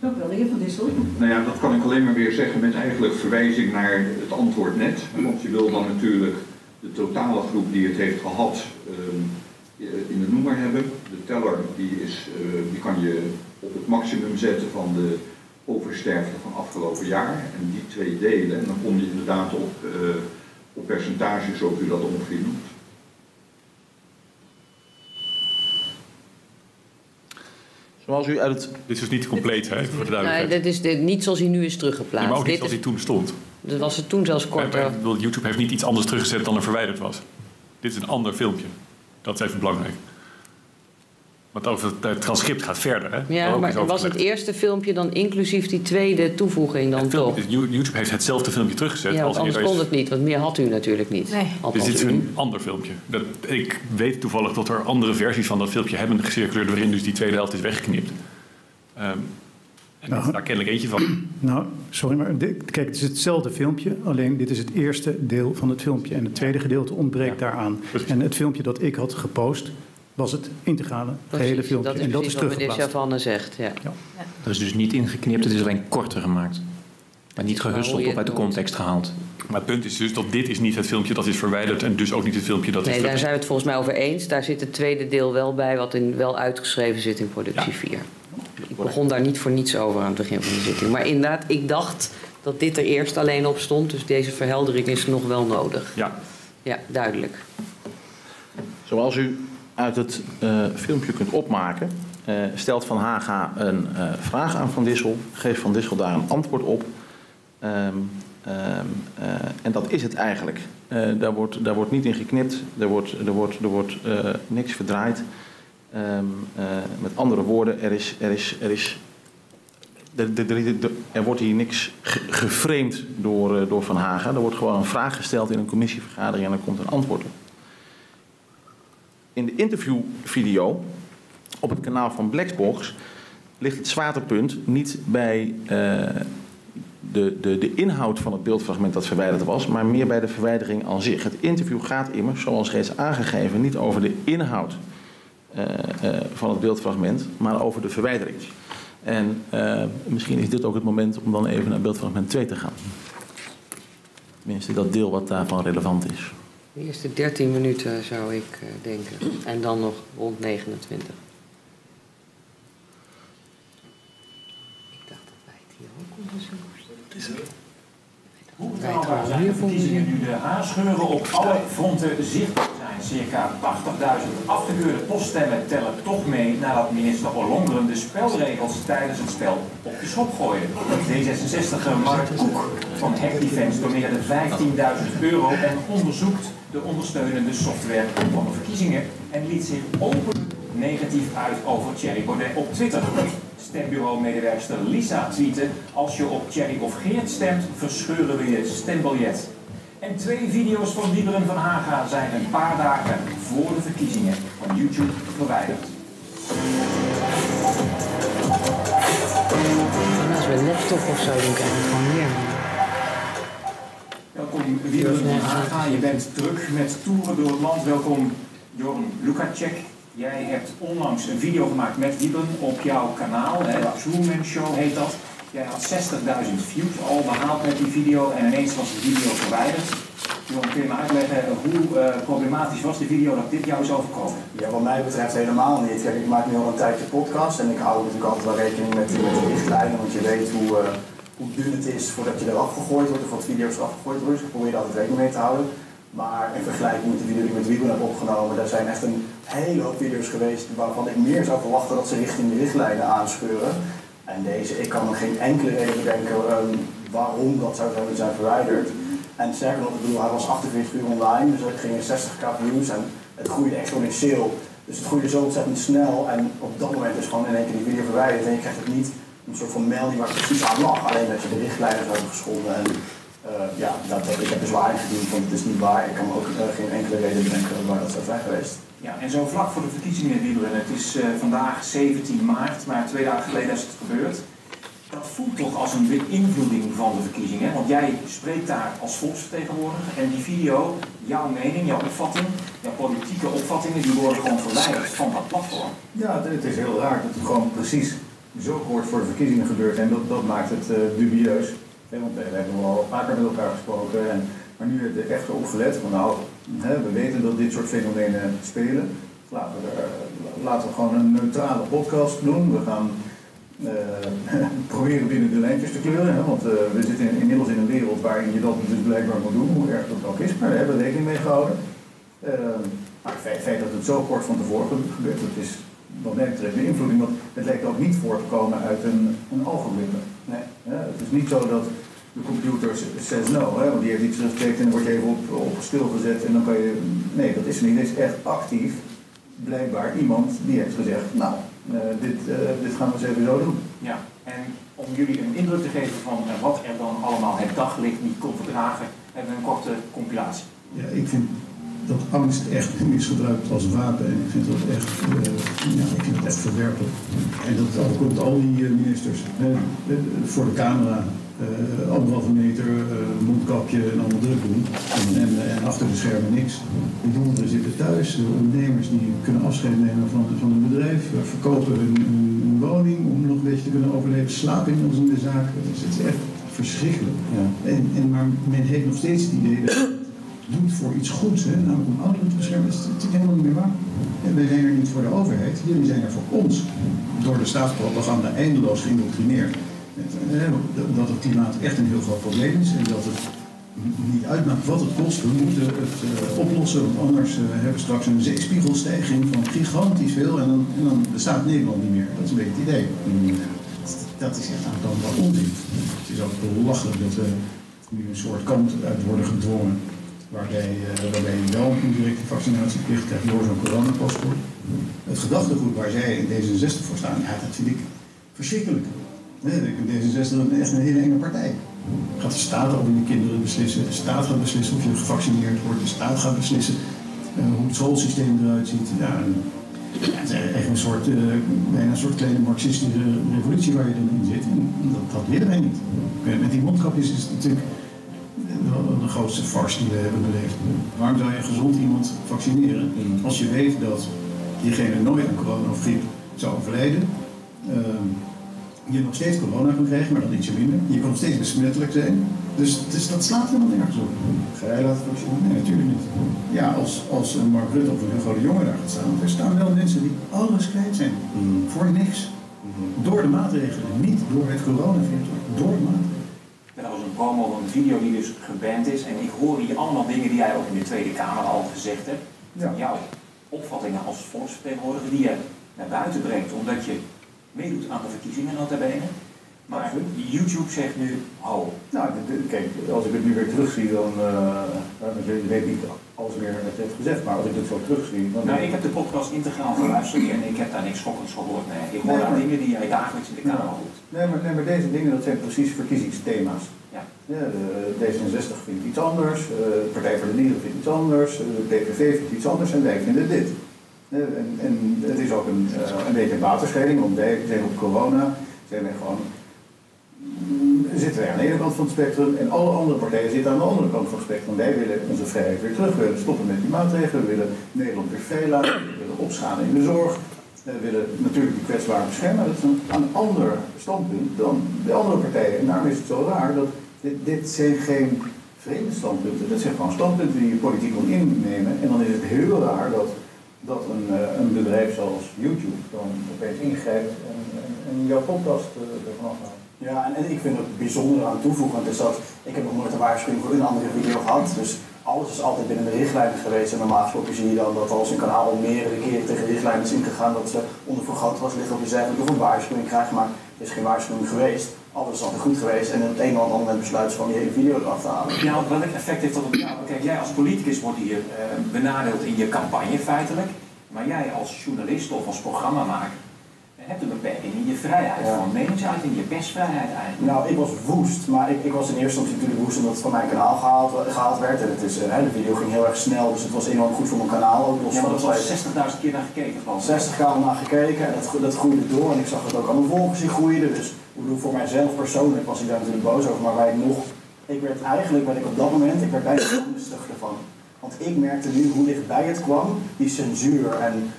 Dank u wel, de heer Van Dissel. Nou ja, dat kan ik alleen maar weer zeggen met eigenlijk verwijzing naar het antwoord net. Want je wil dan natuurlijk de totale groep die het heeft gehad um, in de noemer hebben. De teller die, is, uh, die kan je op het maximum zetten van de oversterfte van afgelopen jaar. En die twee delen. En dan kom je inderdaad op, uh, op percentages zoals u dat ongeveer noemt. Zoals u uit het... Dit is dus niet compleet, hè, voor de Nee, dit is dit, niet zoals hij nu is Ja, teruggeplaatst. maar ook niet dit zoals is, hij toen stond. dat was het toen zelfs korter. YouTube heeft niet iets anders teruggezet dan er verwijderd was. Dit is een ander filmpje. Dat is even belangrijk. Want over het, het transcript gaat verder. Hè? Ja, maar was het eerste filmpje dan inclusief die tweede toevoeging dan toch? YouTube heeft hetzelfde filmpje teruggezet Ja, als anders kon het niet, want meer had u natuurlijk niet. Nee. Dus dit is een ander filmpje. Dat, ik weet toevallig dat er andere versies van dat filmpje hebben gecirculeerd... waarin dus die tweede helft is weggeknipt. Ehm, en dit is daar kennelijk eentje van. Nou, sorry, maar dit- kijk, het is hetzelfde filmpje, alleen dit is het eerste deel van het filmpje. En het tweede gedeelte ontbreekt daaraan. En het filmpje dat ik had gepost, was het integrale, Precies, gehele filmpje. Dat is en dat is precies wat meneer teruggeplaatst. Chavanne zegt, ja. Dat is dus niet ingeknipt, het is alleen korter gemaakt. Maar niet gehusteld of uit de context gehaald. Maar het punt is dus dat dit is niet het filmpje dat is verwijderd... en dus ook niet het filmpje dat is Nee, daar zijn we het volgens mij over eens. Daar zit het tweede deel wel bij, wat in, wel uitgeschreven zit in productie 4. Ik begon daar niet voor niets over aan het begin van de zitting. Maar inderdaad, ik dacht dat dit er eerst alleen op stond. Dus deze verheldering is nog wel nodig. Ja. Ja, duidelijk. Zoals u uit het eh, filmpje kunt opmaken, eh, stelt Van Haga een eh, vraag aan Van Dissel, geeft Van Dissel daar een antwoord op. Ehm, ehm, eh, en dat is het eigenlijk. Daar, wordt, daar wordt niet in geknipt, er wordt, er wordt, er wordt niks verdraaid. Ehm, eh, met andere woorden, er is, er is, er is er, er, er- wordt hier niks ge- geframed door, eh, door Van Haga. Er wordt gewoon een vraag gesteld in een commissievergadering en er komt een antwoord op. In de interviewvideo op het kanaal van Blackbox ligt het zwaartepunt niet bij eh, de, de, de inhoud van het beeldfragment dat verwijderd was, maar meer bij de verwijdering aan zich. Het interview gaat immers, zoals reeds aangegeven, niet over de inhoud van het beeldfragment, maar over de verwijdering. En eh, misschien is dit ook het moment om dan even naar beeldfragment 2 te gaan. Tenminste, dat deel wat daarvan relevant is. De eerste 13 minuten zou ik eh, denken. En dan nog rond 29. Ik dacht dat wij het hier ook konden zien. Hoe betrouwbaar zijn de verkiezingen nu de haarscheuren op alle fronten zichtbaar zijn? Circa 80.000 afgekeurde poststemmen tellen toch mee nadat minister Ollongren de spelregels tijdens het spel op de schop gooide. D66er Mark Koek van Hack Defense doneerde 15.000 euro en onderzoekt de ondersteunende software van de verkiezingen en liet zich openlijk negatief uit over Thierry Baudet op Twitter. Stembureau-medewerkster Lisa tweette: Als je op Thierry of Geert stemt, verscheuren we je stembiljet. En twee video's van Wieberen van Haga zijn een paar dagen voor de verkiezingen van YouTube verwijderd. En als we een laptop of zo doen, krijg je gewoon meer. Welkom Wieberen van Haga, je bent druk met toeren door het land. Welkom Joran Lukacek. Jij hebt onlangs een video gemaakt met Wieberen op jouw kanaal, hè, Truman Show heet dat. Jij had 60.000 views al behaald met die video en ineens was de video verwijderd. Kun je me uitleggen hoe eh, problematisch was die video dat dit jou is overkomen? Ja, wat mij betreft helemaal niet. Ik maak nu al een tijdje podcast en ik hou natuurlijk altijd wel rekening met, de richtlijnen, want je weet hoe, eh, hoe dun het is voordat je eraf gegooid wordt of wat video's eraf gegooid worden. Dus ik probeer er altijd rekening mee te houden. Maar in vergelijking met de video die ik met Wiebel heb opgenomen, daar zijn echt een hele hoop video's geweest waarvan ik meer zou verwachten dat ze richting de richtlijnen aanscheuren. En deze, ik kan me geen enkele reden bedenken ehm, waarom dat zou zijn verwijderd. En sterker nog, ik bedoel, hij was 48 uur online, dus er gingen 60k views en het groeide exponentieel. Dus het groeide zo ontzettend snel en op dat moment is gewoon in één keer die video verwijderd en je krijgt het niet een soort van melding waar het precies aan lag. Alleen dat je de richtlijnen hebben geschonden en eh, ja, dat, ik heb bezwaar ingediend, want het is niet waar. Ik kan ook eh, geen enkele reden bedenken waar dat zou zijn geweest. Ja, en zo vlak voor de verkiezingen, Wieberen, het is eh, vandaag 17 maart, maar twee dagen geleden is het gebeurd. Dat voelt toch als een beïnvloeding van de verkiezingen, want jij spreekt daar als volksvertegenwoordiger en die video, jouw mening, jouw opvatting, jouw politieke opvattingen, die worden gewoon verwijderd van dat platform. Ja, het, is heel raar dat het gewoon precies zo kort voor de verkiezingen gebeurt en dat, dat maakt het eh, dubieus. Want we, hebben al vaker met elkaar gesproken, en, maar nu heb ik echt opgelet van nou, we weten dat dit soort fenomenen spelen. Laten we, er, laten we gewoon een neutrale podcast doen. We gaan eh, proberen binnen de lijntjes te kleuren, want eh, we zitten in- inmiddels in een wereld waarin je dat dus blijkbaar moet doen, hoe erg dat ook is, maar daar hebben rekening mee gehouden. Eh, maar het feit, dat het zo kort van tevoren gebeurt, dat is wat mij betreft beïnvloeding, want het lijkt ook niet voort te komen uit een, een algoritme. Nee. Het is niet zo dat de computer says no, hè, want die heeft iets teruggekeken en dan word je even op, op stilgezet en dan kan je... Nee, dat is er niet. Het is echt actief, blijkbaar iemand die heeft gezegd, nou, eh, dit, eh, dit gaan we eens even zo doen. Ja, en om jullie een indruk te geven van eh, wat er dan allemaal het daglicht niet kon verdragen, hebben we een korte compilatie. Ja, ik vind dat angst echt misgebruikt als wapen en ik vind dat echt, eh, ja, ik vind dat echt verwerpelijk. En dat overkomt al die ministers. hè, voor de camera, anderhalve meter, eh, mondkapje en allemaal druk doen. En, en, en achter de schermen niks. Die jongeren zitten thuis, de ondernemers die kunnen afscheid nemen van, van hun bedrijf, eh, verkopen hun, hun, hun woning om nog een beetje te kunnen overleven, slapen in onze zaak. Dus het is echt verschrikkelijk. En, en, maar men heeft nog steeds het idee dat doet voor iets goeds, hè, namelijk om ouderen te beschermen, dat is natuurlijk helemaal niet meer waar. En wij zijn er niet voor de overheid, jullie zijn er voor ons. Door de staatspropaganda eindeloos geïndoctrineerd. Dat het klimaat echt een heel groot probleem is en dat het niet uitmaakt wat het kost. We moeten het eh, oplossen, want anders eh, hebben we straks een zeespiegelstijging van gigantisch veel en dan, dan bestaat Nederland niet meer. Dat is een beetje het idee. Dat is echt aantoonbaar onzin. Het is ook belachelijk dat we nu een soort kant uit worden gedwongen waarbij, eh, waarbij je wel een directe vaccinatieplicht krijgt door zo'n coronapaspoort. Het gedachtegoed waar zij in D66 voor staan, ja, dat vind ik verschrikkelijk. Nee, ik vind D66 een, echt een hele enge partij. Gaat de staat over je kinderen beslissen, de staat gaat beslissen of je gevaccineerd wordt, de staat gaat beslissen eh, hoe het schoolsysteem eruit ziet. Ja, en- het is echt een soort, eh, bijna een soort kleine marxistische revolutie waar je dan in zit. En dat, dat willen wij niet. Met die mondkapjes is het natuurlijk de grootste farce die we hebben beleefd. Waarom zou je gezond iemand vaccineren als je weet dat diegene nooit aan corona of griep zou overlijden? ehm, je nog steeds corona kan krijgen, maar dan ietsje minder. Je kan nog steeds besmettelijk zijn. Dus, dus dat slaat helemaal nergens op. Ga jij laten vaccineren? Nee, natuurlijk niet. Ja, als, als een Mark Rutte of een Hugo de Jonge daar gaat staan, want er staan wel mensen die alles kwijt zijn. Voor niks. Door de maatregelen, niet door het coronavirus, door de maatregelen. En dat was een promo van een video die dus geband is. En ik hoor hier allemaal dingen die jij ook in de Tweede Kamer al gezegd hebt. Van jouw opvattingen als volksvertegenwoordiger die je naar buiten brengt omdat je meedoet aan de verkiezingen nota bene. Maar YouTube zegt nu, ho. Nou, kijk, als ik het nu weer terugzie, dan. eh, want je weet niet alles meer wat je hebt gezegd, maar als ik dit zo terugzie. Dan Nou, ik heb de podcast integraal geluisterd en ik heb daar niks schokkends gehoord. Nee, ik hoor Nee, maar- dingen die jij dagelijks in de Kamer roept. Nee maar, nee, maar deze dingen dat zijn precies verkiezingsthema's. Ja. de D66 vindt iets anders, eh, de Partij voor de Dieren vindt iets anders, eh, de PVV vindt iets anders en wij vinden dit. Eh, En, en het is ook een, eh, een beetje een waterscheiding, want op corona, zijn wij gewoon, mm, zitten wij aan de ene kant van het spectrum en alle andere partijen zitten aan de andere kant van het spectrum. Wij willen onze vrijheid weer terug, we willen stoppen met die maatregelen, we willen Nederland weer vrij laten, we willen opschalen in de zorg. We willen natuurlijk die kwetsbaren beschermen. Dat is een, ander standpunt dan de andere partijen. En daarom is het zo raar dat dit, zijn geen vreemde standpunten. Dit zijn gewoon standpunten die je politiek moet innemen. En dan is het heel raar dat, dat een, eh, een bedrijf zoals YouTube dan opeens ingrijpt en, en, en jouw podcast eh, ervan afhaalt. Ja, en, ik vind het bijzonder aan toevoegend is dat ik heb nog nooit een waarschuwing voor een andere video gehad. Dus alles is altijd binnen de richtlijnen geweest. En normaal gesproken zie je dan dat als een kanaal meerdere keren tegen de richtlijnen is ingegaan, dat ze onder vergrootglas liggen op je zegt of een waarschuwing krijgen. Maar het is geen waarschuwing geweest. Alles is altijd goed geweest. En op het een of ander moment besluiten ze van die hele video eraf te halen. Ja, want welk effect heeft dat op jou? Kijk, jij als politicus wordt hier eh, benadeeld in je campagne feitelijk. Maar jij als journalist of als programmamaker eh, hebt een beperking in je vrijheid Ja. van meningsuiting, je persvrijheid eigenlijk. Nou, ik was woest, maar ik, ik was in eerste instantie natuurlijk woest omdat het van mijn kanaal gehaald, gehaald werd. En het is, eh, de video ging heel erg snel, dus het was enorm goed voor mijn kanaal. Ook los Ja, van maar het er was 60.000 keer naar gekeken. geloof ik. 60 k naar gekeken en dat, dat groeide door. En ik zag het ook aan mijn volgers die groeiden. Dus ik bedoel, voor mijzelf persoonlijk was ik daar natuurlijk boos over. Maar waar ik nog, ik werd eigenlijk, werd ik op dat moment, ik werd bijna onrustig ervan. Want ik merkte nu hoe dichtbij het kwam, die censuur. En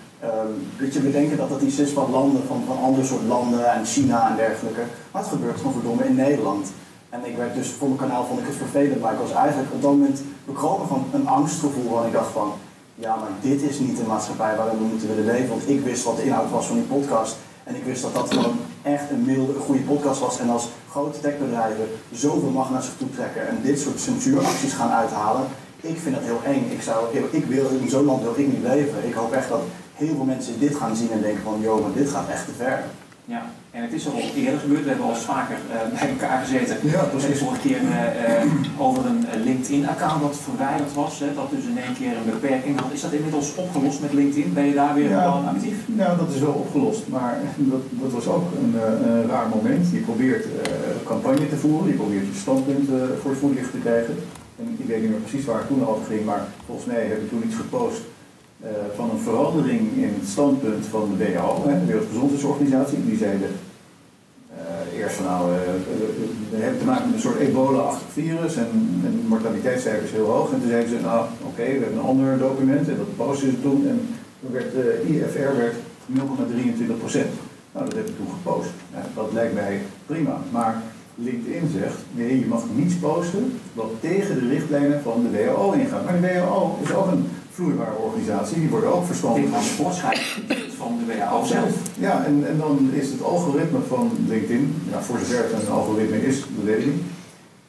dat je bedenken dat dat iets is van landen, van, van andere soort landen en China en dergelijke. Maar het gebeurt gewoon verdomme in Nederland. En ik werd dus voor mijn kanaal vond ik het vervelend, maar ik was eigenlijk op dat moment bekropen van een angstgevoel. Want ik dacht van, ja, maar dit is niet de maatschappij waarin we moeten willen leven. Want ik wist wat de inhoud was van die podcast. En ik wist dat dat gewoon echt een goede podcast was. En als grote techbedrijven zoveel macht naar zich toe trekken en dit soort censuuracties gaan uithalen. ik vind dat heel eng. Ik, zou, ik wil, in zo'n land wil ik niet leven. Ik hoop echt dat heel veel mensen dit gaan zien en denken van, joh, maar dit gaat echt te ver. Ja, en het is al eerder gebeurd. We hebben al eens vaker uh, bij elkaar gezeten. Ja, precies. vorige keer uh, uh, over een LinkedIn-account dat verwijderd was. Hè, dat dus in één keer een beperking had. Is dat inmiddels opgelost met LinkedIn? Ben je daar weer ja, actief? Nou, dat is wel opgelost. Maar dat, dat was ook een, een raar moment. Je probeert campagne te voeren. Je probeert je standpunt voor het voetlicht te krijgen. En ik weet niet meer precies waar het toen over ging. Maar volgens mij heb ik toen iets gepost uh, van een verandering in het standpunt van de WHO, hè, de Wereldgezondheidsorganisatie. Die zeiden uh, eerst van nou, uh, we hebben te maken met een soort ebola-achtig virus en, en de mortaliteitscijfer is heel hoog. En toen zeiden ze, nou oké, we hebben een ander document en dat posten ze toen. En toen werd de IFR werd 0,23 procent. Nou, dat heb ik toen gepost. dat lijkt mij prima. Maar LinkedIn zegt, nee, je mag niets posten wat tegen de richtlijnen van de WHO ingaat. Maar de WHO is ook een vloeibare organisatie, die worden ook verstandig. Dit was van de WHO zelf. Ja, en, en dan is het algoritme van LinkedIn, ja, voor zover het een algoritme is, dat weet ik niet.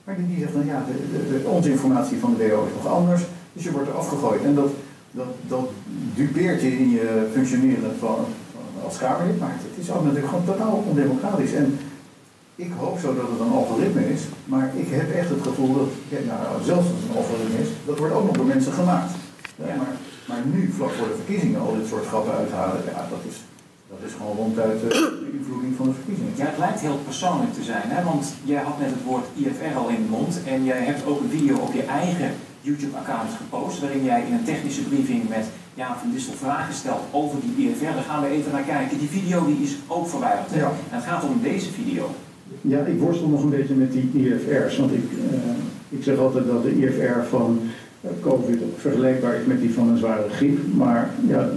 Maar die, zegt dan, ja, de, de, de, onze informatie van de WHO is nog anders, dus je wordt er afgegooid. En dat, dat, dat dupeert je in je functioneren van, van als Kamerlid, maar het is ook natuurlijk gewoon totaal ondemocratisch. En ik hoop zo dat het een algoritme is, maar ik heb echt het gevoel dat, nou, zelfs als het een algoritme is, dat wordt ook nog door mensen gemaakt. Ja, maar, maar nu, vlak voor de verkiezingen, al dit soort grappen uithalen, ja, dat is, dat is gewoon ronduit de invloeding van de verkiezingen. Ja, het lijkt heel persoonlijk te zijn, hè? want jij had net het woord IFR al in de mond en jij hebt ook een video op je eigen YouTube-account gepost, waarin jij in een technische briefing met Jaan van Distel vragen stelt over die IFR. Daar gaan we even naar kijken. Die video die is ook verwijderd. Hè? Ja. En het gaat om deze video. Ja, ik worstel nog een beetje met die IFR's, want ik, uh, ik zeg altijd dat de IFR van COVID vergelijkbaar is met die van een zware griep. Maar ja,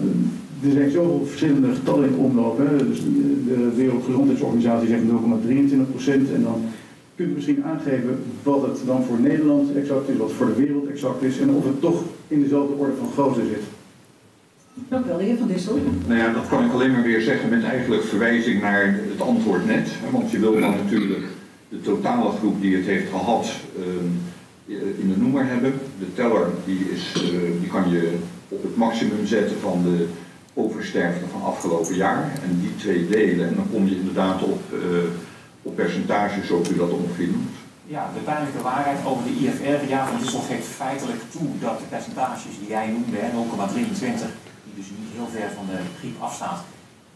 er zijn zoveel verschillende getallen in omloop. Hè. Dus de Wereldgezondheidsorganisatie zegt 0,23% en dan kunt u misschien aangeven wat het dan voor Nederland exact is, wat voor de wereld exact is en of het toch in dezelfde orde van grootte zit. Dank u wel, de heer Van Dissel. Nou ja, dat kan ik alleen maar weer zeggen met eigenlijk verwijzing naar het antwoord net. Want je wil dan natuurlijk de totale groep die het heeft gehad in de noemer hebben. De teller die is, die kan je op het maximum zetten van de oversterfte van afgelopen jaar. En die twee delen en dan kom je inderdaad op, op percentages zoals u dat ongeveer noemt. Ja, de pijnlijke waarheid over de IFR, ja, van Dissel geeft feitelijk toe dat de percentages die jij noemde, 0,23, die dus niet heel ver van de griep afstaat,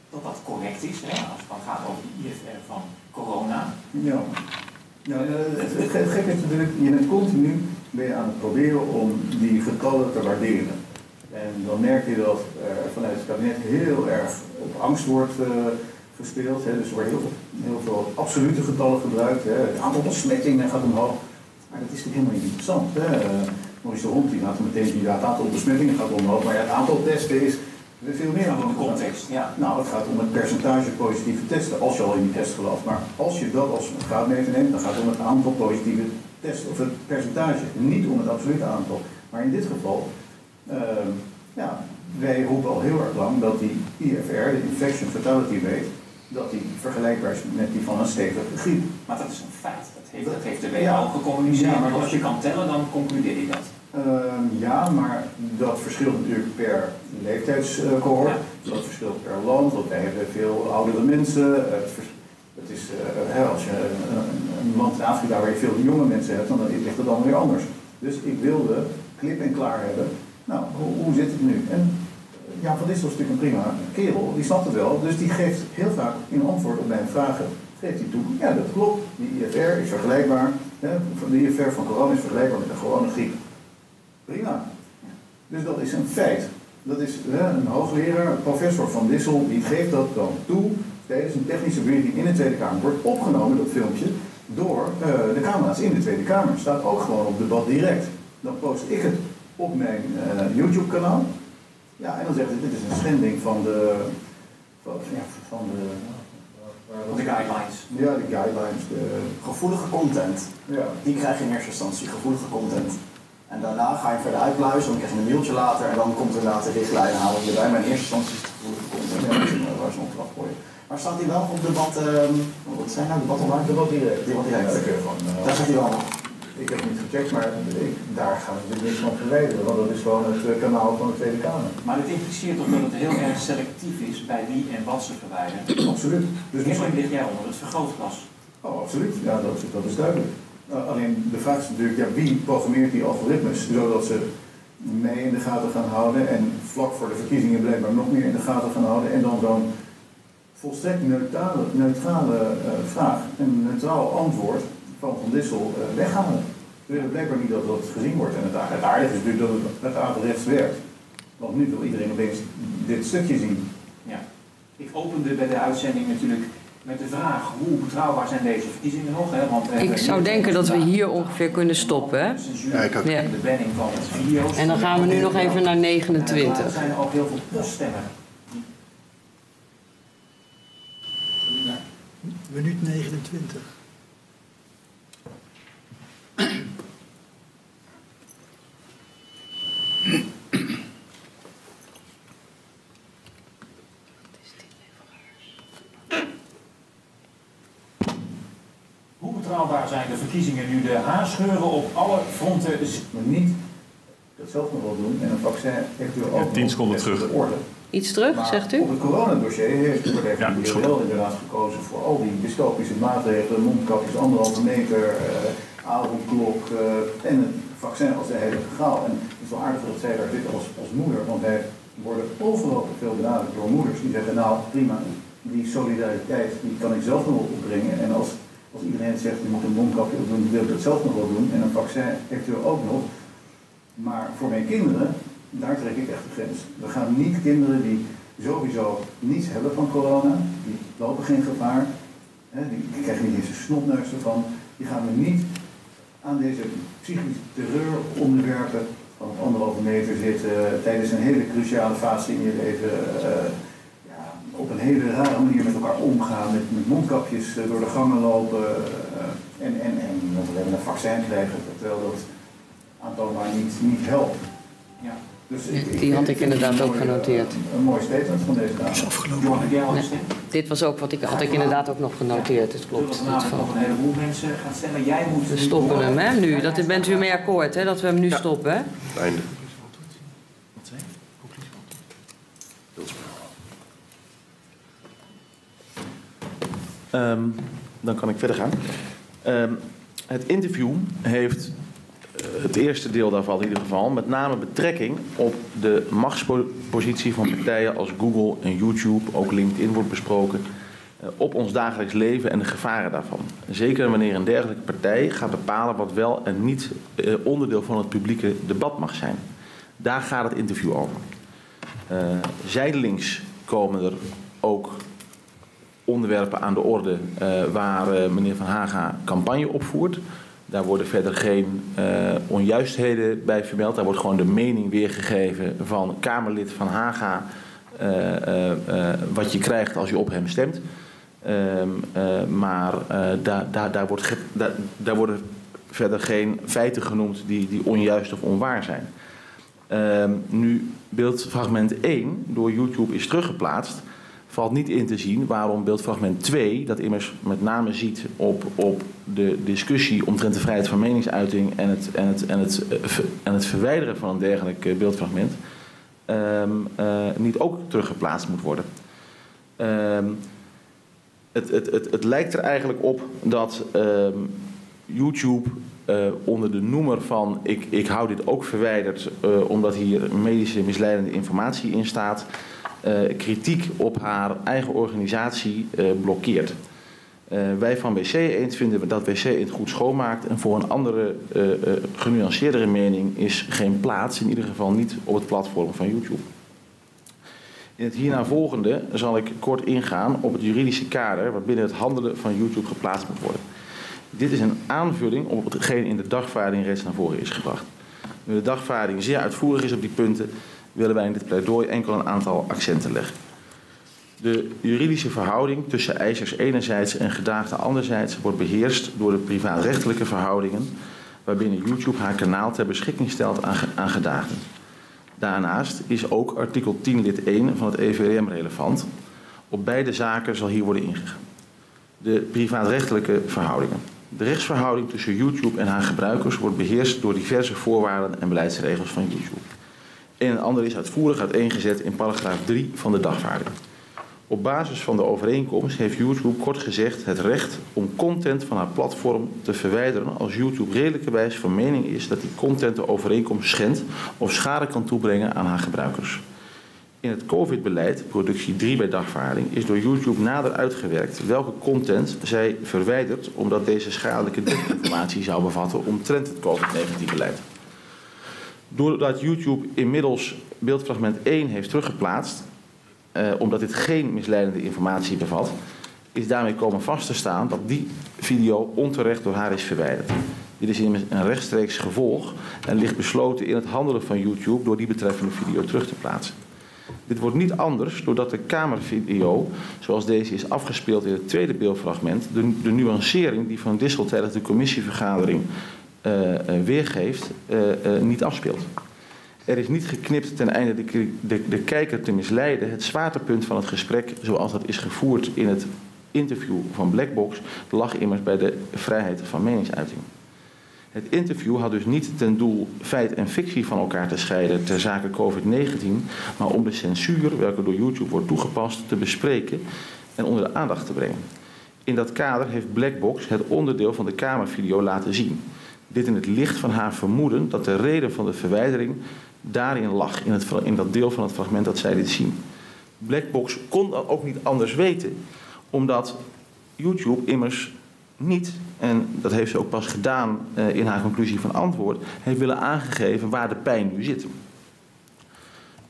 dat dat correct is, hè, als het dan gaat over de IFR van corona. Ja. Nou, het, het, het gekke is natuurlijk, je bent continu ben je aan het proberen om die getallen te waarderen. En dan merk je dat er vanuit het kabinet heel erg op angst wordt uh, gespeeld. Hè. Dus er worden heel, veel absolute getallen gebruikt. Hè. Het aantal besmettingen gaat omhoog. Maar dat is natuurlijk helemaal niet interessant. Hè. Maurice de Hond die laat meteen ja, het aantal besmettingen gaat omhoog. Maar ja, het aantal testen is veel meer dan de context. Ja. Nou, het gaat om het percentage positieve testen, als je al in die test gelooft. Maar als je dat als graadmeter neemt, dan gaat het om het aantal positieve testen, of het percentage, niet om het absolute aantal. Maar in dit geval, uh, ja, wij roepen al heel erg lang dat die IFR, de Infection Fatality Rate, dat die vergelijkbaar is met die van een stevige griep. Maar dat is een feit. Dat heeft, dat heeft de WHO gecommuniceerd. Ja, maar als je kan tellen, dan concludeer je dat. Uh, ja, maar dat verschilt natuurlijk per leeftijdscohort. Dat verschilt per land, want wij hebben veel oudere mensen. Het, het is, uh, als je een, een, land in Afrika waar je veel jonge mensen hebt, dan ligt het dan weer anders. Dus ik wilde klip en klaar hebben. Nou, hoe, hoe zit het nu? En ja, van dit is natuurlijk een prima kerel, die snapt het wel. Dus die geeft heel vaak in antwoord op mijn vragen, geeft hij toe, ja dat klopt, die IFR is vergelijkbaar, hè, de IFR van corona is vergelijkbaar met een gewone griep. Prima. Dus dat is een feit. Dat is een hoogleraar, professor van Dissel, die geeft dat dan toe tijdens een technische briefing in de Tweede Kamer. Wordt opgenomen, dat filmpje, door uh, de camera's in de Tweede Kamer. Staat ook gewoon op debat direct. Dan post ik het op mijn uh, YouTube-kanaal. Ja, en dan zegt hij, dit is een schending van de... Van, ja, van de de guidelines. Ja, de guidelines. De... Gevoelige content. Ja. Die krijg je in eerste instantie, gevoelige content. En daarna ga je verder uitpluizen, dan krijg je een mailtje later en dan komt er inderdaad de richtlijn halen je bij. Maar in eerste instantie is is een, waar is een opdracht voor je. Maar staat hij wel op debat, uh, wat zijn nou debat online? Debat direct. Debat direct. Ja, uh, Daar zit hij wel op. Ik heb het niet gecheckt, maar ik, daar gaan we natuurlijk niks van verwijderen, want dat is gewoon het eh, kanaal van de Tweede Kamer. Maar het impliceert toch dat het heel erg selectief is bij wie en wat ze verwijderen? Absoluut. Dus misschien lig jij onder het vergrootglas. Oh, absoluut. Ja, dat, dat is duidelijk. Uh, alleen de vraag is natuurlijk, ja, wie programmeert die algoritmes zodat ze mee in de gaten gaan houden en vlak voor de verkiezingen blijkbaar nog meer in de gaten gaan houden en dan zo'n volstrekt neutrale, uh, vraag, een neutraal antwoord van Van Dissel uh, weghalen. We willen blijkbaar niet dat dat gezien wordt. En het, het aardige is natuurlijk dat het, het averechts werkt. Want nu wil iedereen opeens dit stukje zien. Ja. Ik opende bij de uitzending natuurlijk met de vraag hoe betrouwbaar zijn deze verkiezingen nog? Hè? Want ik zou denken dat we hier ongeveer kunnen stoppen. Hè? Ja, ik ook. De banning van video's. En dan gaan we nu nog even naar 29. Er zijn ook heel veel poststemmen. Minuut 29. Hoe betrouwbaar zijn de verkiezingen nu de haarscheuren op alle fronten? Maar niet dat zelf nog wel doen en een vaccin eventueel ook 10 seconden terug. orde. Iets terug, maar zegt u? Op het coronadossier heeft de Partij van de wel inderdaad gekozen voor al die dystopische maatregelen, mondkapjes, anderhalve meter, uh, avondklok uh, en het vaccin als de hele graal. En het is wel aardig dat zij daar zit als, als moeder, want wij worden overal te veel benadrukt door moeders die zeggen, nou prima, die solidariteit die kan ik zelf nog wel opbrengen. En als, als iedereen zegt, je moet een mondkapje op doen, wil ik dat zelf nog wel doen. En een vaccin eventueel ook nog. Maar voor mijn kinderen, daar trek ik echt de grens. We gaan niet kinderen die sowieso niets hebben van corona, die lopen geen gevaar, hè, die krijgen niet eens een snotneus ervan, die gaan we niet aan deze psychische terreur onderwerpen van anderhalve meter zitten tijdens een hele cruciale fase in je leven. Ja, op een hele rare manier met elkaar omgaan, met, met mondkapjes uh, door de gangen lopen uh, en, en, en nog alleen een vaccin krijgen, terwijl dat aantoonbaar niet, niet helpt. Ja. Dus ik, die had ik inderdaad ook genoteerd. Een, een mooi statement van deze dame. Nee, dit was ook wat ik had ik inderdaad ook nog genoteerd. Het klopt. Namelijk nog een heleboel mensen gaan stemmen. Jij moet we stoppen hem hè, nu. Dat bent u mee akkoord hè, dat we hem nu ja. stoppen. Hè? Einde. Wat zei um, Dan kan ik verder gaan. Um, het interview heeft het eerste deel daarvan in ieder geval, met name betrekking op de machtspositie van partijen als Google en YouTube, ook LinkedIn wordt besproken, op ons dagelijks leven en de gevaren daarvan. Zeker wanneer een dergelijke partij gaat bepalen wat wel en niet onderdeel van het publieke debat mag zijn. Daar gaat het interview over. Uh, zijdelings komen er ook onderwerpen aan de orde uh, waar uh, meneer Van Haga campagne opvoert. Daar worden verder geen uh, onjuistheden bij vermeld. Daar wordt gewoon de mening weergegeven van Kamerlid van Haga. Wat je krijgt als je op hem stemt. maar daar, daar, wordt daar, worden verder geen feiten genoemd die, die onjuist of onwaar zijn. nu beeldfragment 1 door YouTube is teruggeplaatst valt niet in te zien waarom beeldfragment 2, dat immers met name ziet op, op de discussie omtrent de vrijheid van meningsuiting en het, en het, en het, en het verwijderen van een dergelijk beeldfragment, um, uh, niet ook teruggeplaatst moet worden. Um, het, het, het, het lijkt er eigenlijk op dat um, YouTube onder de noemer van ik, ik hou dit ook verwijderd omdat hier medische misleidende informatie in staat, kritiek op haar eigen organisatie uh, blokkeert. Uh, wij van WC Eend vinden dat WC Eend goed schoonmaakt en voor een andere genuanceerdere mening is geen plaats, in ieder geval niet op het platform van YouTube. In het hierna volgende zal ik kort ingaan op het juridische kader waarbinnen het handelen van YouTube geplaatst moet worden. Dit is een aanvulling op hetgeen in de dagvaarding reeds naar voren is gebracht. Nu de dagvaarding zeer uitvoerig is op die punten, willen wij in dit pleidooi enkel een aantal accenten leggen. De juridische verhouding tussen eisers enerzijds en gedaagden anderzijds wordt beheerst door de privaatrechtelijke verhoudingen waarbinnen YouTube haar kanaal ter beschikking stelt aan, aan gedaagden. Daarnaast is ook artikel 10 lid 1 van het EVRM relevant. Op beide zaken zal hier worden ingegaan. De privaatrechtelijke verhoudingen. De rechtsverhouding tussen YouTube en haar gebruikers wordt beheerst door diverse voorwaarden en beleidsregels van YouTube. Een en ander is uitvoerig uiteengezet in paragraaf 3 van de dagvaarding. Op basis van de overeenkomst heeft YouTube kort gezegd het recht om content van haar platform te verwijderen als YouTube redelijkerwijs van mening is dat die content de overeenkomst schendt of schade kan toebrengen aan haar gebruikers. In het COVID-beleid, productie 3 bij dagvaarding, is door YouTube nader uitgewerkt welke content zij verwijdert omdat deze schadelijke desinformatie zou bevatten omtrent het COVID-19-beleid. Doordat YouTube inmiddels beeldfragment 1 heeft teruggeplaatst, eh, omdat dit geen misleidende informatie bevat, is daarmee komen vast te staan dat die video onterecht door haar is verwijderd. Dit is een rechtstreeks gevolg en ligt besloten in het handelen van YouTube door die betreffende video terug te plaatsen. Dit wordt niet anders doordat de kamervideo, zoals deze is afgespeeld in het tweede beeldfragment, de, nuancering die Van Dissel tijdens de commissievergadering weergeeft, uh, niet afspeelt. Er is niet geknipt ten einde de, de, de kijker te misleiden. Het zwaartepunt van het gesprek, zoals dat is gevoerd in het interview van Blackbox, lag immers bij de vrijheid van meningsuiting. Het interview had dus niet ten doel feit en fictie van elkaar te scheiden ter zake COVID-19, maar om de censuur, welke door YouTube wordt toegepast, te bespreken en onder de aandacht te brengen. In dat kader heeft Blackbox het onderdeel van de Kamervideo laten zien. Dit in het licht van haar vermoeden dat de reden van de verwijdering daarin lag, in, het, in dat deel van het fragment dat zij dit zien. Blackbox kon dat ook niet anders weten, omdat YouTube immers niet, en dat heeft ze ook pas gedaan uh, in haar conclusie van antwoord, heeft willen aangegeven waar de pijn nu zit.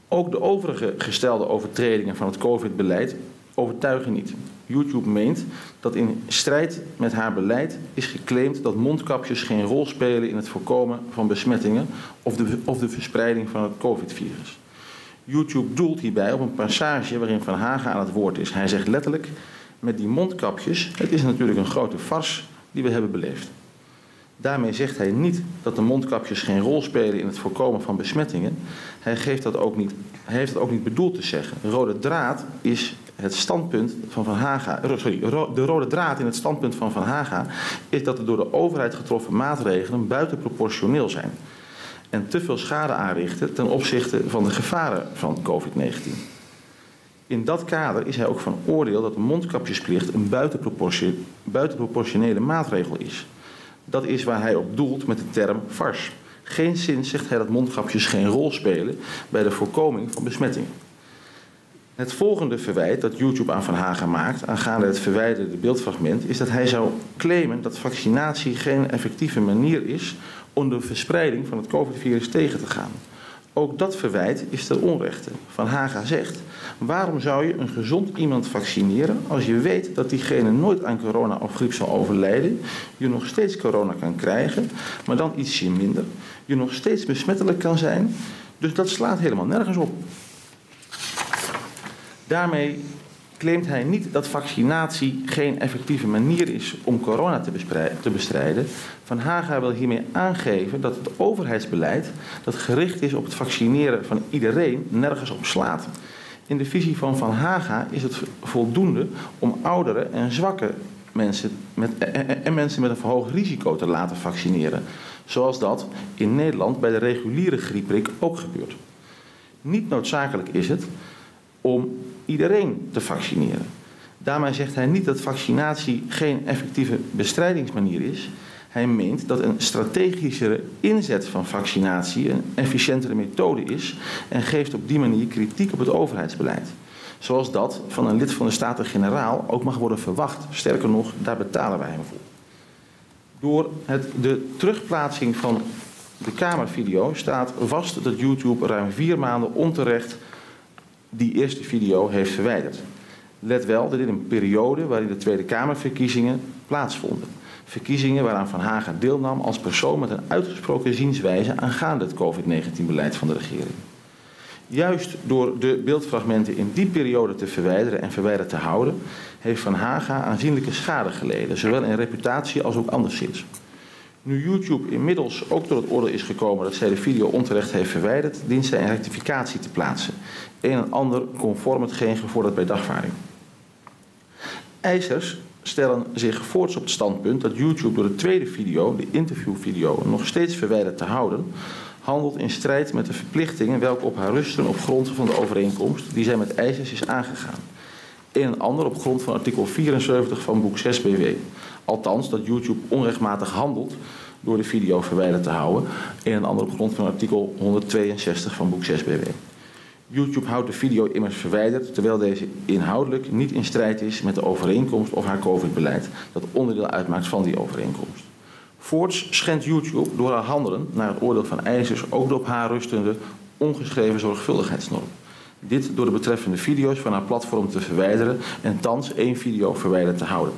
Ook de overige gestelde overtredingen van het COVID-beleid overtuigen niet. YouTube meent dat in strijd met haar beleid is geclaimd dat mondkapjes geen rol spelen in het voorkomen van besmettingen of de, of de verspreiding van het COVID-virus. YouTube doelt hierbij op een passage waarin Van Hagen aan het woord is. Hij zegt letterlijk: met die mondkapjes, het is natuurlijk een grote fars die we hebben beleefd. Daarmee zegt hij niet dat de mondkapjes geen rol spelen in het voorkomen van besmettingen. Hij, geeft dat ook niet, hij heeft dat ook niet bedoeld te zeggen. Rode draad is het standpunt van Van Haga, sorry, de rode draad in het standpunt van Van Haga is dat de door de overheid getroffen maatregelen buitenproportioneel zijn en te veel schade aanrichten ten opzichte van de gevaren van COVID-19. In dat kader is hij ook van oordeel dat de mondkapjesplicht een buitenproportionele maatregel is. Dat is waar hij op doelt met de term vars. Geen zin zegt hij dat mondkapjes geen rol spelen bij de voorkoming van besmettingen. Het volgende verwijt dat YouTube aan Van Hagen maakt aangaande het verwijderde beeldfragment is dat hij zou claimen dat vaccinatie geen effectieve manier is om de verspreiding van het COVID-virus tegen te gaan. Ook dat verwijt is ten onrechte. Van Haga zegt: waarom zou je een gezond iemand vaccineren als je weet dat diegene nooit aan corona of griep zal overlijden, je nog steeds corona kan krijgen, maar dan ietsje minder, je nog steeds besmettelijk kan zijn? Dus dat slaat helemaal nergens op. Daarmee claimt hij niet dat vaccinatie geen effectieve manier is om corona te, bestrijden. Van Haga wil hiermee aangeven dat het overheidsbeleid dat gericht is op het vaccineren van iedereen nergens op slaat. In de visie van Van Haga is het voldoende om ouderen en zwakke mensen met, en mensen met een verhoogd risico te laten vaccineren. Zoals dat in Nederland bij de reguliere griepprik ook gebeurt. Niet noodzakelijk is het om iedereen te vaccineren. Daarmee zegt hij niet dat vaccinatie geen effectieve bestrijdingsmanier is. Hij meent dat een strategischere inzet van vaccinatie een efficiëntere methode is en geeft op die manier kritiek op het overheidsbeleid. Zoals dat van een lid van de Staten-Generaal ook mag worden verwacht. Sterker nog, daar betalen wij hem voor. Door het, de terugplaatsing van de Kamervideo staat vast dat YouTube ruim vier maanden onterecht die eerste video heeft verwijderd. Let wel dat dit een periode waarin de Tweede Kamerverkiezingen plaatsvonden. Verkiezingen waaraan Van Haga deelnam als persoon met een uitgesproken zienswijze aangaande het COVID-19-beleid van de regering. Juist door de beeldfragmenten in die periode te verwijderen en verwijderd te houden, heeft Van Haga aanzienlijke schade geleden, zowel in reputatie als ook anderszins. Nu YouTube inmiddels ook tot het oordeel is gekomen dat zij de video onterecht heeft verwijderd, dient zij een rectificatie te plaatsen. Een en ander conform hetgeen gevorderd bij dagvaarding. Eisers stellen zich voorts op het standpunt dat YouTube door de tweede video, de interviewvideo, nog steeds verwijderd te houden, handelt in strijd met de verplichtingen welke op haar rusten op grond van de overeenkomst die zij met ISIS is aangegaan. Een en ander op grond van artikel 74 van boek 6 BW. Althans, dat YouTube onrechtmatig handelt door de video verwijderd te houden. Een en ander op grond van artikel 162 van boek 6 BW. YouTube houdt de video immers verwijderd, terwijl deze inhoudelijk niet in strijd is met de overeenkomst of haar COVID-beleid, dat onderdeel uitmaakt van die overeenkomst. Voorts schendt YouTube door haar handelen, naar het oordeel van eisers, ook de op haar rustende ongeschreven zorgvuldigheidsnorm. Dit door de betreffende video's van haar platform te verwijderen en thans één video verwijderd te houden.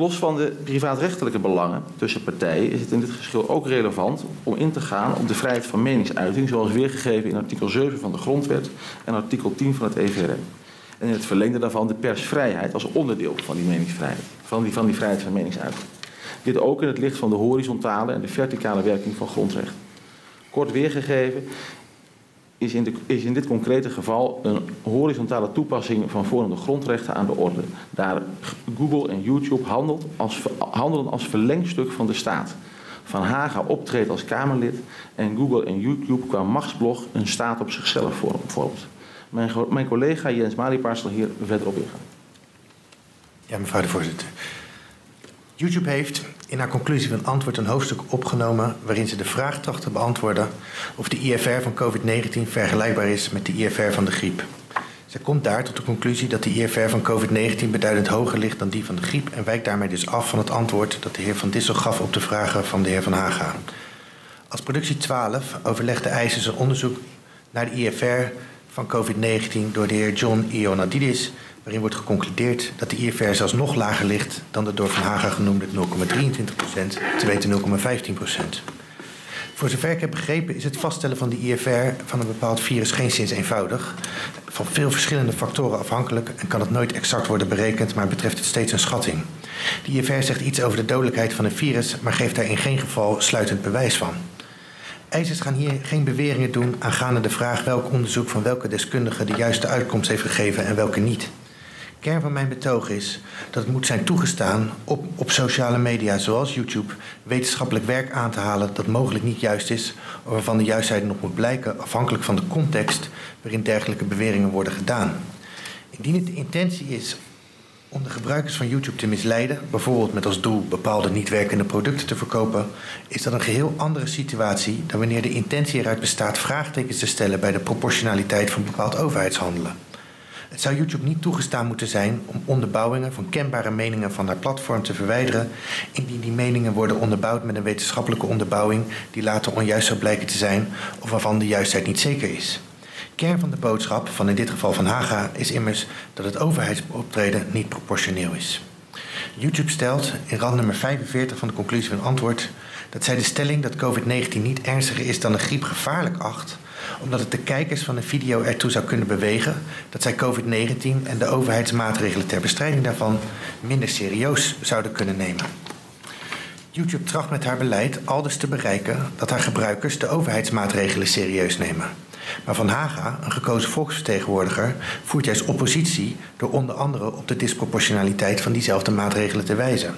Los van de privaatrechtelijke belangen tussen partijen is het in dit geschil ook relevant om in te gaan op de vrijheid van meningsuiting, zoals weergegeven in artikel 7 van de Grondwet en artikel 10 van het EVRM. En in het verlengde daarvan de persvrijheid als onderdeel van die meningsvrijheid, van die, van die vrijheid van meningsuiting. Dit ook in het licht van de horizontale en de verticale werking van grondrechten. Kort weergegeven is in, in dit concrete geval een horizontale toepassing van vormende grondrechten aan de orde. Daar Google en YouTube handelt als, handelen als verlengstuk van de staat. Van Haga optreedt als Kamerlid en Google en YouTube qua machtsblog een staat op zichzelf vormt. Mijn, mijn collega Jens Malipaar zal hier verder op ingaan. Ja, mevrouw de voorzitter. YouTube heeft in haar conclusie van antwoord een hoofdstuk opgenomen waarin ze de vraag tracht te beantwoorden of de IFR van COVID-19 vergelijkbaar is met de IFR van de griep. Zij komt daar tot de conclusie dat de IFR van COVID-19 beduidend hoger ligt dan die van de griep en wijkt daarmee dus af van het antwoord dat de heer Van Dissel gaf op de vragen van de heer Van Haga. Als productie 12 overlegde eisen een onderzoek naar de IFR van COVID-19 door de heer John Ionadidis waarin wordt geconcludeerd dat de IFR zelfs nog lager ligt dan de door Van Haga genoemde 0,23%, te weten 0,15%. Voor zover ik heb begrepen is het vaststellen van de IFR van een bepaald virus geen sinds eenvoudig. Van veel verschillende factoren afhankelijk en kan het nooit exact worden berekend, maar betreft het steeds een schatting. De IFR zegt iets over de dodelijkheid van een virus, maar geeft daar in geen geval sluitend bewijs van. Eisers gaan hier geen beweringen doen aangaande de vraag welk onderzoek van welke deskundige de juiste uitkomst heeft gegeven en welke niet kern van mijn betoog is dat het moet zijn toegestaan op, op sociale media zoals YouTube wetenschappelijk werk aan te halen dat mogelijk niet juist is, of waarvan de juistheid nog moet blijken afhankelijk van de context waarin dergelijke beweringen worden gedaan. Indien het de intentie is om de gebruikers van YouTube te misleiden, bijvoorbeeld met als doel bepaalde niet werkende producten te verkopen, is dat een geheel andere situatie dan wanneer de intentie eruit bestaat vraagtekens te stellen bij de proportionaliteit van bepaald overheidshandelen. Zou YouTube niet toegestaan moeten zijn om onderbouwingen van kenbare meningen van haar platform te verwijderen, indien die meningen worden onderbouwd met een wetenschappelijke onderbouwing die later onjuist zou blijken te zijn of waarvan de juistheid niet zeker is. Kern van de boodschap van in dit geval van Haga is immers dat het overheidsoptreden niet proportioneel is. YouTube stelt in rand nummer 45 van de conclusie van antwoord dat zij de stelling dat COVID-19 niet ernstiger is dan een griep gevaarlijk acht, omdat het de kijkers van de video ertoe zou kunnen bewegen dat zij COVID-19 en de overheidsmaatregelen ter bestrijding daarvan minder serieus zouden kunnen nemen. YouTube tracht met haar beleid aldus te bereiken dat haar gebruikers de overheidsmaatregelen serieus nemen. Maar Van Haga, een gekozen volksvertegenwoordiger, voert juist oppositie door onder andere op de disproportionaliteit van diezelfde maatregelen te wijzen.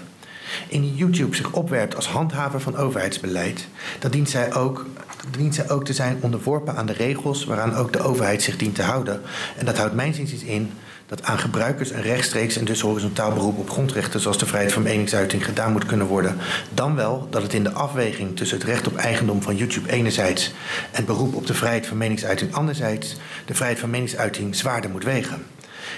Indien YouTube zich opwerpt als handhaver van overheidsbeleid, dan dient zij ook dient zij ook te zijn onderworpen aan de regels waaraan ook de overheid zich dient te houden. En dat houdt mijn inziens in dat aan gebruikers een rechtstreeks en dus horizontaal beroep op grondrechten zoals de vrijheid van meningsuiting gedaan moet kunnen worden. Dan wel dat het in de afweging tussen het recht op eigendom van YouTube enerzijds en beroep op de vrijheid van meningsuiting anderzijds de vrijheid van meningsuiting zwaarder moet wegen.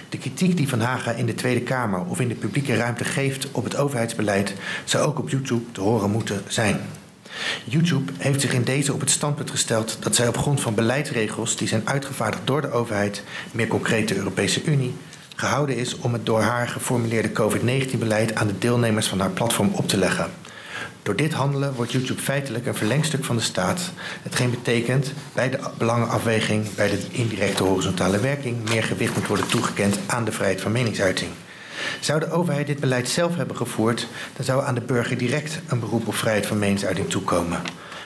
De kritiek die Van Haga in de Tweede Kamer of in de publieke ruimte geeft op het overheidsbeleid zou ook op YouTube te horen moeten zijn. YouTube heeft zich in deze op het standpunt gesteld dat zij op grond van beleidsregels die zijn uitgevaardigd door de overheid, meer concreet de Europese Unie, gehouden is om het door haar geformuleerde COVID-19-beleid aan de deelnemers van haar platform op te leggen. Door dit handelen wordt YouTube feitelijk een verlengstuk van de staat, hetgeen betekent bij de belangenafweging bij de indirecte horizontale werking meer gewicht moet worden toegekend aan de vrijheid van meningsuiting. Zou de overheid dit beleid zelf hebben gevoerd, dan zou aan de burger direct een beroep op vrijheid van meningsuiting toekomen.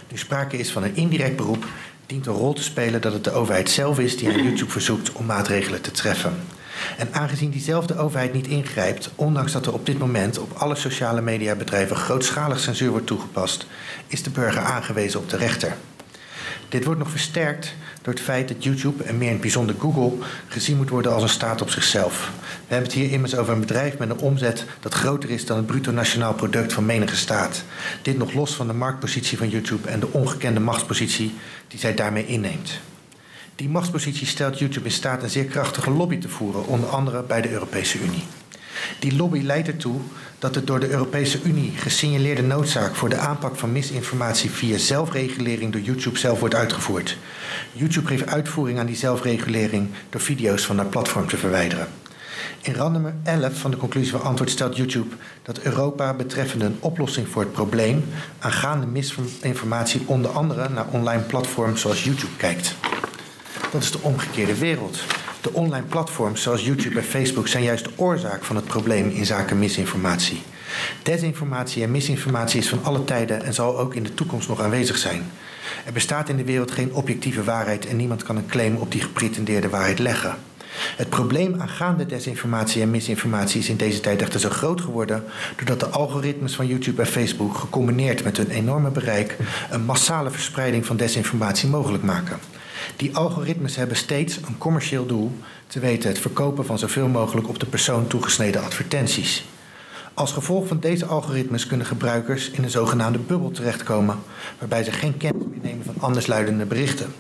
Nu sprake is van een indirect beroep, dient een rol te spelen dat het de overheid zelf is die aan YouTube verzoekt om maatregelen te treffen. En aangezien diezelfde overheid niet ingrijpt, ondanks dat er op dit moment op alle sociale mediabedrijven grootschalig censuur wordt toegepast, is de burger aangewezen op de rechter. Dit wordt nog versterkt het feit dat YouTube, en meer in het bijzonder Google, gezien moet worden als een staat op zichzelf. We hebben het hier immers over een bedrijf met een omzet dat groter is dan het bruto nationaal product van menige staat. Dit nog los van de marktpositie van YouTube en de ongekende machtspositie die zij daarmee inneemt. Die machtspositie stelt YouTube in staat een zeer krachtige lobby te voeren, onder andere bij de Europese Unie. Die lobby leidt ertoe dat de door de Europese Unie gesignaleerde noodzaak voor de aanpak van misinformatie via zelfregulering door YouTube zelf wordt uitgevoerd. YouTube geeft uitvoering aan die zelfregulering door video's van haar platform te verwijderen. In randnummer 11 van de conclusie van antwoord stelt YouTube dat Europa betreffende een oplossing voor het probleem aangaande misinformatie onder andere naar online platforms zoals YouTube kijkt. Dat is de omgekeerde wereld. De online platforms zoals YouTube en Facebook zijn juist de oorzaak van het probleem in zaken misinformatie. Desinformatie en misinformatie is van alle tijden en zal ook in de toekomst nog aanwezig zijn. Er bestaat in de wereld geen objectieve waarheid en niemand kan een claim op die gepretendeerde waarheid leggen. Het probleem aangaande desinformatie en misinformatie is in deze tijd echter zo groot geworden doordat de algoritmes van YouTube en Facebook gecombineerd met hun enorme bereik een massale verspreiding van desinformatie mogelijk maken. Die algoritmes hebben steeds een commercieel doel, te weten het verkopen van zoveel mogelijk op de persoon toegesneden advertenties. Als gevolg van deze algoritmes kunnen gebruikers in een zogenaamde bubbel terechtkomen, waarbij ze geen kennis meer nemen van andersluidende berichten.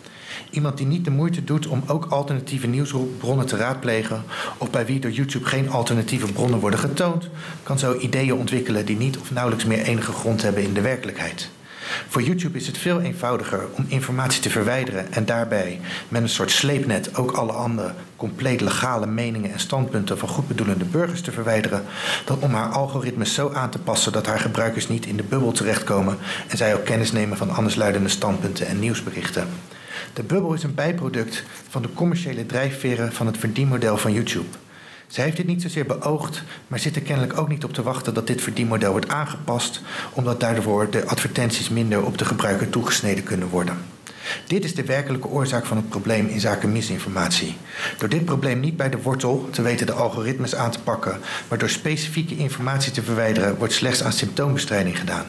Iemand die niet de moeite doet om ook alternatieve nieuwsbronnen te raadplegen, of bij wie door YouTube geen alternatieve bronnen worden getoond, kan zo ideeën ontwikkelen die niet of nauwelijks meer enige grond hebben in de werkelijkheid. Voor YouTube is het veel eenvoudiger om informatie te verwijderen en daarbij met een soort sleepnet ook alle andere compleet legale meningen en standpunten van goedbedoelende burgers te verwijderen, dan om haar algoritmes zo aan te passen dat haar gebruikers niet in de bubbel terechtkomen en zij ook kennis nemen van andersluidende standpunten en nieuwsberichten. De bubbel is een bijproduct van de commerciële drijfveren van het verdienmodel van YouTube. Zij heeft dit niet zozeer beoogd, maar zit er kennelijk ook niet op te wachten dat dit verdienmodel wordt aangepast, omdat daardoor de advertenties minder op de gebruiker toegesneden kunnen worden. Dit is de werkelijke oorzaak van het probleem in zaken misinformatie. Door dit probleem niet bij de wortel, te weten de algoritmes aan te pakken, maar door specifieke informatie te verwijderen, wordt slechts aan symptoombestrijding gedaan.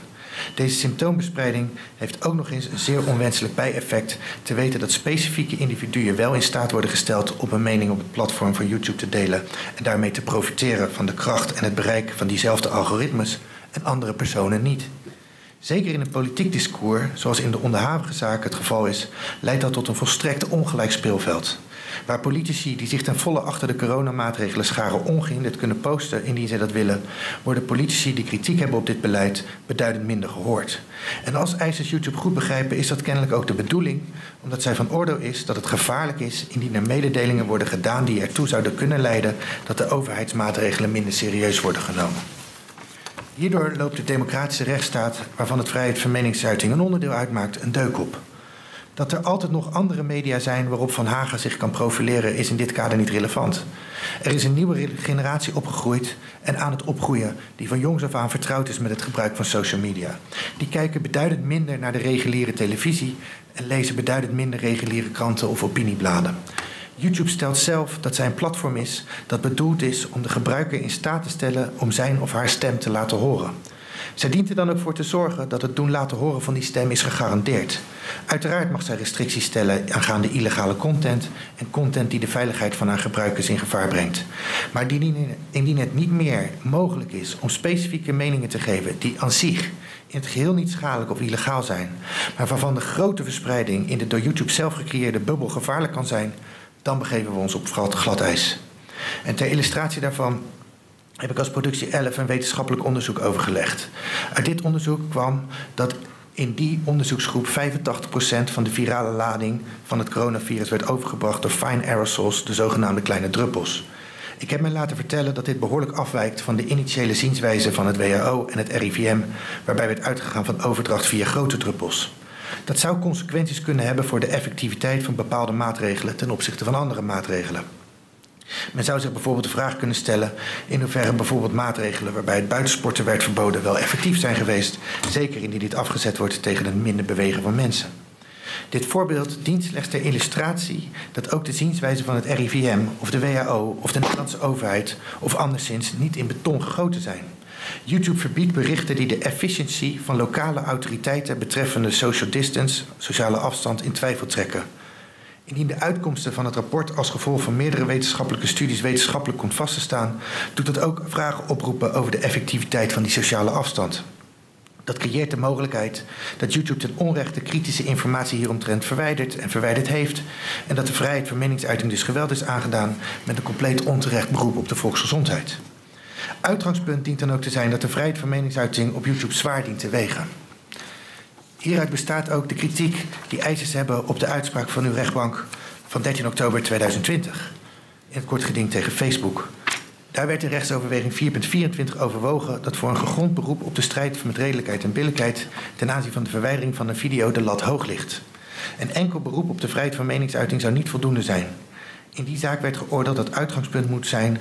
Deze symptoombespreiding heeft ook nog eens een zeer onwenselijk bijeffect, te weten dat specifieke individuen wel in staat worden gesteld om een mening op het platform van YouTube te delen en daarmee te profiteren van de kracht en het bereik van diezelfde algoritmes en andere personen niet. Zeker in een politiek discours, zoals in de onderhavige zaken het geval is, leidt dat tot een volstrekt ongelijk speelveld. Waar politici die zich ten volle achter de coronamaatregelen scharen ongehinderd kunnen posten indien zij dat willen, worden politici die kritiek hebben op dit beleid beduidend minder gehoord. En als eisers YouTube goed begrijpen, is dat kennelijk ook de bedoeling, omdat zij van oordeel is dat het gevaarlijk is indien er mededelingen worden gedaan die ertoe zouden kunnen leiden dat de overheidsmaatregelen minder serieus worden genomen. Hierdoor loopt de democratische rechtsstaat, waarvan het vrijheid van meningsuiting een onderdeel uitmaakt, een deuk op. Dat er altijd nog andere media zijn waarop Van Hagen zich kan profileren, is in dit kader niet relevant. Er is een nieuwe generatie opgegroeid en aan het opgroeien die van jongs af aan vertrouwd is met het gebruik van social media. Die kijken beduidend minder naar de reguliere televisie en lezen beduidend minder reguliere kranten of opiniebladen. YouTube stelt zelf dat zij een platform is dat bedoeld is om de gebruiker in staat te stellen om zijn of haar stem te laten horen. Zij dient er dan ook voor te zorgen dat het doen laten horen van die stem is gegarandeerd. Uiteraard mag zij restricties stellen aangaande illegale content en content die de veiligheid van haar gebruikers in gevaar brengt. Maar indien het niet meer mogelijk is om specifieke meningen te geven die aan zich in het geheel niet schadelijk of illegaal zijn, maar waarvan de grote verspreiding in de door YouTube zelf gecreëerde bubbel gevaarlijk kan zijn, dan begeven we ons op glad ijs. En ter illustratie daarvan heb ik als productie 11 een wetenschappelijk onderzoek overgelegd. Uit dit onderzoek kwam dat in die onderzoeksgroep 85% van de virale lading van het coronavirus werd overgebracht door fine aerosols, de zogenaamde kleine druppels. Ik heb mij laten vertellen dat dit behoorlijk afwijkt van de initiële zienswijze van het WHO en het RIVM, waarbij werd uitgegaan van overdracht via grote druppels. Dat zou consequenties kunnen hebben voor de effectiviteit van bepaalde maatregelen ten opzichte van andere maatregelen. Men zou zich bijvoorbeeld de vraag kunnen stellen in hoeverre bijvoorbeeld maatregelen waarbij het buitensporten werd verboden wel effectief zijn geweest, zeker indien dit afgezet wordt tegen het minder bewegen van mensen. Dit voorbeeld dient slechts ter illustratie dat ook de zienswijze van het RIVM of de WHO of de Nederlandse overheid of anderszins niet in beton gegoten zijn. YouTube verbiedt berichten die de efficiëntie van lokale autoriteiten betreffende social distance, sociale afstand, in twijfel trekken. Indien de uitkomsten van het rapport als gevolg van meerdere wetenschappelijke studies wetenschappelijk komt vast te staan, doet dat ook vragen oproepen over de effectiviteit van die sociale afstand. Dat creëert de mogelijkheid dat YouTube ten onrechte kritische informatie hieromtrent verwijdert en verwijderd heeft. En dat de vrijheid van meningsuiting dus geweld is aangedaan met een compleet onterecht beroep op de volksgezondheid. Uitgangspunt dient dan ook te zijn dat de vrijheid van meningsuiting op YouTube zwaar dient te wegen. Hieruit bestaat ook de kritiek die eisers hebben op de uitspraak van uw rechtbank van 13 oktober 2020 in het kort geding tegen Facebook. Daar werd in rechtsoverweging 4.24 overwogen dat voor een gegrond beroep op de strijd met redelijkheid en billijkheid ten aanzien van de verwijdering van een video de lat hoog ligt. Een enkel beroep op de vrijheid van meningsuiting zou niet voldoende zijn. In die zaak werd geoordeeld dat uitgangspunt moet zijn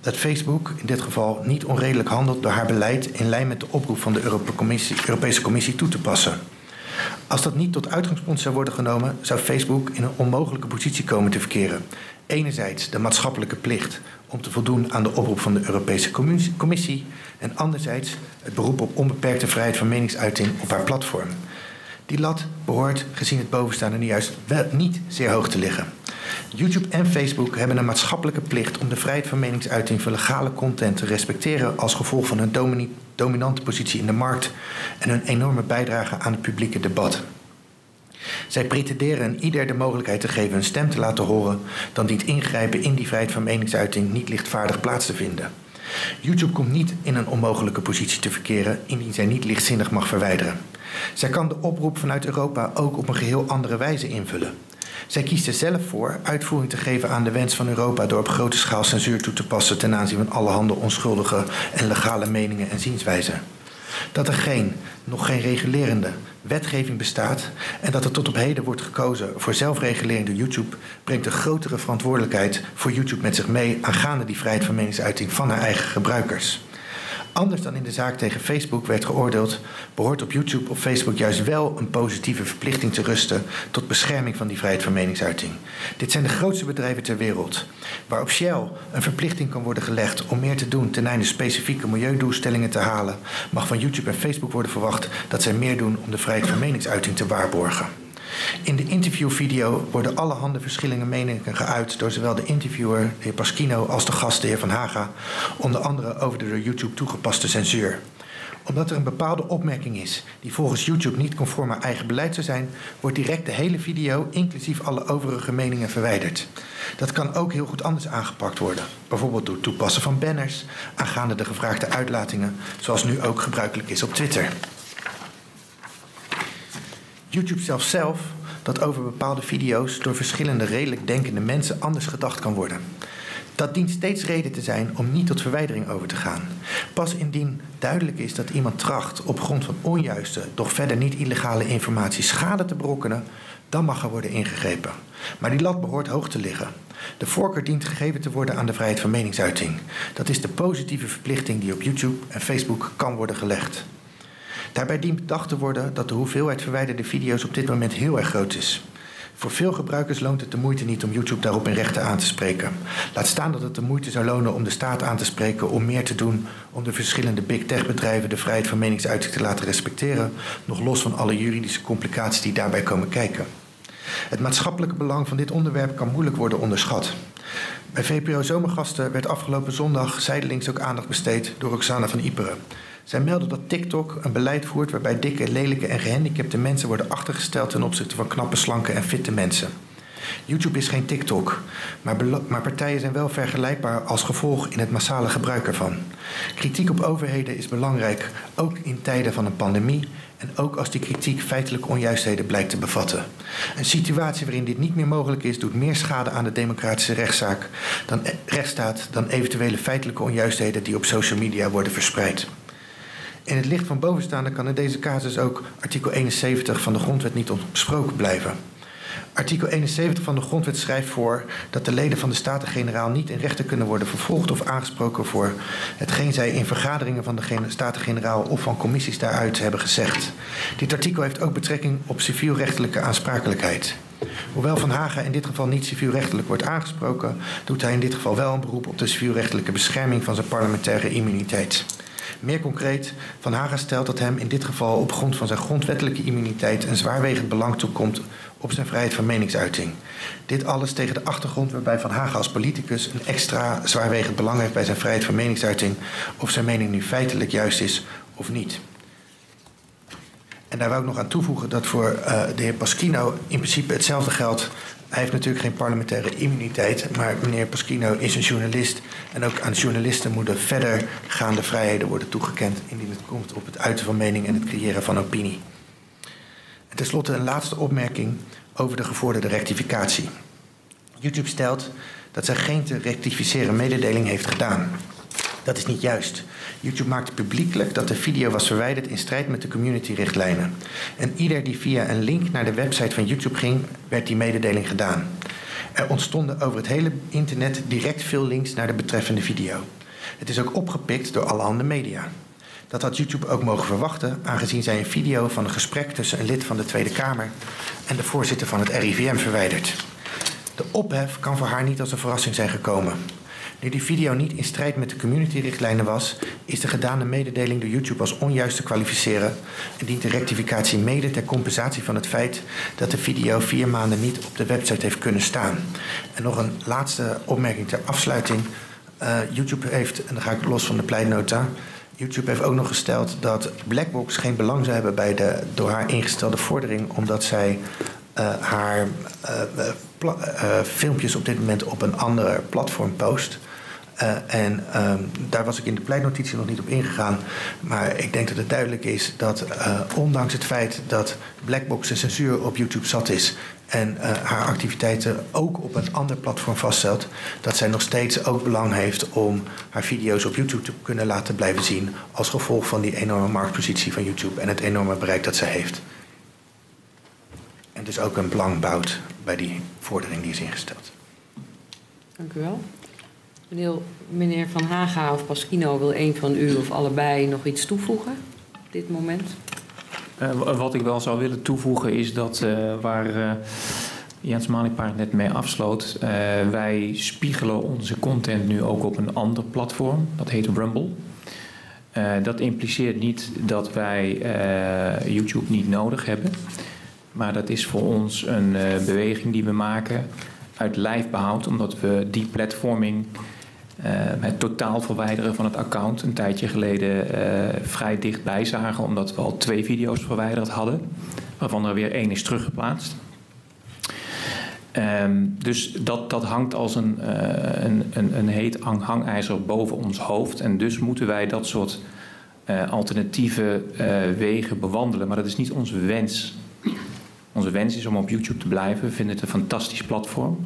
dat Facebook in dit geval niet onredelijk handelt door haar beleid in lijn met de oproep van de Europese Commissie toe te passen. Als dat niet tot uitgangspunt zou worden genomen, zou Facebook in een onmogelijke positie komen te verkeren. Enerzijds de maatschappelijke plicht om te voldoen aan de oproep van de Europese Commissie en anderzijds het beroep op onbeperkte vrijheid van meningsuiting op haar platform. Die lat behoort, gezien het bovenstaande, nu juist wel niet zeer hoog te liggen. YouTube en Facebook hebben een maatschappelijke plicht om de vrijheid van meningsuiting voor legale content te respecteren als gevolg van hun dominante positie in de markt en hun enorme bijdrage aan het publieke debat. Zij pretenderen ieder de mogelijkheid te geven hun stem te laten horen, dan dient ingrijpen in die vrijheid van meningsuiting niet lichtvaardig plaats te vinden. YouTube komt niet in een onmogelijke positie te verkeren indien zij niet lichtzinnig mag verwijderen. Zij kan de oproep vanuit Europa ook op een geheel andere wijze invullen. Zij kiest er zelf voor uitvoering te geven aan de wens van Europa door op grote schaal censuur toe te passen ten aanzien van allerhande onschuldige en legale meningen en zienswijzen. Dat er geen, nog geen regulerende wetgeving bestaat en dat er tot op heden wordt gekozen voor zelfregulering door YouTube, brengt een grotere verantwoordelijkheid voor YouTube met zich mee aangaande die vrijheid van meningsuiting van haar eigen gebruikers. Anders dan in de zaak tegen Facebook werd geoordeeld, behoort op YouTube of Facebook juist wel een positieve verplichting te rusten tot bescherming van die vrijheid van meningsuiting. Dit zijn de grootste bedrijven ter wereld. Waar op Shell een verplichting kan worden gelegd om meer te doen ten einde specifieke milieudoelstellingen te halen, mag van YouTube en Facebook worden verwacht dat zij meer doen om de vrijheid van meningsuiting te waarborgen. In de interviewvideo worden allerhande verschillende meningen geuit door zowel de interviewer, de heer Paschino, als de gast, de heer Van Haga, onder andere over de door YouTube toegepaste censuur omdat er een bepaalde opmerking is die volgens YouTube niet conform haar eigen beleid zou zijn, wordt direct de hele video, inclusief alle overige meningen, verwijderd. Dat kan ook heel goed anders aangepakt worden. Bijvoorbeeld door toepassen van banners aangaande de gevraagde uitlatingen, zoals nu ook gebruikelijk is op Twitter. YouTube zelf zelf dat over bepaalde video's door verschillende redelijk denkende mensen anders gedacht kan worden. Dat dient steeds reden te zijn om niet tot verwijdering over te gaan. Pas indien duidelijk is dat iemand tracht op grond van onjuiste, doch verder niet illegale informatie schade te brokkenen, dan mag er worden ingegrepen. Maar die lat behoort hoog te liggen. De voorkeur dient gegeven te worden aan de vrijheid van meningsuiting. Dat is de positieve verplichting die op YouTube en Facebook kan worden gelegd. Daarbij dient bedacht te worden dat de hoeveelheid verwijderde video's op dit moment heel erg groot is. Voor veel gebruikers loont het de moeite niet om YouTube daarop in rechten aan te spreken. Laat staan dat het de moeite zou lonen om de staat aan te spreken om meer te doen om de verschillende big tech bedrijven de vrijheid van meningsuiting te laten respecteren, nog los van alle juridische complicaties die daarbij komen kijken. Het maatschappelijke belang van dit onderwerp kan moeilijk worden onderschat. Bij VPRO Zomergasten werd afgelopen zondag zijdelings ook aandacht besteed door Roxana van Iperen. Zij melden dat TikTok een beleid voert waarbij dikke, lelijke en gehandicapte mensen worden achtergesteld ten opzichte van knappe, slanke en fitte mensen. YouTube is geen TikTok, maar, maar, partijen zijn wel vergelijkbaar als gevolg in het massale gebruik ervan. Kritiek op overheden is belangrijk, ook in tijden van een pandemie en ook als die kritiek feitelijke onjuistheden blijkt te bevatten. Een situatie waarin dit niet meer mogelijk is, doet meer schade aan de democratische rechtszaak dan, rechtsstaat dan eventuele feitelijke onjuistheden die op social media worden verspreid. In het licht van bovenstaande kan in deze casus ook artikel 71 van de grondwet niet onbesproken blijven. Artikel 71 van de Grondwet schrijft voor dat de leden van de Staten-Generaal niet in rechten kunnen worden vervolgd of aangesproken voor hetgeen zij in vergaderingen van de Staten-Generaal of van commissies daaruit hebben gezegd. Dit artikel heeft ook betrekking op civielrechtelijke aansprakelijkheid. Hoewel Van Haga in dit geval niet civielrechtelijk wordt aangesproken, doet hij in dit geval wel een beroep op de civielrechtelijke bescherming van zijn parlementaire immuniteit. Meer concreet, Van Haga stelt dat hem in dit geval op grond van zijn grondwettelijke immuniteit een zwaarwegend belang toekomt op zijn vrijheid van meningsuiting. Dit alles tegen de achtergrond waarbij Van Haga als politicus een extra zwaarwegend belang heeft bij zijn vrijheid van meningsuiting, of zijn mening nu feitelijk juist is of niet. En daar wou ik nog aan toevoegen dat voor uh, de heer Paschino in principe hetzelfde geldt. Hij heeft natuurlijk geen parlementaire immuniteit, maar meneer Paschino is een journalist. En ook aan journalisten moeten verdergaande vrijheden worden toegekend indien het komt op het uiten van mening en het creëren van opinie. En tenslotte een laatste opmerking over de gevorderde rectificatie. YouTube stelt dat zij geen te rectificeren mededeling heeft gedaan. Dat is niet juist. YouTube maakte publiekelijk dat de video was verwijderd in strijd met de community-richtlijnen. En ieder die via een link naar de website van YouTube ging, werd die mededeling gedaan. Er ontstonden over het hele internet direct veel links naar de betreffende video. Het is ook opgepikt door alle andere media. Dat had YouTube ook mogen verwachten, aangezien zij een video van een gesprek tussen een lid van de Tweede Kamer en de voorzitter van het RIVM verwijderd. De ophef kan voor haar niet als een verrassing zijn gekomen. Nu die video niet in strijd met de community-richtlijnen was, is de gedane mededeling door YouTube als onjuist te kwalificeren en dient de rectificatie mede ter compensatie van het feit dat de video vier maanden niet op de website heeft kunnen staan. En nog een laatste opmerking ter afsluiting. Uh, YouTube heeft, en dan ga ik los van de pleitnota, YouTube heeft ook nog gesteld dat Blackbox geen belang zou hebben bij de door haar ingestelde vordering, omdat zij uh, haar uh, filmpjes op dit moment op een ander platform post. Uh, en um, daar was ik in de pleitnotitie nog niet op ingegaan. Maar ik denk dat het duidelijk is dat uh, ondanks het feit dat Blackbox de censuur op YouTube zat is en haar activiteiten ook op een ander platform vaststelt, dat zij nog steeds ook belang heeft om haar video's op YouTube te kunnen laten blijven zien als gevolg van die enorme marktpositie van YouTube en het enorme bereik dat zij heeft. En dus ook een belang bouwt bij die vordering die is ingesteld. Dank u wel. Meneer, meneer Van Haga of Paschino, wil een van u of allebei nog iets toevoegen op dit moment? Uh, wat ik wel zou willen toevoegen is dat uh, waar uh, Jens Malingpaard net mee afsloot, wij spiegelen onze content nu ook op een ander platform, dat heet Rumble. dat impliceert niet dat wij YouTube niet nodig hebben, maar dat is voor ons een beweging die we maken uit lijfbehoud, omdat we die platforming uh, het totaal verwijderen van het account een tijdje geleden uh, vrij dichtbij zagen, omdat we al twee video's verwijderd hadden, waarvan er weer één is teruggeplaatst. Um, dus dat, dat hangt als een, een, een, een heet hangijzer boven ons hoofd. En dus moeten wij dat soort alternatieve wegen bewandelen. Maar dat is niet onze wens. Onze wens is om op YouTube te blijven. We vinden het een fantastisch platform.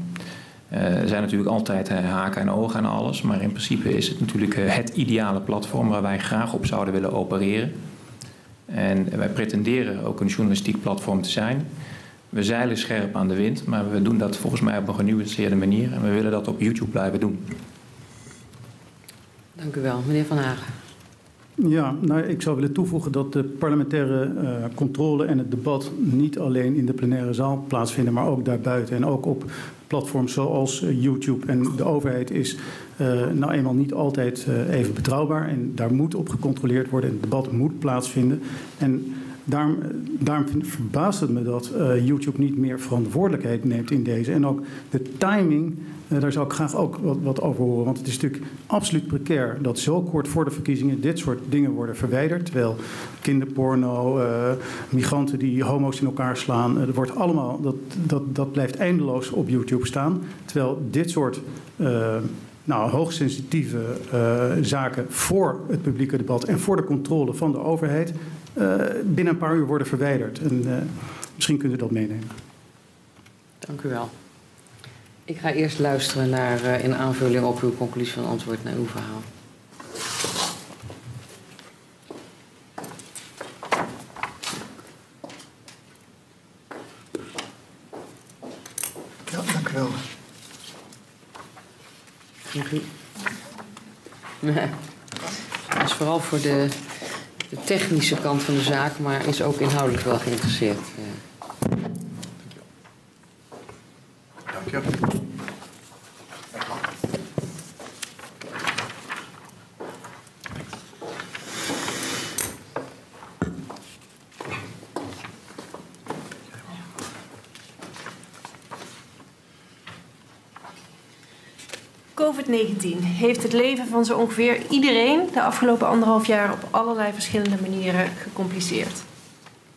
Uh, er zijn natuurlijk altijd uh, haken en ogen aan alles, maar in principe is het natuurlijk uh, het ideale platform waar wij graag op zouden willen opereren. En wij pretenderen ook een journalistiek platform te zijn. We zeilen scherp aan de wind, maar we doen dat volgens mij op een genuanceerde manier en we willen dat op YouTube blijven doen. Dank u wel, meneer Van Hagen. Ja, nou, ik zou willen toevoegen dat de parlementaire uh, controle en het debat niet alleen in de plenaire zaal plaatsvinden, maar ook daarbuiten. En ook op platforms zoals uh, YouTube. En de overheid is uh, nou eenmaal niet altijd even betrouwbaar. En daar moet op gecontroleerd worden. En het debat moet plaatsvinden. En daarom, daarom verbaast het me dat YouTube niet meer verantwoordelijkheid neemt in deze. En ook de timing uh, daar zou ik graag ook wat, over horen. Want het is natuurlijk absoluut precair dat zo kort voor de verkiezingen dit soort dingen worden verwijderd. Terwijl kinderporno, uh, migranten die homo's in elkaar slaan, uh, dat, wordt allemaal, dat, dat, dat blijft eindeloos op YouTube staan. Terwijl dit soort nou, hoogsensitieve zaken voor het publieke debat en voor de controle van de overheid binnen een paar uur worden verwijderd. En misschien kunt u dat meenemen. Dank u wel. Ik ga eerst luisteren naar, eh, in aanvulling op uw conclusie van antwoord naar uw verhaal. Ja, dank u wel. Dank u. Dat is vooral voor de, de, technische kant van de zaak, maar is ook inhoudelijk wel geïnteresseerd. Ja. Dank je. COVID-19 heeft het leven van zo ongeveer iedereen de afgelopen anderhalf jaar op allerlei verschillende manieren gecompliceerd.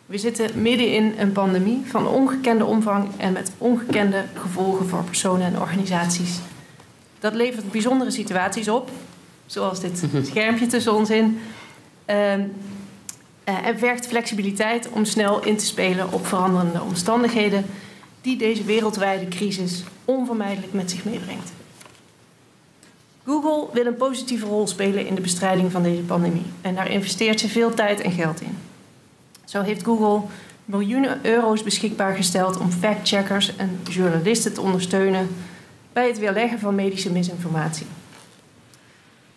We zitten midden in een pandemie van ongekende omvang en met ongekende gevolgen voor personen en organisaties. Dat levert bijzondere situaties op, zoals dit schermpje tussen ons in. Ehm, eh, en vergt flexibiliteit om snel in te spelen op veranderende omstandigheden die deze wereldwijde crisis onvermijdelijk met zich meebrengt. Google wil een positieve rol spelen in de bestrijding van deze pandemie en daar investeert ze veel tijd en geld in. Zo heeft Google miljoenen euro's beschikbaar gesteld om factcheckers en journalisten te ondersteunen bij het weerleggen van medische misinformatie.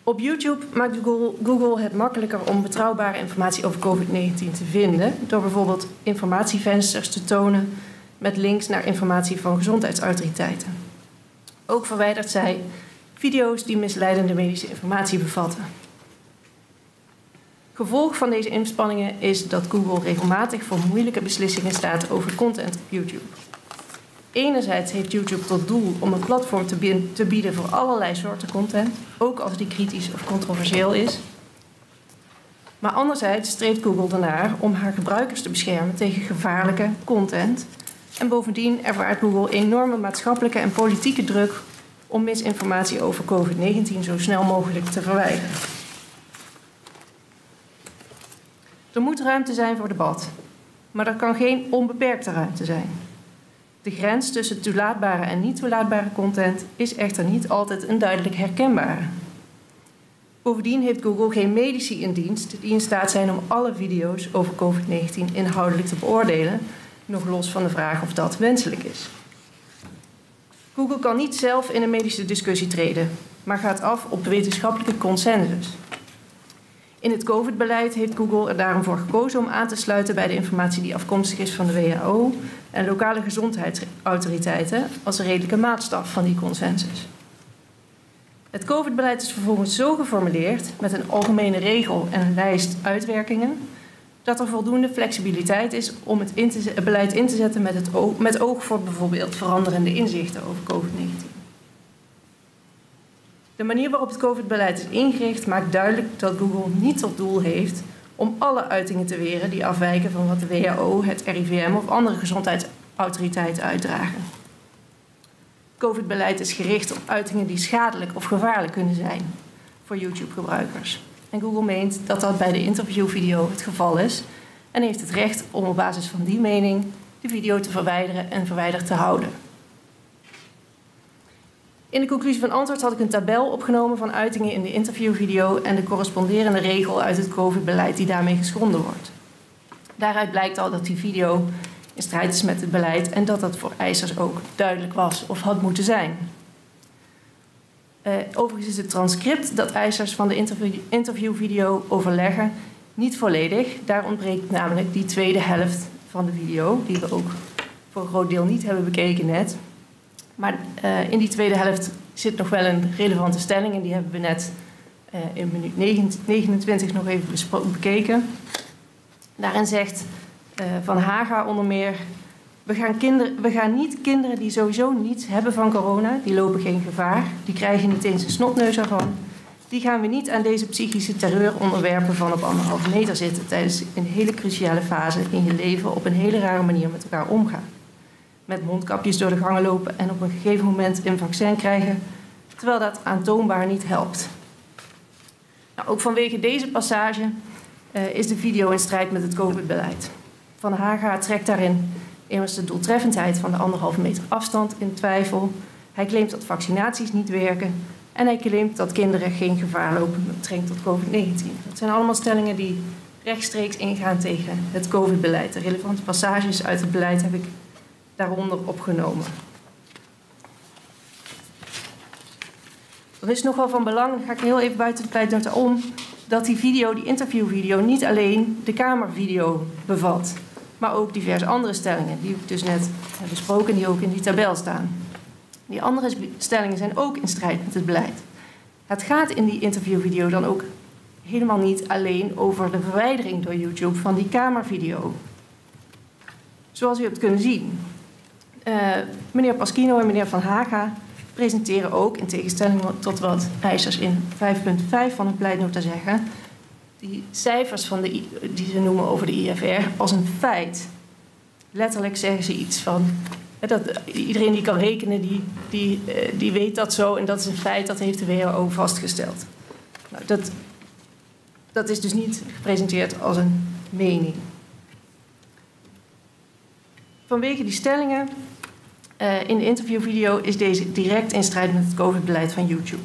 Op YouTube maakt Google, Google het makkelijker om betrouwbare informatie over COVID-19 te vinden door bijvoorbeeld informatievensters te tonen met links naar informatie van gezondheidsautoriteiten. Ook verwijdert zij video's die misleidende medische informatie bevatten. Gevolg van deze inspanningen is dat Google regelmatig voor moeilijke beslissingen staat over content op YouTube. Enerzijds heeft YouTube tot doel om een platform te, bieden voor allerlei soorten content, ook als die kritisch of controversieel is. Maar anderzijds streeft Google ernaar om haar gebruikers te beschermen tegen gevaarlijke content. En bovendien ervaart Google enorme maatschappelijke en politieke druk om misinformatie over COVID-19 zo snel mogelijk te verwijderen. Er moet ruimte zijn voor debat, maar er kan geen onbeperkte ruimte zijn. De grens tussen toelaatbare en niet toelaatbare content is echter niet altijd een duidelijk herkenbare. Bovendien heeft Google geen medici in dienst die in staat zijn om alle video's over COVID-19 inhoudelijk te beoordelen, nog los van de vraag of dat wenselijk is. Google kan niet zelf in een medische discussie treden, maar gaat af op wetenschappelijke consensus. In het COVID-beleid heeft Google er daarom voor gekozen om aan te sluiten bij de informatie die afkomstig is van de WHO en lokale gezondheidsautoriteiten als redelijke maatstaf van die consensus. Het COVID-beleid is vervolgens zo geformuleerd met een algemene regel en een lijst uitwerkingen dat er voldoende flexibiliteit is om het, beleid in te zetten met, het oog, met oog voor bijvoorbeeld veranderende inzichten over COVID-19. De manier waarop het COVID-beleid is ingericht maakt duidelijk dat Google niet tot doel heeft om alle uitingen te weren die afwijken van wat de WHO, het RIVM of andere gezondheidsautoriteiten uitdragen. COVID-beleid is gericht op uitingen die schadelijk of gevaarlijk kunnen zijn voor YouTube-gebruikers. En Google meent dat dat bij de interviewvideo het geval is en heeft het recht om op basis van die mening de video te verwijderen en verwijderd te houden. In de conclusie van antwoord had ik een tabel opgenomen van uitingen in de interviewvideo en de corresponderende regel uit het COVID-beleid die daarmee geschonden wordt. Daaruit blijkt al dat die video in strijd is met het beleid en dat dat voor eisers ook duidelijk was of had moeten zijn. Eh, overigens is het transcript dat eisers van de interview, interviewvideo overleggen niet volledig. Daar ontbreekt namelijk die tweede helft van de video, die we ook voor een groot deel niet hebben bekeken net. Maar eh, in die tweede helft zit nog wel een relevante stelling en die hebben we net eh, in minuut 29 29 nog even bekeken. Daarin zegt Van Haga onder meer... We gaan, we gaan niet kinderen die sowieso niets hebben van corona, die lopen geen gevaar, die krijgen niet eens een snotneus ervan. Die gaan we niet aan deze psychische terreur onderwerpen van op anderhalve meter zitten tijdens een hele cruciale fase in je leven op een hele rare manier met elkaar omgaan. Met mondkapjes door de gangen lopen en op een gegeven moment een vaccin krijgen, terwijl dat aantoonbaar niet helpt. Nou, ook vanwege deze passage eh, is de video in strijd met het COVID-beleid. Van Haga trekt daarin immers de doeltreffendheid van de anderhalve meter afstand in twijfel. Hij claimt dat vaccinaties niet werken. En hij claimt dat kinderen geen gevaar lopen met betrekking tot COVID-19. Dat zijn allemaal stellingen die rechtstreeks ingaan tegen het COVID-beleid. De relevante passages uit het beleid heb ik daaronder opgenomen. Dan is het nog wel van belang, ga ik heel even buiten de pleitnota om, dat die video, die interviewvideo, niet alleen de kamervideo bevat, maar ook diverse andere stellingen, die ik dus net heb besproken, die ook in die tabel staan. Die andere stellingen zijn ook in strijd met het beleid. Het gaat in die interviewvideo dan ook helemaal niet alleen over de verwijdering door YouTube van die kamervideo. Zoals u hebt kunnen zien, uh, meneer Paschino en meneer Van Haga presenteren ook, in tegenstelling tot wat eisers in 5.5 van het pleitnota zeggen, die cijfers van de, die ze noemen over de IFR als een feit. Letterlijk zeggen ze iets van. Dat, iedereen die kan rekenen, die, die, eh, die weet dat zo en dat is een feit, dat heeft de WHO vastgesteld. Nou, dat, dat is dus niet gepresenteerd als een mening. Vanwege die stellingen uh, in de interviewvideo is deze direct in strijd met het COVID-beleid van YouTube.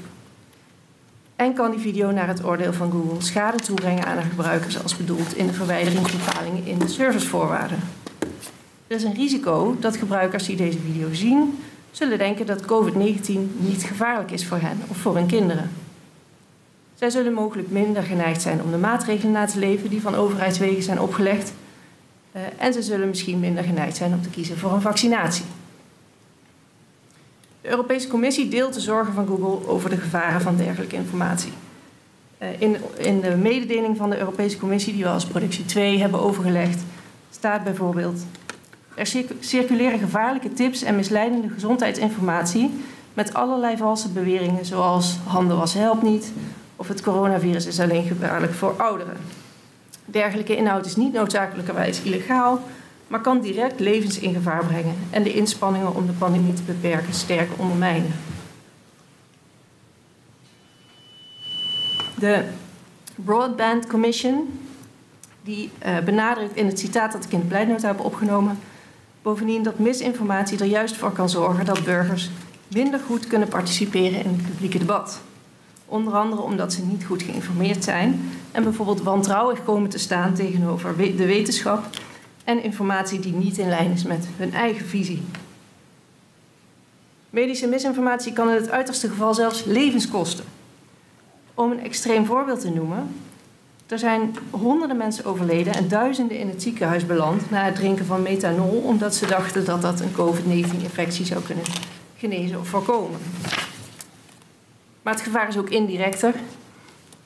En kan die video naar het oordeel van Google schade toebrengen aan de gebruikers als bedoeld in de verwijderingsbepalingen in de servicevoorwaarden. Er is een risico dat gebruikers die deze video zien, zullen denken dat COVID-19 niet gevaarlijk is voor hen of voor hun kinderen. Zij zullen mogelijk minder geneigd zijn om de maatregelen na te leven die van overheidswegen zijn opgelegd. Uh, en ze zullen misschien minder geneigd zijn om te kiezen voor een vaccinatie. De Europese Commissie deelt de zorgen van Google over de gevaren van dergelijke informatie. Uh, in, in de mededeling van de Europese Commissie, die we als productie 2 hebben overgelegd, staat bijvoorbeeld: Er circuleren gevaarlijke tips en misleidende gezondheidsinformatie met allerlei valse beweringen, zoals handen wassen helpt niet, of het coronavirus is alleen gevaarlijk voor ouderen. Dergelijke inhoud is niet noodzakelijkerwijs illegaal, maar kan direct levens in gevaar brengen en de inspanningen om de pandemie te beperken sterk ondermijnen. De Broadband Commission die uh, benadrukt in het citaat dat ik in de pleitnota heb opgenomen, bovendien dat misinformatie er juist voor kan zorgen dat burgers minder goed kunnen participeren in het publieke debat. Onder andere omdat ze niet goed geïnformeerd zijn en bijvoorbeeld wantrouwig komen te staan tegenover de wetenschap en informatie die niet in lijn is met hun eigen visie. Medische misinformatie kan in het uiterste geval zelfs levens kosten. Om een extreem voorbeeld te noemen, er zijn honderden mensen overleden en duizenden in het ziekenhuis beland na het drinken van methanol, omdat ze dachten dat dat een COVID-19-infectie zou kunnen genezen of voorkomen. Maar het gevaar is ook indirecter.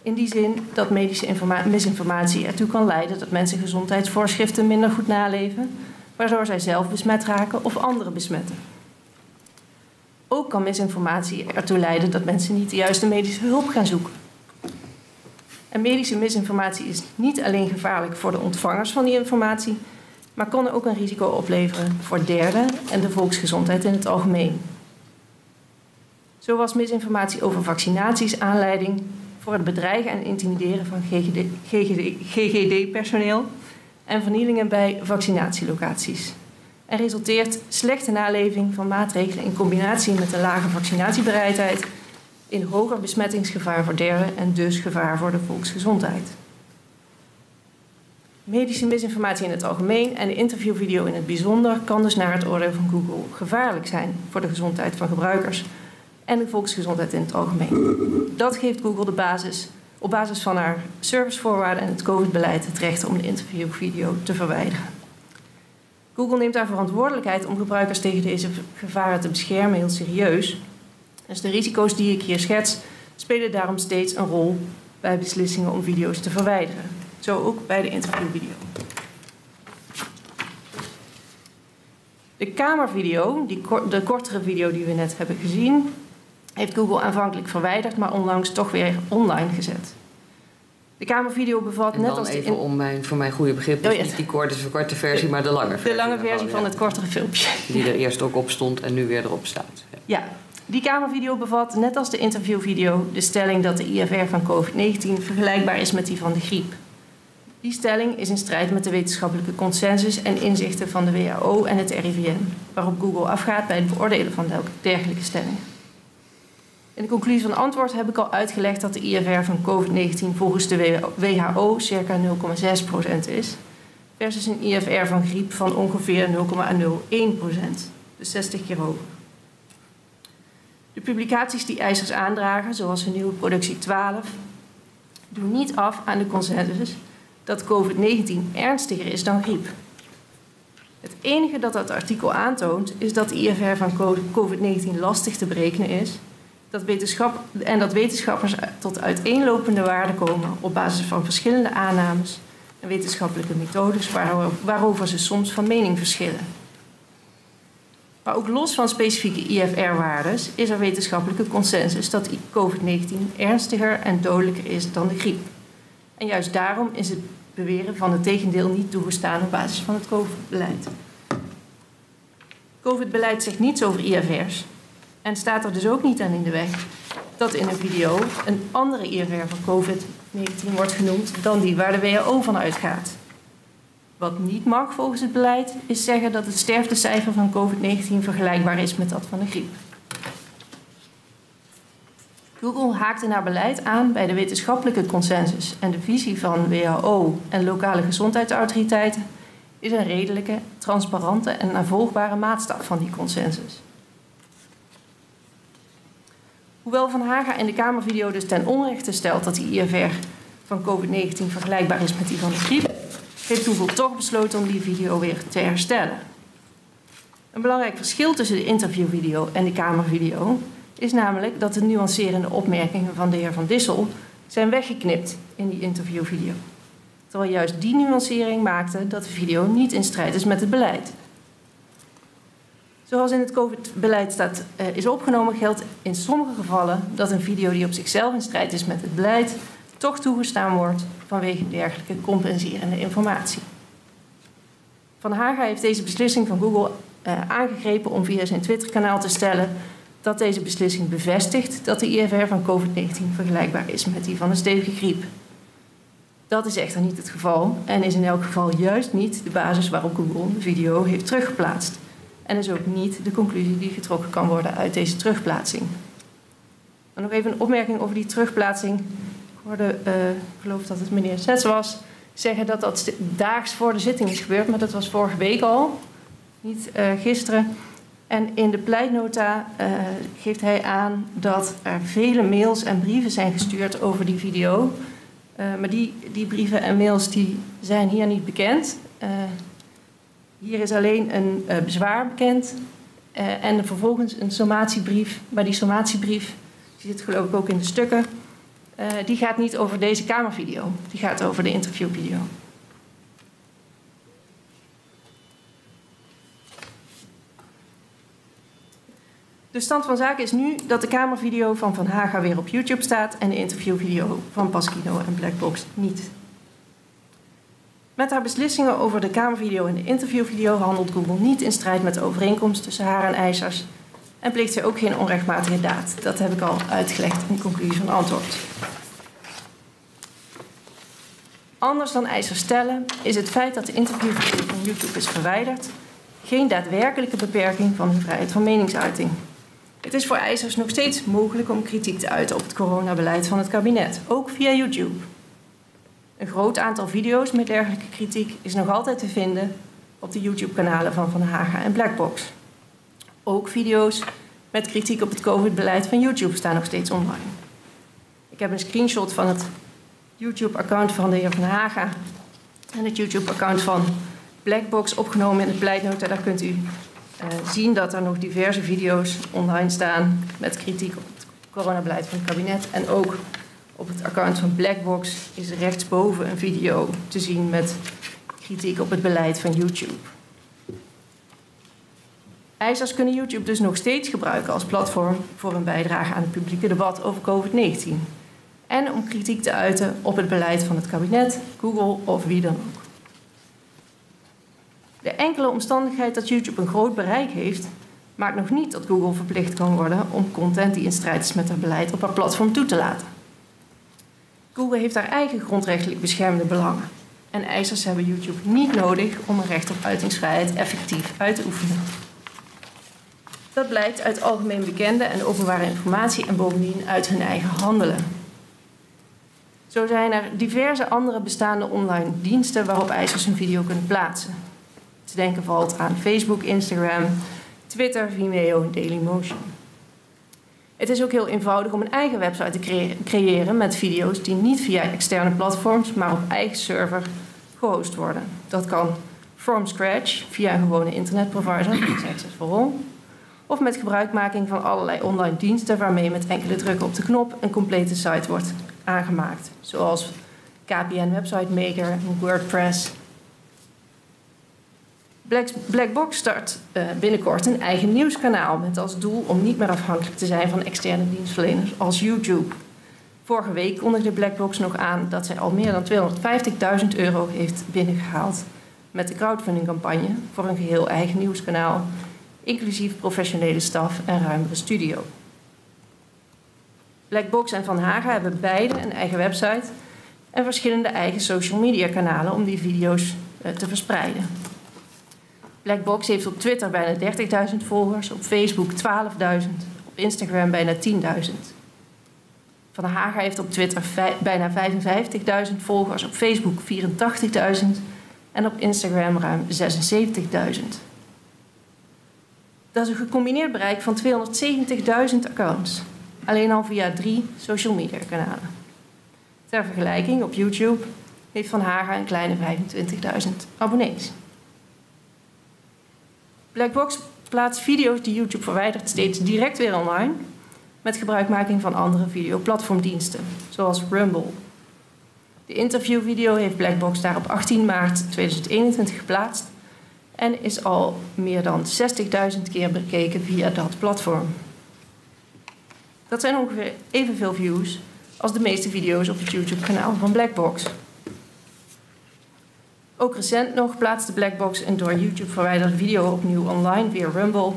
In die zin dat medische misinformatie ertoe kan leiden dat mensen gezondheidsvoorschriften minder goed naleven, waardoor zij zelf besmet raken of anderen besmetten. Ook kan misinformatie ertoe leiden dat mensen niet de juiste medische hulp gaan zoeken. En medische misinformatie is niet alleen gevaarlijk voor de ontvangers van die informatie, maar kan ook een risico opleveren voor derden en de volksgezondheid in het algemeen. Zo was misinformatie over vaccinaties aanleiding voor het bedreigen en intimideren van GGD-personeel en vernielingen bij vaccinatielocaties. En resulteert slechte naleving van maatregelen in combinatie met een lage vaccinatiebereidheid in hoger besmettingsgevaar voor derden en dus gevaar voor de volksgezondheid. Medische misinformatie in het algemeen en de interviewvideo in het bijzonder kan dus naar het oordeel van Google gevaarlijk zijn voor de gezondheid van gebruikers en de volksgezondheid in het algemeen. Dat geeft Google de basis, op basis van haar servicevoorwaarden en het COVID-beleid, het recht om de interviewvideo te verwijderen. Google neemt haar verantwoordelijkheid om gebruikers tegen deze gevaren te beschermen heel serieus. Dus de risico's die ik hier schets, spelen daarom steeds een rol bij beslissingen om video's te verwijderen. Zo ook bij de interviewvideo. De kamervideo, die, de kortere video die we net hebben gezien, heeft Google aanvankelijk verwijderd, maar onlangs toch weer online gezet. De kamervideo bevat en net als even in... om mijn, voor mijn goede begrip, dus oh, ja. niet die korte, versie, maar de lange versie. De lange versie van het kortere filmpje. Die er eerst ook op stond en nu weer erop staat. Ja. ja. Die kamervideo bevat, net als de interviewvideo, de stelling dat de IFR van COVID-19 vergelijkbaar is met die van de griep. Die stelling is in strijd met de wetenschappelijke consensus en inzichten van de WHO en het RIVM, waarop Google afgaat bij het beoordelen van dergelijke stellingen. In de conclusie van het antwoord heb ik al uitgelegd dat de IFR van COVID-19 volgens de WHO circa 0,6% is, versus een IFR van griep van ongeveer 0,01%, dus 60 keer hoger. De publicaties die eisers aandragen, zoals hun nieuwe productie 12, doen niet af aan de consensus dat COVID-19 ernstiger is dan griep. Het enige dat dat artikel aantoont is dat de IFR van COVID-19 lastig te berekenen is dat wetenschap, en dat wetenschappers tot uiteenlopende waarden komen op basis van verschillende aannames en wetenschappelijke methodes waarover ze soms van mening verschillen. Maar ook los van specifieke IFR-waardes is er wetenschappelijke consensus dat COVID-19 ernstiger en dodelijker is dan de griep. En juist daarom is het beweren van het tegendeel niet toegestaan op basis van het COVID-beleid. COVID-beleid zegt niets over IFR's en staat er dus ook niet aan in de weg dat in een video een andere IFR van COVID-19 wordt genoemd dan die waar de WHO van uitgaat. Wat niet mag volgens het beleid is zeggen dat het sterftecijfer van COVID-19 vergelijkbaar is met dat van de griep. Google haakte naar beleid aan bij de wetenschappelijke consensus en de visie van WHO en lokale gezondheidsautoriteiten is een redelijke, transparante en navolgbare maatstaf van die consensus. Hoewel Van Haga in de Kamervideo dus ten onrechte stelt dat die IFR van COVID-19 vergelijkbaar is met die van de griep, heeft Google toch besloten om die video weer te herstellen. Een belangrijk verschil tussen de interviewvideo en de Kamervideo is namelijk dat de nuancerende opmerkingen van de heer Van Dissel zijn weggeknipt in die interviewvideo. Terwijl juist die nuancering maakte dat de video niet in strijd is met het beleid. Zoals in het COVID-beleid staat, uh, is opgenomen, geldt in sommige gevallen dat een video die op zichzelf in strijd is met het beleid toch toegestaan wordt vanwege dergelijke compenserende informatie. Van Haga heeft deze beslissing van Google uh, aangegrepen om via zijn Twitter-kanaal te stellen dat deze beslissing bevestigt dat de IFR van COVID-19 vergelijkbaar is met die van een stevige griep. Dat is echter niet het geval en is in elk geval juist niet de basis waarop Google de video heeft teruggeplaatst. En is ook niet de conclusie die getrokken kan worden uit deze terugplaatsing. En nog even een opmerking over die terugplaatsing. Ik hoorde, ik geloof dat het meneer Sets was, zeggen dat dat daags voor de zitting is gebeurd, maar dat was vorige week al, niet uh, gisteren. En in de pleitnota uh, geeft hij aan dat er vele mails en brieven zijn gestuurd over die video. Maar die, die brieven en mails die zijn hier niet bekend. Hier is alleen een bezwaar bekend en vervolgens een sommatiebrief. Maar die sommatiebrief, die zit geloof ik ook in de stukken, die gaat niet over deze kamervideo. Die gaat over de interviewvideo. De stand van zaken is nu dat de Kamervideo van Van Haga weer op YouTube staat en de interviewvideo van Pasquino en Blackbox niet. Met haar beslissingen over de Kamervideo en de interviewvideo handelt Google niet in strijd met de overeenkomst tussen haar en eisers en pleegt zij ook geen onrechtmatige daad. Dat heb ik al uitgelegd in de conclusie van antwoord. Anders dan eisers stellen is het feit dat de interviewvideo van YouTube is verwijderd geen daadwerkelijke beperking van hun vrijheid van meningsuiting. Het is voor eisers nog steeds mogelijk om kritiek te uiten op het coronabeleid van het kabinet, ook via YouTube. Een groot aantal video's met dergelijke kritiek is nog altijd te vinden op de YouTube-kanalen van Van Haga en Blackbox. Ook video's met kritiek op het COVID-beleid van YouTube staan nog steeds online. Ik heb een screenshot van het YouTube-account van de heer Van Haga en het YouTube-account van Blackbox opgenomen in de pleitnota. Daar kunt u uh, zien dat er nog diverse video's online staan met kritiek op het coronabeleid van het kabinet. En ook op het account van Blackbox is rechtsboven een video te zien met kritiek op het beleid van YouTube. Eisers kunnen YouTube dus nog steeds gebruiken als platform voor een bijdrage aan het publieke debat over COVID-19. En om kritiek te uiten op het beleid van het kabinet, Google of wie dan ook. De enkele omstandigheid dat YouTube een groot bereik heeft, maakt nog niet dat Google verplicht kan worden om content die in strijd is met haar beleid op haar platform toe te laten. Google heeft haar eigen grondrechtelijk beschermde belangen. En eisers hebben YouTube niet nodig om een recht op uitingsvrijheid effectief uit te oefenen. Dat blijkt uit algemeen bekende en openbare informatie en bovendien uit hun eigen handelen. Zo zijn er diverse andere bestaande online diensten waarop eisers hun video kunnen plaatsen te denken valt aan Facebook, Instagram, Twitter, Vimeo en Dailymotion. Het is ook heel eenvoudig om een eigen website te creëren met video's die niet via externe platforms, maar op eigen server gehost worden. Dat kan from scratch via een gewone internetprovider, succesvol, of met gebruikmaking van allerlei online diensten waarmee met enkele drukken op de knop een complete site wordt aangemaakt, zoals KPN Website Maker en WordPress. Blackbox start uh, binnenkort een eigen nieuwskanaal met als doel om niet meer afhankelijk te zijn van externe dienstverleners als YouTube. Vorige week kondigde Blackbox nog aan dat zij al meer dan 250.000 euro heeft binnengehaald met de crowdfundingcampagne voor een geheel eigen nieuwskanaal, inclusief professionele staf en ruimere studio. Blackbox en Van Haga hebben beide een eigen website en verschillende eigen social media kanalen om die video's uh, te verspreiden. Blackbox heeft op Twitter bijna 30.000 volgers, op Facebook 12.000, op Instagram bijna 10.000. Van Haga heeft op Twitter bijna 55.000 volgers, op Facebook 84.000 en op Instagram ruim 76.000. Dat is een gecombineerd bereik van 270.000 accounts, alleen al via drie social media kanalen. Ter vergelijking, op YouTube heeft Van Haga een kleine 25.000 abonnees. Blackbox plaatst video's die YouTube verwijdert steeds direct weer online met gebruikmaking van andere videoplatformdiensten, zoals Rumble. De interviewvideo heeft Blackbox daar op 18 maart 2021 geplaatst en is al meer dan 60.000 keer bekeken via dat platform. Dat zijn ongeveer evenveel views als de meeste video's op het YouTube-kanaal van Blackbox. Ook recent nog plaatste Blackbox een door YouTube verwijderde video opnieuw online via Rumble,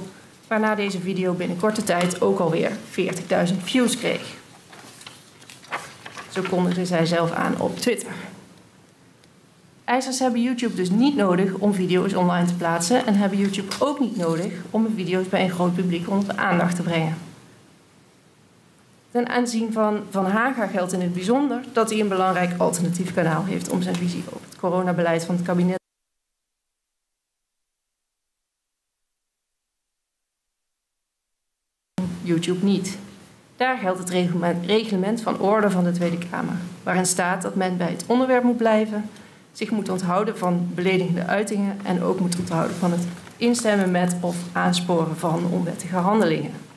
waarna deze video binnen korte tijd ook alweer 40.000 views kreeg. Zo kondigde zij zelf aan op Twitter. IJzers hebben YouTube dus niet nodig om video's online te plaatsen en hebben YouTube ook niet nodig om hun video's bij een groot publiek onder de aandacht te brengen. Ten aanzien van Van Haga geldt in het bijzonder dat hij een belangrijk alternatief kanaal heeft om zijn visie op het coronabeleid van het kabinet YouTube niet. Daar geldt het reglement van orde van de Tweede Kamer, waarin staat dat men bij het onderwerp moet blijven, zich moet onthouden van beledigende uitingen en ook moet onthouden van het instemmen met of aansporen van onwettige handelingen.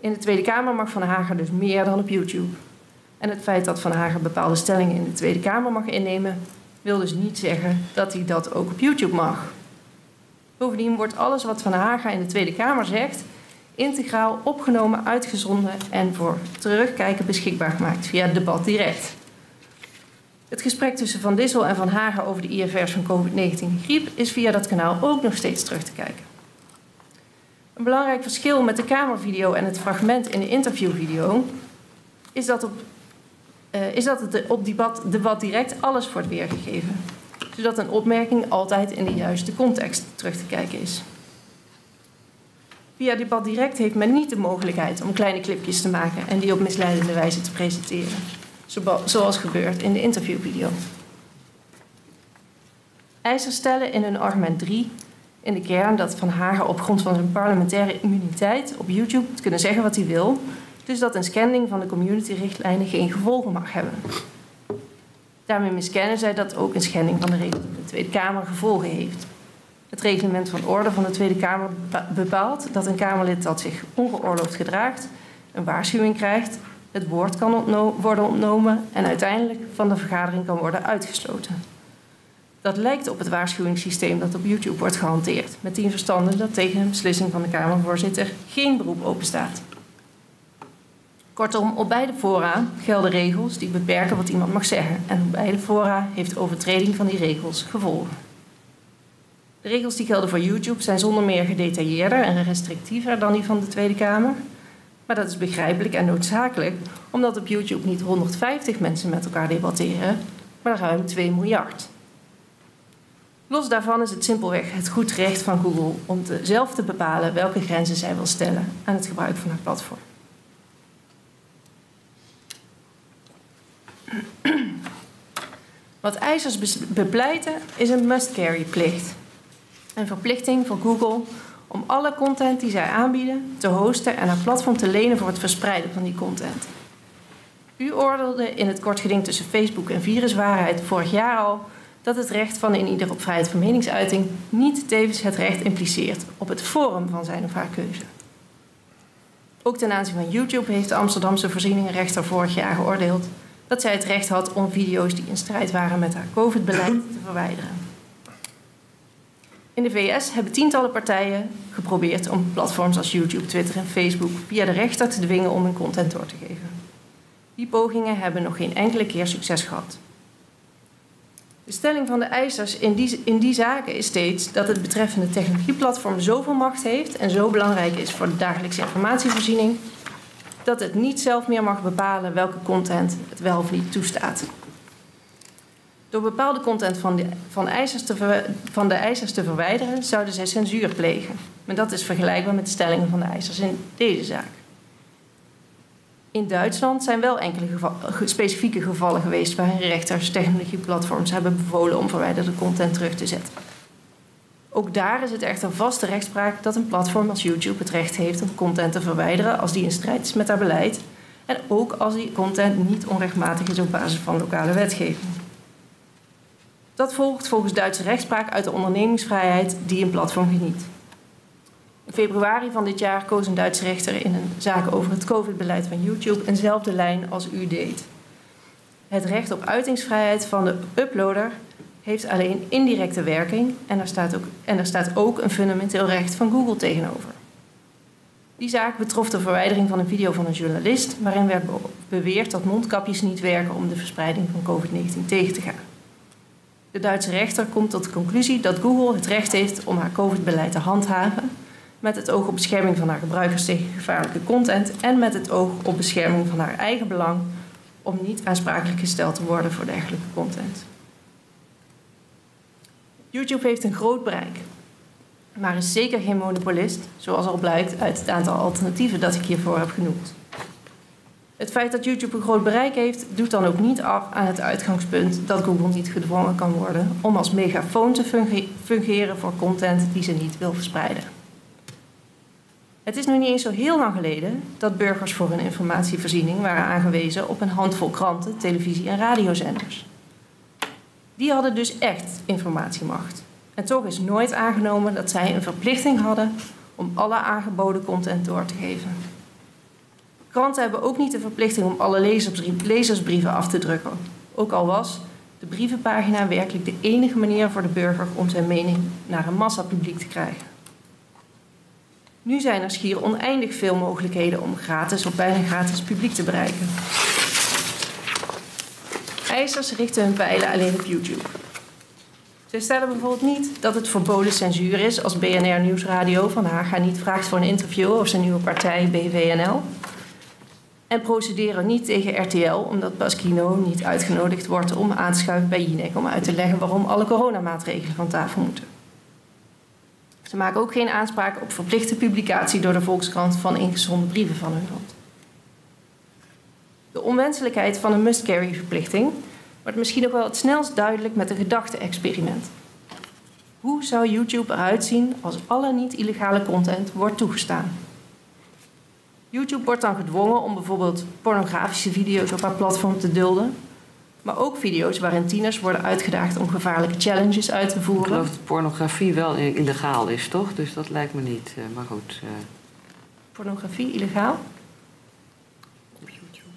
In de Tweede Kamer mag Van Hager dus meer dan op YouTube. En het feit dat Van Hager bepaalde stellingen in de Tweede Kamer mag innemen, wil dus niet zeggen dat hij dat ook op YouTube mag. Bovendien wordt alles wat Van Haga in de Tweede Kamer zegt integraal opgenomen, uitgezonden en voor terugkijken beschikbaar gemaakt via het debat direct. Het gesprek tussen Van Dissel en Van Haga over de IFR's van COVID-19 griep is via dat kanaal ook nog steeds terug te kijken. Een belangrijk verschil met de Kamervideo en het fragment in de interviewvideo is dat, op, uh, is dat het op debat, debat direct alles wordt weergegeven, zodat een opmerking altijd in de juiste context terug te kijken is. Via debat direct heeft men niet de mogelijkheid om kleine clipjes te maken en die op misleidende wijze te presenteren, zoals gebeurt in de interviewvideo. Eisers stellen in hun argument 3 in de kern dat Van Hagen op grond van zijn parlementaire immuniteit op YouTube moet kunnen zeggen wat hij wil, dus dat een schending van de communityrichtlijnen geen gevolgen mag hebben. Daarmee miskennen zij dat ook een schending van de regels van de Tweede Kamer gevolgen heeft. Het reglement van orde van de Tweede Kamer bepaalt dat een Kamerlid dat zich ongeoorloofd gedraagt, een waarschuwing krijgt, het woord kan ontno worden ontnomen en uiteindelijk van de vergadering kan worden uitgesloten. Dat lijkt op het waarschuwingssysteem dat op YouTube wordt gehanteerd, met die verstande dat tegen een beslissing van de Kamervoorzitter geen beroep openstaat. Kortom, op beide fora gelden regels die beperken wat iemand mag zeggen en op beide fora heeft overtreding van die regels gevolgen. De regels die gelden voor YouTube zijn zonder meer gedetailleerder en restrictiever dan die van de Tweede Kamer. Maar dat is begrijpelijk en noodzakelijk, omdat op YouTube niet 150 mensen met elkaar debatteren, maar ruim 2 miljard. Los daarvan is het simpelweg het goed recht van Google om te, zelf te bepalen welke grenzen zij wil stellen aan het gebruik van haar platform. Wat eisers bepleiten is een must-carry-plicht. Een verplichting voor Google om alle content die zij aanbieden te hosten en haar platform te lenen voor het verspreiden van die content. U oordeelde in het kort geding tussen Facebook en Viruswaarheid vorig jaar al dat het recht van in ieder op vrijheid van meningsuiting niet tevens het recht impliceert op het forum van zijn of haar keuze. Ook ten aanzien van YouTube heeft de Amsterdamse voorzieningenrechter vorig jaar geoordeeld dat zij het recht had om video's die in strijd waren met haar COVID-beleid te verwijderen. In de VS hebben tientallen partijen geprobeerd om platforms als YouTube, Twitter en Facebook via de rechter te dwingen om hun content door te geven. Die pogingen hebben nog geen enkele keer succes gehad. De stelling van de eisers in die, in die zaken is steeds dat het betreffende technologieplatform zoveel macht heeft en zo belangrijk is voor de dagelijkse informatievoorziening, dat het niet zelf meer mag bepalen welke content het wel of niet toestaat. Door bepaalde content van de, van, eisers te van de eisers te verwijderen, zouden zij censuur plegen. Maar dat is vergelijkbaar met de stellingen van de eisers in deze zaak. In Duitsland zijn wel enkele specifieke gevallen geweest waarin rechters technologieplatforms hebben bevolen om verwijderde content terug te zetten. Ook daar is het echter vaste rechtspraak dat een platform als YouTube het recht heeft om content te verwijderen als die in strijd is met haar beleid en ook als die content niet onrechtmatig is op basis van lokale wetgeving. Dat volgt volgens Duitse rechtspraak uit de ondernemingsvrijheid die een platform geniet. In februari van dit jaar koos een Duitse rechter in een zaak over het COVID-beleid van YouTube eenzelfde lijn als u deed. Het recht op uitingsvrijheid van de uploader heeft alleen indirecte werking en er staat ook, en staat ook een fundamenteel recht van Google tegenover. Die zaak betrof de verwijdering van een video van een journalist waarin werd beweerd dat mondkapjes niet werken om de verspreiding van COVID-19 tegen te gaan. De Duitse rechter komt tot de conclusie dat Google het recht heeft om haar COVID-beleid te handhaven met het oog op bescherming van haar gebruikers tegen gevaarlijke content en met het oog op bescherming van haar eigen belang om niet aansprakelijk gesteld te worden voor dergelijke content. YouTube heeft een groot bereik, maar is zeker geen monopolist, zoals al blijkt uit het aantal alternatieven dat ik hiervoor heb genoemd. Het feit dat YouTube een groot bereik heeft, doet dan ook niet af aan het uitgangspunt dat Google niet gedwongen kan worden om als megafoon te fungeren voor content die ze niet wil verspreiden. Het is nog niet eens zo heel lang geleden dat burgers voor hun informatievoorziening waren aangewezen op een handvol kranten, televisie- en radiozenders. Die hadden dus echt informatiemacht. En toch is nooit aangenomen dat zij een verplichting hadden om alle aangeboden content door te geven. Kranten hebben ook niet de verplichting om alle lezersbrieven af te drukken. Ook al was de brievenpagina werkelijk de enige manier voor de burger om zijn mening naar een massapubliek te krijgen. Nu zijn er schier oneindig veel mogelijkheden om gratis of bijna gratis publiek te bereiken. Eisers richten hun pijlen alleen op YouTube. Zij stellen bijvoorbeeld niet dat het verboden censuur is als BNR Nieuwsradio van Haga niet vraagt voor een interview over zijn nieuwe partij BVNL. En procederen niet tegen RTL omdat Pasquino niet uitgenodigd wordt om aan te bij Jinek om uit te leggen waarom alle coronamaatregelen van tafel moeten. Ze maken ook geen aanspraak op verplichte publicatie door de Volkskrant van ingezonden brieven van hun land. De onwenselijkheid van een must-carry-verplichting wordt misschien nog wel het snelst duidelijk met een gedachte-experiment. Hoe zou YouTube eruit zien als alle niet-illegale content wordt toegestaan? YouTube wordt dan gedwongen om bijvoorbeeld pornografische video's op haar platform te dulden, maar ook video's waarin tieners worden uitgedaagd om gevaarlijke challenges uit te voeren. Ik geloof dat pornografie wel illegaal is, toch? Dus dat lijkt me niet. Uh, maar goed. Uh... Pornografie illegaal? Op YouTube.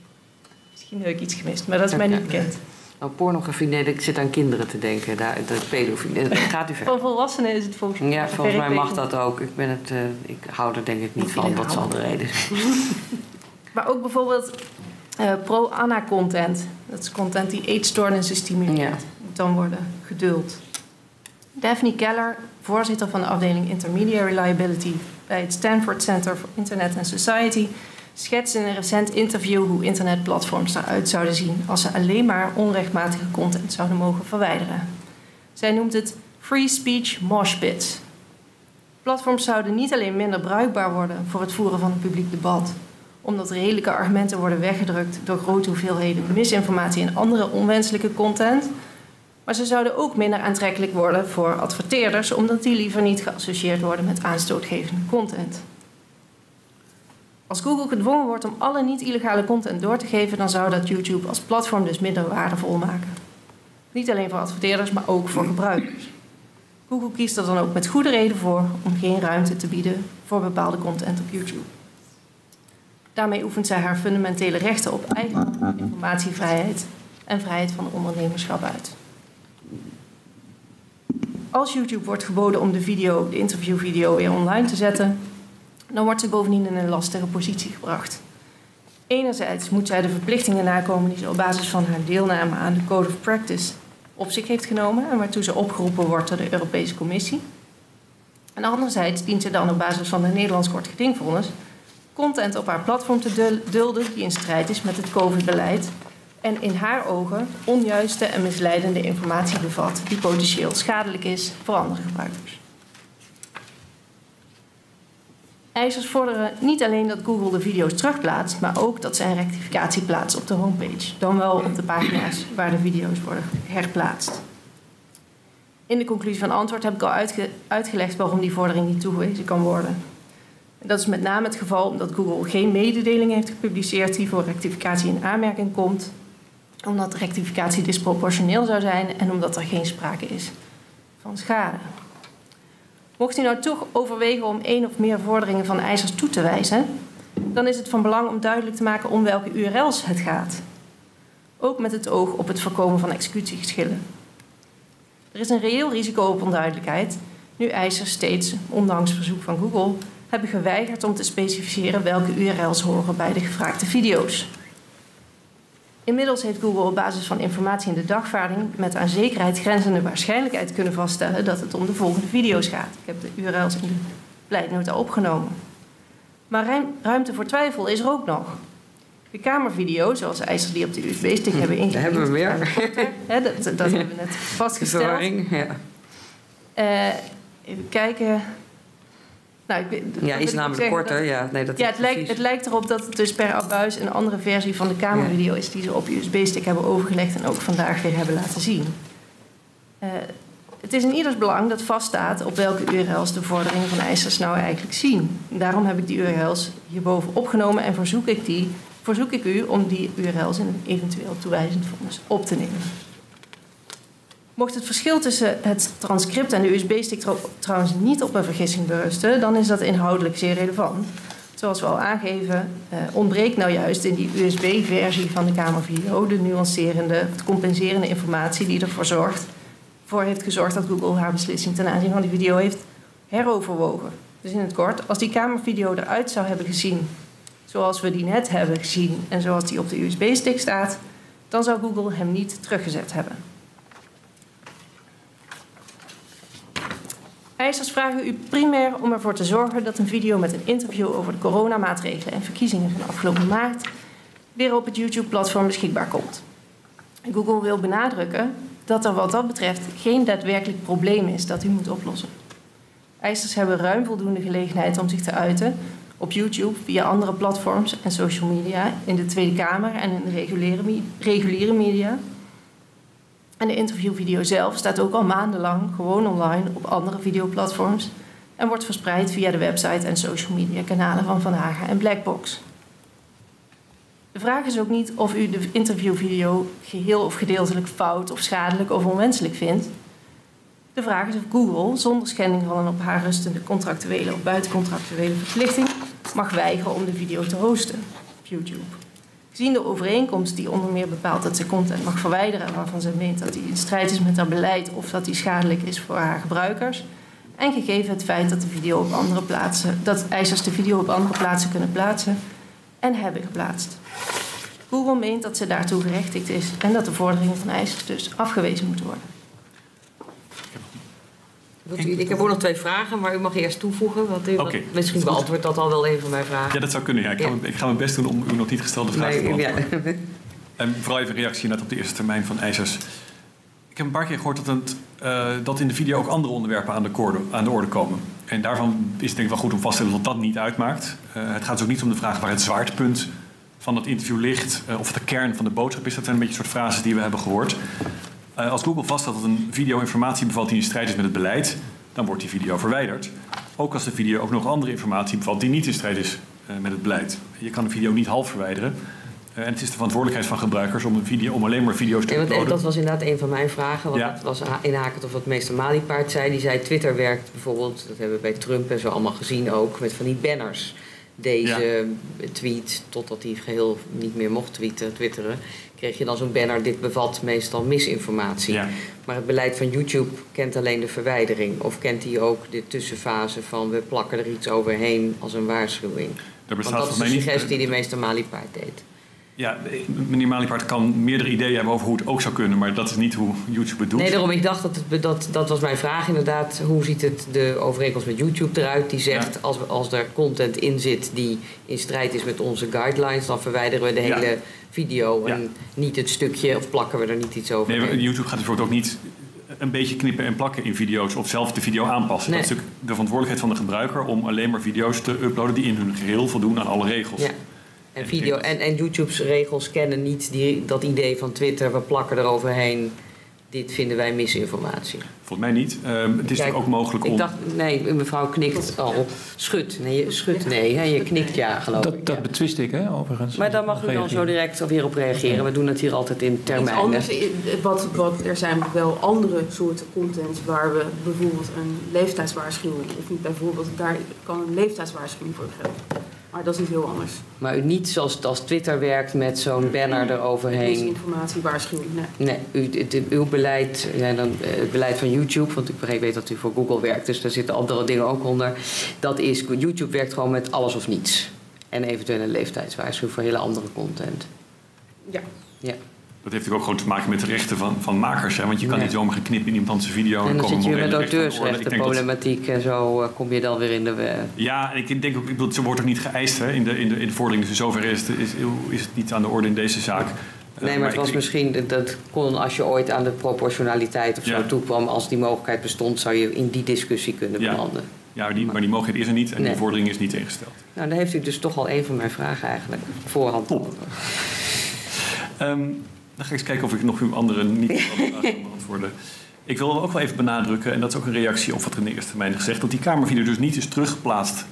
Misschien heb ik iets gemist, maar dat is mij niet bekend. Nou, pornografie, nee, ik zit aan kinderen te denken. Daar, de pedofilie, dat gaat u verder. Voor volwassenen is het volgens mij. Ja, volgens mij mag dat ook. Ik, ben het, uh, ik hou er denk ik niet, niet van, dat zal de reden zijn. maar ook bijvoorbeeld uh, pro-Anna-content. Dat is content die eetstoornissen stimuleert. Ja. Moet dan worden geduld. Daphne Keller, voorzitter van de afdeling Intermediary Liability bij het Stanford Center for Internet and Society, schetst in een recent interview hoe internetplatforms eruit zouden zien als ze alleen maar onrechtmatige content zouden mogen verwijderen. Zij noemt het free speech moshpits. Platforms zouden niet alleen minder bruikbaar worden voor het voeren van een publiek debat, omdat redelijke argumenten worden weggedrukt door grote hoeveelheden misinformatie en andere onwenselijke content, Maar ze zouden ook minder aantrekkelijk worden voor adverteerders, omdat die liever niet geassocieerd worden met aanstootgevende content. Als Google gedwongen wordt om alle niet-illegale content door te geven, dan zou dat YouTube als platform dus minder waardevol maken. Niet alleen voor adverteerders, maar ook voor gebruikers. Google kiest er dan ook met goede reden voor om geen ruimte te bieden voor bepaalde content op YouTube. Daarmee oefent zij haar fundamentele rechten op eigen informatievrijheid en vrijheid van ondernemerschap uit. Als YouTube wordt geboden om de video, de interviewvideo weer online te zetten, dan wordt ze bovendien in een lastige positie gebracht. Enerzijds moet zij de verplichtingen nakomen die ze op basis van haar deelname aan de Code of Practice op zich heeft genomen en waartoe ze opgeroepen wordt door de Europese Commissie. En anderzijds dient ze dan op basis van de Nederlands kort gedingvonnis content op haar platform te dulden die in strijd is met het COVID-beleid en in haar ogen onjuiste en misleidende informatie bevat die potentieel schadelijk is voor andere gebruikers. Eisers vorderen niet alleen dat Google de video's terugplaatst, maar ook dat ze een rectificatie plaatst op de homepage, dan wel op de pagina's waar de video's worden herplaatst. In de conclusie van antwoord heb ik al uitge uitgelegd waarom die vordering niet toegewezen kan worden. Dat is met name het geval omdat Google geen mededeling heeft gepubliceerd die voor rectificatie in aanmerking komt, omdat rectificatie disproportioneel zou zijn en omdat er geen sprake is van schade. Mocht u nou toch overwegen om één of meer vorderingen van eisers toe te wijzen, dan is het van belang om duidelijk te maken om welke URL's het gaat. Ook met het oog op het voorkomen van executiegeschillen. Er is een reëel risico op onduidelijkheid, nu eisers steeds, ondanks verzoek van Google, hebben geweigerd om te specificeren welke URL's horen bij de gevraagde video's. Inmiddels heeft Google op basis van informatie in de dagvaarding met aan zekerheid grenzende waarschijnlijkheid kunnen vaststellen dat het om de volgende video's gaat. Ik heb de URL's in de pleitnota opgenomen. Maar ruimte voor twijfel is er ook nog. De kamervideo, zoals eisers die op de USB-stick hebben ingediend. Daar hebben we weer. Hè, dat, dat hebben we net vastgesteld. Verwarring, ja. Uh, even kijken. Nou, ik, ja, is namelijk korter. Ja, nee, dat ja het, lijkt, het lijkt erop dat het dus per abuis een andere versie van de cameravideo is die ze op USB-stick hebben overgelegd en ook vandaag weer hebben laten zien. Uh, het is in ieders belang dat vaststaat op welke URL's de vorderingen van eisers nou eigenlijk zien. Daarom heb ik die URL's hierboven opgenomen en verzoek ik, die, verzoek ik u om die URL's in een eventueel toewijzend vonnis op te nemen. Mocht het verschil tussen het transcript en de USB-stick trouwens niet op een vergissing berusten, dan is dat inhoudelijk zeer relevant. Zoals we al aangeven, eh, ontbreekt nou juist in die USB-versie van de kamervideo de nuancerende, de compenserende informatie die ervoor zorgt, voor heeft gezorgd dat Google haar beslissing ten aanzien van die video heeft heroverwogen. Dus in het kort, als die kamervideo eruit zou hebben gezien zoals we die net hebben gezien en zoals die op de USB-stick staat, dan zou Google hem niet teruggezet hebben. Eisers vragen u primair om ervoor te zorgen dat een video met een interview over de coronamaatregelen en verkiezingen van afgelopen maart weer op het YouTube-platform beschikbaar komt. Google wil benadrukken dat er wat dat betreft geen daadwerkelijk probleem is dat u moet oplossen. Eisers hebben ruim voldoende gelegenheid om zich te uiten op YouTube via andere platforms en social media, in de Tweede Kamer en in de reguliere, reguliere media en de interviewvideo zelf staat ook al maandenlang gewoon online op andere videoplatforms en wordt verspreid via de website en social media kanalen van Van Hagen en Blackbox. De vraag is ook niet of u de interviewvideo geheel of gedeeltelijk fout of schadelijk of onwenselijk vindt. De vraag is of Google, zonder schending van een op haar rustende contractuele of buitencontractuele verplichting, mag weigeren om de video te hosten op YouTube. Gezien de overeenkomst die onder meer bepaalt dat ze content mag verwijderen waarvan ze meent dat die in strijd is met haar beleid of dat die schadelijk is voor haar gebruikers. En gegeven het feit dat de video op andere plaatsen, dat eisers de video op andere plaatsen kunnen plaatsen en hebben geplaatst. Google meent dat ze daartoe gerechtigd is en dat de vorderingen van eisers dus afgewezen moeten worden. Ik heb ook nog twee vragen, maar u mag eerst toevoegen. Want u, okay. misschien beantwoordt dat al wel even mijn vraag. Ja, dat zou kunnen. Ja. Ik, ga, ik, ga, mijn best doen om uw nog niet gestelde vraag nee, te beantwoorden. Ja. En vooral even reactie net op de eerste termijn van eisers. Ik heb een paar keer gehoord dat, het, uh, dat in de video ook andere onderwerpen aan de, orde, aan de orde komen. En daarvan is het denk ik wel goed om vast te stellen dat dat niet uitmaakt. Uh, het gaat dus ook niet om de vraag waar het zwaartepunt van dat interview ligt. Uh, of de kern van de boodschap is. Dat zijn een beetje soort frases die we hebben gehoord. Uh, als Google vaststelt dat een video informatie bevat die in strijd is met het beleid, dan wordt die video verwijderd. Ook als de video ook nog andere informatie bevat die niet in strijd is uh, met het beleid. Je kan een video niet half verwijderen. Uh, en het is de verantwoordelijkheid van gebruikers om, een video, om alleen maar video's te ja, uploaden. Dat was inderdaad een van mijn vragen. Want Ja. dat was inhakend op wat meester Maliepaard zei. Die zei Twitter werkt bijvoorbeeld, dat hebben we bij Trump en zo allemaal gezien ook, met van die banners. Deze tweet, totdat hij geheel niet meer mocht tweeten, twitteren, kreeg je dan zo'n banner. Dit bevat meestal misinformatie. Maar het beleid van YouTube kent alleen de verwijdering. Of kent hij ook de tussenfase van we plakken er iets overheen als een waarschuwing. Daar bestaat Want dat is de niet- suggestie die meester Maliepaard deed. Ja, meneer Maliepaard kan meerdere ideeën hebben over hoe het ook zou kunnen, maar dat is niet hoe YouTube het doet. Nee, daarom ik dacht dat, het, dat dat was mijn vraag inderdaad. Hoe ziet het de overeenkomst met YouTube eruit? Die zegt als, als er content in zit die in strijd is met onze guidelines, dan verwijderen we de Ja. hele video en niet het stukje of plakken we er niet iets over. Nee, YouTube gaat bijvoorbeeld ook niet een beetje knippen en plakken in video's of zelf de video aanpassen. Nee. Dat is natuurlijk de verantwoordelijkheid van de gebruiker om alleen maar video's te uploaden die in hun geheel voldoen aan alle regels. Ja. En, video, en, en YouTube's regels kennen niet die, dat idee van Twitter, we plakken er overheen. Dit vinden wij misinformatie. Volgens mij niet. Ehm, het is Kijk, natuurlijk ook mogelijk ik om... dacht, nee, mevrouw knikt al. Schud. Nee, je schudt nee. Hè? Je knikt ja, geloof ik. Dat, dat betwist ik, hè, overigens. Maar daar mag u dan zo direct weer op reageren. We doen het hier altijd in termijnen. anders, wat, wat, er zijn wel andere soorten content waar we bijvoorbeeld een leeftijdswaarschuwing, of niet bijvoorbeeld, daar kan een leeftijdswaarschuwing voor gelden. Maar dat is iets heel anders. Maar u niet zoals als Twitter werkt met zo'n banner eroverheen. Misinformatiewaarschuwing, nee. Nee, u, het- uw beleid, ja, dan, eh, het beleid van YouTube, want ik weet dat u voor Google werkt, dus daar zitten andere dingen ook onder. Dat is, YouTube werkt gewoon met alles of niets. En eventueel een leeftijdswaarschuwing voor hele andere content. Ja. Ja. Dat heeft natuurlijk ook gewoon te maken met de rechten van, van makers. Hè? Want je kan niet zomaar gaan knippen in iemands video. En dan zit je met denk dat- auteursrechtenproblematiek en zo eh, kom je dan weer in de... eh, Ja, en ik denk ook, ik bedoel, ze wordt ook niet geëist hè, in, de, in, de, in de vordering. Dus in zoverre is, het- is, is het niet aan de orde in deze zaak. Eh, Nee, maar het was ik- misschien, dat- kon als je ooit aan de proportionaliteit of zo Ja. toekwam, als die mogelijkheid bestond, zou je in die discussie kunnen Ja. belanden. Ja, maar die, maar die mogelijkheid is er niet en Nee. die vordering is niet ingesteld. Nou, dan heeft u dus toch al een van mijn vragen eigenlijk voorhand. Top. Dan ga ik eens kijken of ik nog uw andere niet kan beantwoorden. Ik wil ook wel even benadrukken, en dat is ook een reactie op wat er in de eerste termijn gezegd, dat die kamervideo dus niet is teruggeplaatst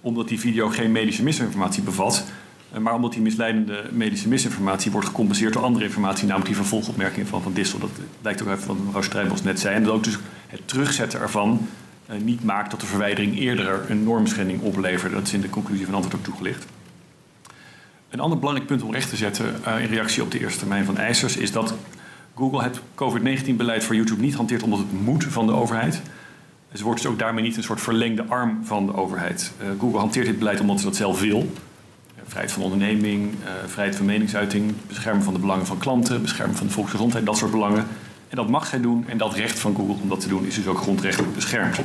omdat die video geen medische misinformatie bevat, eh, maar omdat die misleidende medische misinformatie wordt gecompenseerd door andere informatie, namelijk die vervolgopmerking van Van Dissel. Dat lijkt ook even wat mevrouw Strijbos net zei. En dat ook dus het terugzetten ervan eh, niet maakt dat de verwijdering eerder een normschending oplevert. Dat is in de conclusie van antwoord ook toegelicht. Een ander belangrijk punt om recht te zetten eh, in reactie op de eerste termijn van eisers is dat Google het COVID-19-beleid voor YouTube niet hanteert omdat het moet van de overheid. Ze wordt dus ook daarmee niet een soort verlengde arm van de overheid. Eh, Google hanteert dit beleid omdat ze dat zelf wil. Eh, vrijheid van onderneming, vrijheid van meningsuiting, beschermen van de belangen van klanten, beschermen van de volksgezondheid, dat soort belangen. En dat mag zij doen en dat recht van Google om dat te doen is dus ook grondrechtelijk beschermd.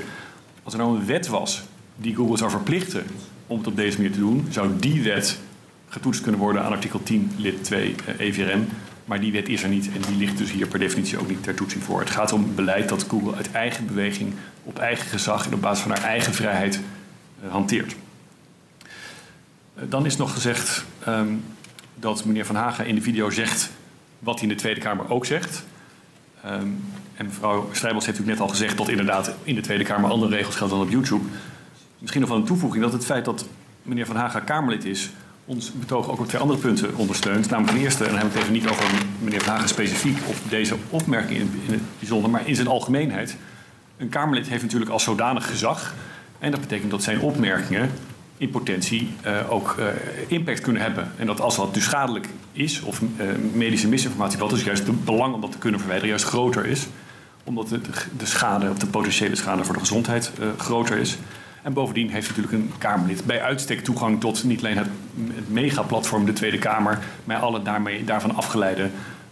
Als er nou een wet was die Google zou verplichten om het op deze manier te doen, zou die wet getoetst kunnen worden aan artikel 10 lid 2 eh, EVRM. Maar die wet is er niet en die ligt dus hier per definitie ook niet ter toetsing voor. Het gaat om beleid dat Google uit eigen beweging, op eigen gezag en op basis van haar eigen vrijheid eh, hanteert. Eh, dan is nog gezegd ehm, dat meneer Van Haga in de video zegt wat hij in de Tweede Kamer ook zegt. Ehm, en mevrouw Strijbels heeft natuurlijk net al gezegd dat inderdaad in de Tweede Kamer andere regels gelden dan op YouTube. Misschien nog wel een toevoeging dat het feit dat meneer Van Haga Kamerlid is, ons betoog ook op twee andere punten ondersteunt. Namelijk ten eerste, en dan hebben we het even niet over meneer Haga specifiek of deze opmerking in, het bijzonder, maar in zijn algemeenheid. Een Kamerlid heeft natuurlijk als zodanig gezag. En dat betekent dat zijn opmerkingen in potentie eh, ook eh, impact kunnen hebben. En dat als dat dus schadelijk is, of eh, medische misinformatie, wat dus juist het belang om dat te kunnen verwijderen, juist groter is. Omdat de, de schade, of de potentiële schade voor de gezondheid groter is. En bovendien heeft natuurlijk een Kamerlid bij uitstek toegang tot niet alleen het, het megaplatform de Tweede Kamer, maar alle daarmee, daarvan afgeleide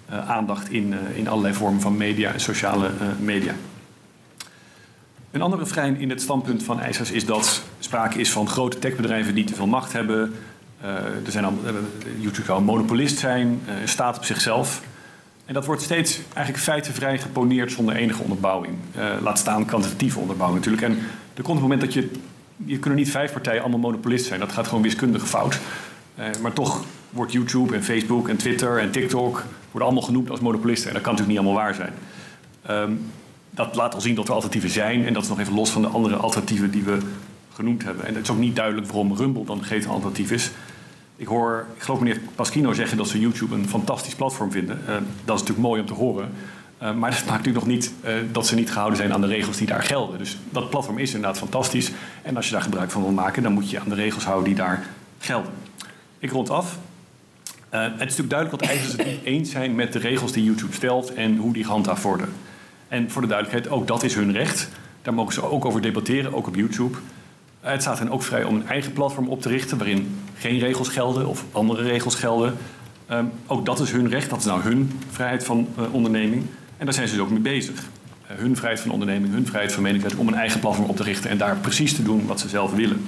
eh, aandacht in, eh, in allerlei vormen van media en sociale eh, media. Een andere refrein in het standpunt van eisers is dat sprake is van grote techbedrijven die te veel macht hebben. Er zijn al, YouTube zou een monopolist zijn, staat op zichzelf. En dat wordt steeds eigenlijk feitenvrij geponeerd zonder enige onderbouwing. Eh, laat staan kwantitatieve onderbouwing natuurlijk. En er komt een moment dat je... Je kunnen niet vijf partijen allemaal monopolist zijn. Dat gaat gewoon wiskundig fout. Eh, maar toch wordt YouTube en Facebook en Twitter en TikTok worden allemaal genoemd als monopolisten. En dat kan natuurlijk niet allemaal waar zijn. Ehm, dat laat al zien dat er alternatieven zijn. En dat is nog even los van de andere alternatieven die we genoemd hebben. En het is ook niet duidelijk waarom Rumble dan geen alternatief is. Ik hoor, ik geloof meneer Pasquino zeggen dat ze YouTube een fantastisch platform vinden. Uh, dat is natuurlijk mooi om te horen. Uh, maar dat maakt natuurlijk nog niet uh, dat ze niet gehouden zijn aan de regels die daar gelden. Dus dat platform is inderdaad fantastisch. En als je daar gebruik van wil maken, dan moet je aan de regels houden die daar gelden. Ik rond af. Uh, het is natuurlijk duidelijk dat eisers het niet eens zijn met de regels die YouTube stelt en hoe die gehandhaafd worden. En voor de duidelijkheid, ook dat is hun recht. Daar mogen ze ook over debatteren, ook op YouTube. Het staat hen ook vrij om een eigen platform op te richten waarin geen regels gelden of andere regels gelden. Um, ook dat is hun recht, dat is nou hun vrijheid van uh, onderneming. En daar zijn ze dus ook mee bezig. Uh, hun vrijheid van onderneming, hun vrijheid van meningsuiting om een eigen platform op te richten en daar precies te doen wat ze zelf willen.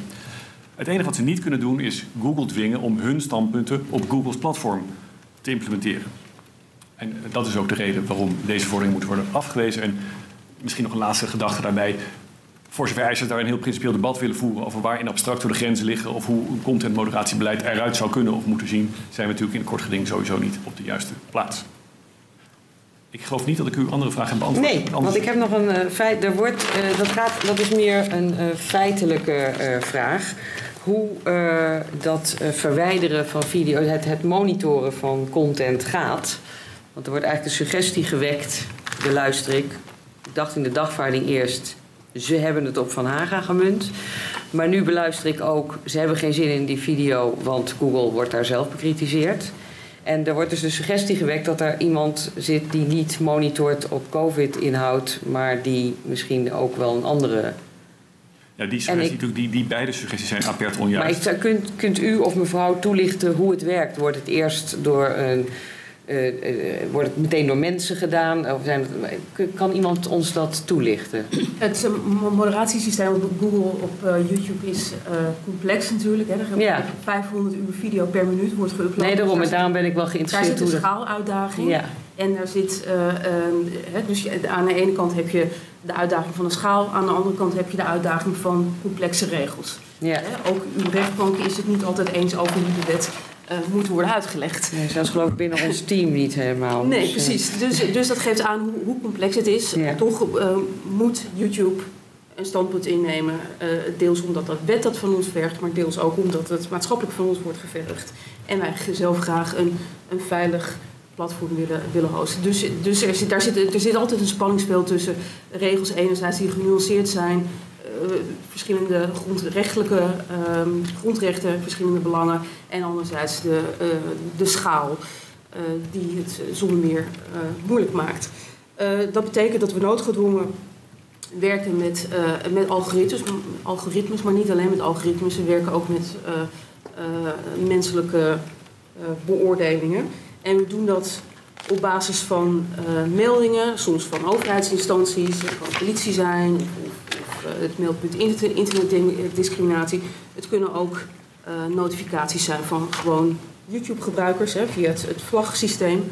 Het enige wat ze niet kunnen doen is Google dwingen om hun standpunten op Googles platform te implementeren. En dat is ook de reden waarom deze vordering moet worden afgewezen. En misschien nog een laatste gedachte daarbij. Voor zover eisers daar een heel principieel debat willen voeren over waar in abstracto de grenzen liggen of hoe een contentmoderatiebeleid eruit zou kunnen of moeten zien, zijn we natuurlijk in het kort geding sowieso niet op de juiste plaats. Ik geloof niet dat ik uw andere vraag heb beantwoord. Nee, want ik heb nog een uh, feit. Er wordt, uh, dat, gaat, dat is meer een uh, feitelijke vraag hoe dat verwijderen van video, het, het, monitoren van content gaat. Want er wordt eigenlijk de suggestie gewekt, beluister ik. Ik dacht in de dagvaarding eerst, ze hebben het op Van Haga gemunt. Maar nu beluister ik ook, ze hebben geen zin in die video, want Google wordt daar zelf bekritiseerd. En er wordt dus de suggestie gewekt dat er iemand zit die niet monitort op COVID-inhoud, maar die misschien ook wel een andere ja, die, suggestie, ik, die, die beide suggesties zijn apert onjuist. Maar ik, kunt, kunt u of mevrouw toelichten hoe het werkt? Wordt het eerst door een. Uh, uh, wordt het meteen door mensen gedaan? Of zijn het, kan iemand ons dat toelichten? Het uh, moderatiesysteem op Google op YouTube is complex natuurlijk. Hè. Er ja. 500 uur video per minuut wordt geüpload. Nee, daarom. En daarom ben ik wel geïnteresseerd. Daar zit een schaaluitdaging. Ja. En daar zit, dus aan de ene kant heb je de uitdaging van een schaal. Aan de andere kant heb je de uitdaging van complexe regels. Ja. Ook uw rechtbank is het niet altijd eens over hoe de wet uh, moet worden uitgelegd. Nee, zelfs geloof ik binnen ons team niet helemaal. Nee, dus, precies. Dus, dus dat geeft aan hoe, hoe complex het is. Ja. Toch uh, moet YouTube een standpunt innemen. Uh, deels omdat dat wet dat van ons vergt, maar deels ook omdat het maatschappelijk van ons wordt gevergd. En wij zelf graag een, een veilig platform willen, willen hosten. Dus, dus er, zit, daar zit, er zit altijd een spanningsveld tussen regels enerzijds die genuanceerd zijn, verschillende grondrechtelijke uh, grondrechten, verschillende belangen, en anderzijds de, uh, de schaal uh, die het zonder meer moeilijk maakt. dat betekent dat we noodgedwongen werken met, met algoritmes, algoritmes, maar niet alleen met algoritmes, we werken ook met menselijke beoordelingen. En we doen dat op basis van meldingen, soms van overheidsinstanties, kan politie zijn, het meldpunt internetdiscriminatie. Het kunnen ook uh, notificaties zijn van gewoon YouTube-gebruikers hè, via het, het vlagsysteem.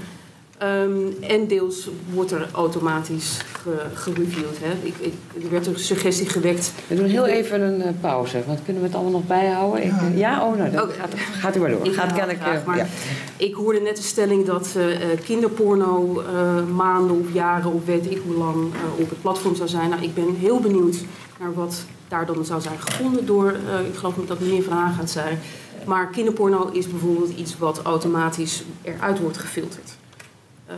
Um, en deels wordt er automatisch ge, gereviewd. Hè. Ik, ik, er werd een suggestie gewekt. We doen heel even een uh, pauze, want kunnen we het allemaal nog bijhouden? Ja, ik, ja? oh, nou, okay. gaat, gaat u maar door. Ik gaat kennelijk, graag, maar ja. Ik hoorde net de stelling dat uh, kinderporno maanden of jaren of weet ik hoe lang op het platform zou zijn. Nou, ik ben heel benieuwd naar wat daar dan zou zijn gevonden door, ik geloof dat meneer Van Haag gaat zijn. Maar kinderporno is bijvoorbeeld iets wat automatisch eruit wordt gefilterd. Uh,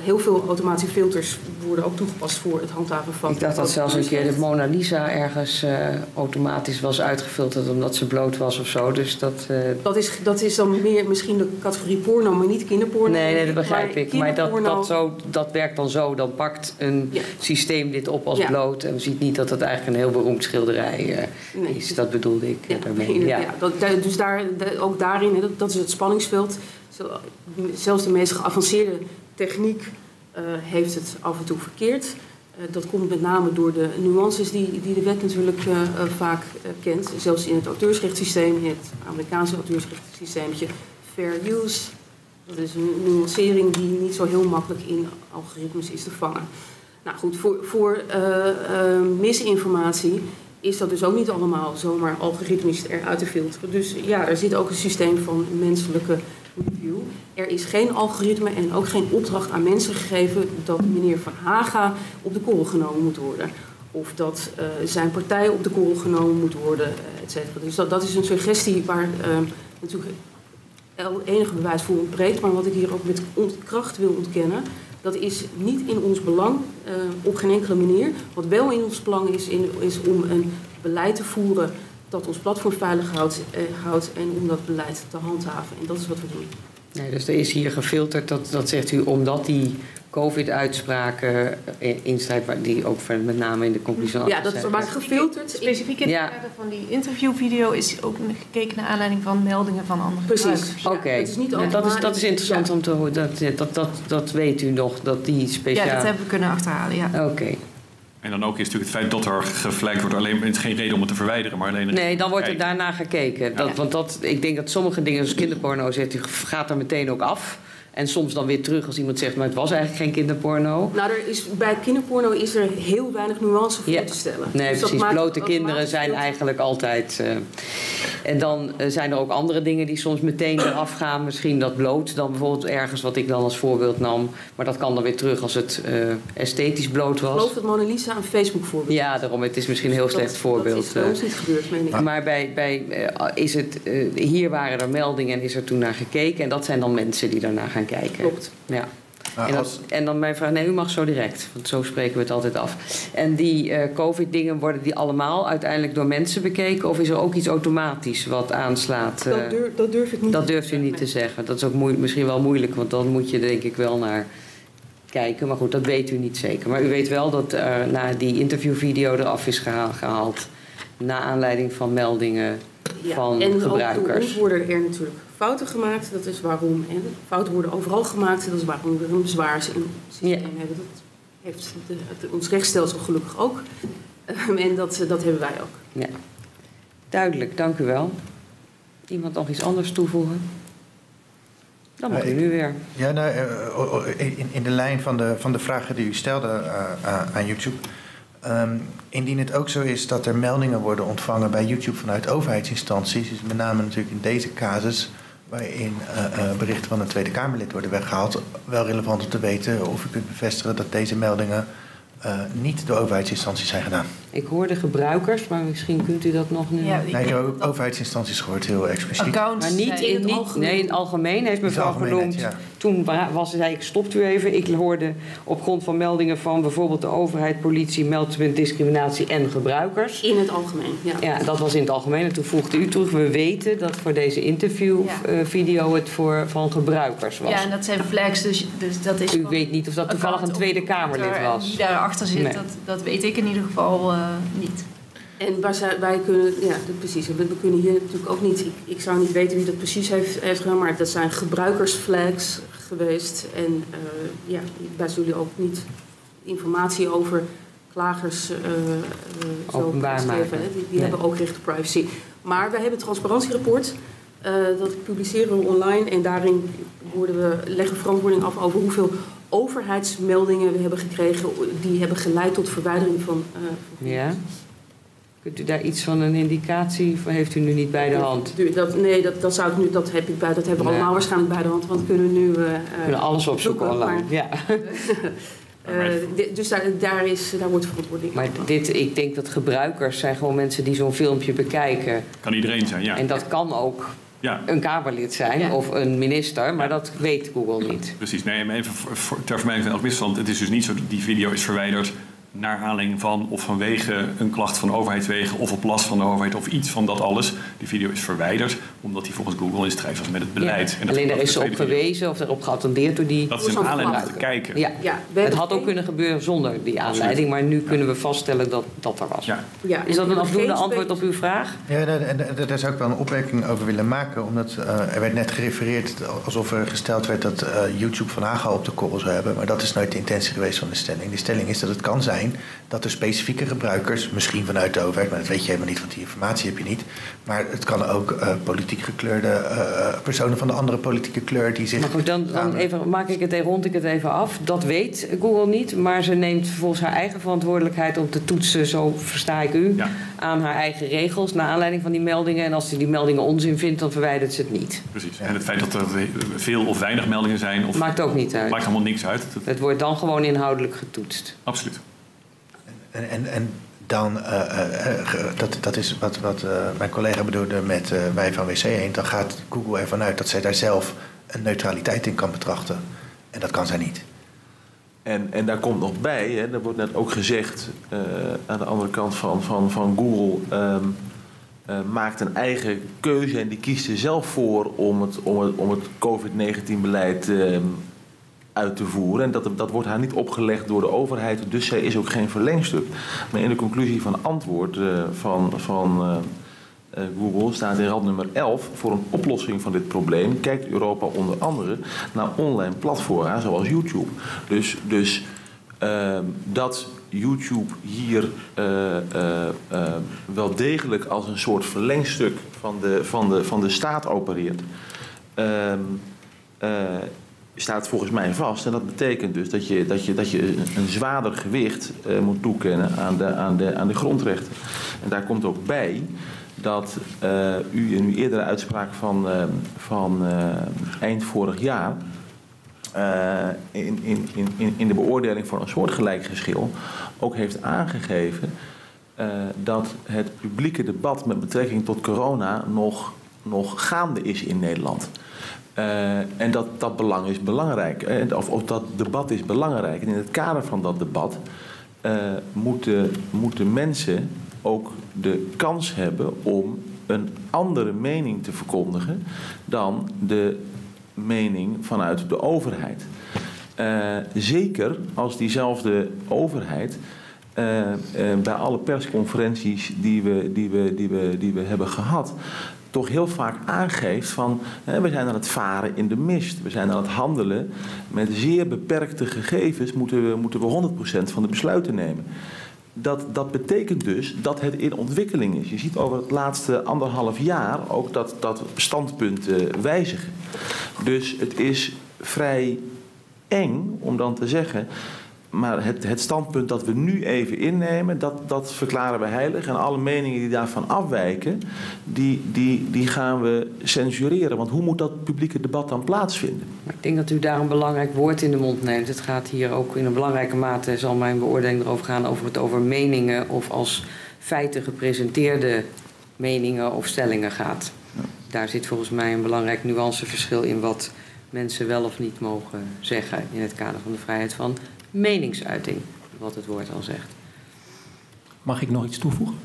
heel veel automatische filters worden ook toegepast voor het handhaven van. Ik dacht dat zelfs een keer de Mona Lisa ergens uh, automatisch was uitgefilterd omdat ze bloot was of zo. Dus dat, uh... dat, is, dat is dan meer misschien de categorie porno, maar niet kinderporno. Nee, nee dat begrijp maar ik. Maar dat, dat, zo, dat werkt dan zo. Dan pakt een ja. systeem dit op als ja. bloot en ziet niet dat het eigenlijk een heel beroemd schilderij nee. is. Dat bedoelde ik ja, daarmee. Ja. dat, dus daar, ook daarin, dat, dat is het spanningsveld. Zelfs de meest geavanceerde techniek uh, heeft het af en toe verkeerd. Uh, dat komt met name door de nuances die, die de wet natuurlijk uh, vaak kent. Zelfs in het auteursrechtssysteem, het Amerikaanse auteursrechtssysteem, fair use. Dat is een nuancering die niet zo heel makkelijk in algoritmes is te vangen. Nou goed, voor, voor misinformatie is dat dus ook niet allemaal zomaar algoritmisch eruit te filteren. Dus ja, er zit ook een systeem van menselijke Er is geen algoritme en ook geen opdracht aan mensen gegeven dat meneer Van Haga op de korrel genomen moet worden. Of dat uh, zijn partij op de korrel genomen moet worden, uh, et cetera. Dus dat, is een suggestie waar uh, natuurlijk enige bewijs voor ontbreekt. Maar wat ik hier ook met kracht wil ontkennen, dat is niet in ons belang uh, op geen enkele manier. Wat wel in ons belang is, is om een beleid te voeren dat ons platform veilig houdt, uh, houdt en om dat beleid te handhaven. En dat is wat we doen. Nee, dus er is hier gefilterd, dat, dat zegt u, omdat die COVID-uitspraken in strijd, die ook met name in de conclusie Ja, dat is maar gefilterd. Specifiek in het kader van die interviewvideo is ook gekeken naar aanleiding van meldingen van andere Precies. Oké, okay. ja, dat, is, dat is interessant ja. om te horen. Dat, dat, dat, dat weet u nog, dat die speciaal... Ja, dat hebben we kunnen achterhalen, ja. Oké. Okay. En dan ook is natuurlijk het feit dat er geflankt wordt, alleen het is geen reden om het te verwijderen, maar alleen. Nee, dan wordt er daarna gekeken. Dat, Want dat, ik denk dat sommige dingen, zoals kinderporno, zegt u gaat er meteen ook af. En soms dan weer terug als iemand zegt, maar het was eigenlijk geen kinderporno. Nou, er is, bij kinderporno is er heel weinig nuance voor ja. te stellen. Nee, dus precies. Blote kinderen zijn eigenlijk altijd... Uh, en dan uh, zijn er ook andere dingen die soms meteen eraf gaan. Misschien dat bloot dan bijvoorbeeld ergens wat ik dan als voorbeeld nam. Maar dat kan dan weer terug als het uh, esthetisch bloot was. Ik geloof dat Mona Lisa een Facebook voorbeeld Ja, daarom. Het is misschien een heel slecht dat, voorbeeld. Dat is niet gebeurd, meen ik. Maar bij, bij, is het, hier waren er meldingen en is er toen naar gekeken. En dat zijn dan mensen die daarna gaan kijken. Klopt. Ja. En, dat, en, dan mijn vraag, nee, u mag zo direct, want zo spreken we het altijd af. En die uh, COVID-dingen, worden die allemaal uiteindelijk door mensen bekeken? Of is er ook iets automatisch wat aanslaat? Uh, dat, durf, dat, durf, ik niet Dat durft u niet te zeggen. Dat is ook moe, misschien wel moeilijk, want dan moet je denk ik wel naar kijken. Maar goed, dat weet u niet zeker. Maar u weet wel dat uh, na die interviewvideo eraf is gehaald, gehaald na aanleiding van meldingen ja, van en gebruikers. En ook worden er natuurlijk fouten gemaakt, dat is waarom. En fouten worden overal gemaakt, dat is waarom we een bezwaarsysteem ja. hebben. Dat heeft de, het, ons rechtsstelsel gelukkig ook. Um, en dat, dat hebben wij ook. Ja. Duidelijk, dank u wel. Iemand nog iets anders toevoegen? Dan mag u nu weer. Ja, nou, in, in de lijn van de, van de vragen die u stelde uh, aan YouTube. Um, indien het ook zo is dat er meldingen worden ontvangen bij YouTube vanuit overheidsinstanties, is met name natuurlijk in deze casus waarin uh, uh, berichten van een Tweede Kamerlid worden weggehaald, wel relevant om te weten of u kunt bevestigen dat deze meldingen uh, niet door overheidsinstanties zijn gedaan. Ik hoorde gebruikers, maar misschien kunt u dat nog nu. Ja, nee, ik heb ook overheidsinstanties gehoord, heel expliciet. Accounts, maar niet in, niet, nee, in het algemeen heeft mevrouw genoemd. Ja. Toen was zei ik, stopt u even. Ik hoorde op grond van meldingen van bijvoorbeeld de overheid, politie, meldpunt discriminatie en gebruikers. In het algemeen, ja. Ja, dat was in het algemeen. En toen voegde u toe, we weten dat voor deze interviewvideo ja. het voor, van gebruikers was. Ja, en dat zijn flags, dus, dus dat is... U weet niet of dat toevallig een Tweede Kamerlid was. Die daarachter zit, nee. dat, dat weet ik in ieder geval uh, niet. En waar zij, wij kunnen, ja, precies. We, we, kunnen hier natuurlijk ook niet. Ik, ik, zou niet weten wie dat precies heeft, heeft gedaan, maar dat zijn gebruikersflags geweest. En uh, ja, wij zullen ook niet informatie over klagers uh, uh, openbaar zo maken. Die, die nee. hebben ook recht op privacy. Maar we hebben een transparantierapport. dat publiceren we online en daarin worden we, leggen verantwoording af over hoeveel overheidsmeldingen we hebben gekregen die hebben geleid tot verwijdering van. Uh, ja. Kunt u daar iets van een indicatie van heeft u nu niet bij de hand? Dat, nee, dat, dat, zou ik nu, dat heb ik bij, dat hebben we nee. allemaal waarschijnlijk bij de hand, want we kunnen nu. Uh, we kunnen alles opzoeken online. Maar, ja. uh, dus daar, daar, is, daar wordt verantwoording Maar dit, ik denk dat gebruikers zijn gewoon mensen die zo'n filmpje bekijken. Kan iedereen zijn, ja. En dat kan ook ja. een Kamerlid zijn ja. of een minister, maar dat weet Google niet. Precies, nee, maar even ter vermijding van elk misverstand. Het is dus niet zo dat die video is verwijderd naar aanleiding van of vanwege een klacht van de overheidswegen of op last van de overheid of iets van dat alles. Die video is verwijderd omdat die volgens Google in strijd was met het beleid. Ja. En Alleen er is ze op gewezen of erop geattendeerd door die... Dat is een aanleiding om te kijken. Ja, ja het had ook kunnen gebeuren zonder die aanleiding, maar nu kunnen we vaststellen dat dat er was. Ja. Ja, is dat een afdoende antwoord op uw vraag? Ja, daar, daar zou ik wel een opmerking over willen maken, omdat uh, er werd net gerefereerd alsof er gesteld werd dat uh, YouTube Van Haga op de korrel zou hebben, maar dat is nooit de intentie geweest van de stelling. De stelling is dat het kan zijn dat er specifieke gebruikers, misschien vanuit de overheid, maar dat weet je helemaal niet, want die informatie heb je niet. Maar het kan ook uh, politiek gekleurde uh, personen van de andere politieke kleur die zich. Maar goed, dan, dan even, maak ik het even, rond ik het even af. Dat weet Google niet, maar ze neemt vervolgens haar eigen verantwoordelijkheid om te toetsen, zo versta ik u, ja. aan haar eigen regels naar aanleiding van die meldingen. En als ze die meldingen onzin vindt, dan verwijdert ze het niet. Precies. En het feit dat er veel of weinig meldingen zijn. Of maakt ook niet uit. Maakt helemaal niks uit. Het wordt dan gewoon inhoudelijk getoetst. Absoluut. En, en, dan, uh, uh, dat, dat is wat, wat mijn collega bedoelde met wij van WC heen, dan gaat Google ervan uit dat zij daar zelf een neutraliteit in kan betrachten. En dat kan zij niet. En, en daar komt nog bij, hè, er wordt net ook gezegd aan de andere kant van, van, van Google. Um, maakt een eigen keuze en die kiest er zelf voor om het, om het, om het COVID-19-beleid uit te voeren. En dat, dat wordt haar niet opgelegd door de overheid, dus zij is ook geen verlengstuk. Maar in de conclusie van antwoord uh, van, van uh, uh, Google staat in rad nummer 11... voor een oplossing van dit probleem kijkt Europa onder andere naar online platformen zoals YouTube. Dus, dus dat YouTube hier wel degelijk als een soort verlengstuk van de, van de, van de staat opereert staat volgens mij vast. En dat betekent dus dat je, dat je, dat je een zwaarder gewicht uh, moet toekennen aan de, aan, de, aan de grondrechten. En daar komt ook bij dat uh, u in uw eerdere uitspraak van, uh, van eind vorig jaar. in, in, in, in de beoordeling voor een soortgelijk geschil ook heeft aangegeven dat het publieke debat met betrekking tot corona nog, nog gaande is in Nederland. Uh, en dat, dat belang is belangrijk. Of, of, dat debat is belangrijk. En in het kader van dat debat uh, moeten, moeten mensen ook de kans hebben om een andere mening te verkondigen dan de mening vanuit de overheid. Uh, zeker als diezelfde overheid bij alle persconferenties die we, die, we, die, we, die we hebben gehad, toch heel vaak aangeeft van hè, we zijn aan het varen in de mist. We zijn aan het handelen met zeer beperkte gegevens moeten we, moeten we 100% van de besluiten nemen. Dat, dat betekent dus dat het in ontwikkeling is. Je ziet over het laatste anderhalf jaar ook dat, dat standpunten wijzigen. Dus het is vrij eng om dan te zeggen maar het, het, standpunt dat we nu even innemen, dat, dat verklaren we heilig. En alle meningen die daarvan afwijken, die, die, die gaan we censureren. Want hoe moet dat publieke debat dan plaatsvinden? ik denk dat u daar een belangrijk woord in de mond neemt. Het gaat hier ook in een belangrijke mate, zal mijn beoordeling erover gaan, over het over meningen of als feiten gepresenteerde meningen of stellingen gaat. Daar zit volgens mij een belangrijk nuanceverschil in wat mensen wel of niet mogen zeggen in het kader van de vrijheid van meningsuiting, wat het woord al zegt. Mag ik nog iets toevoegen?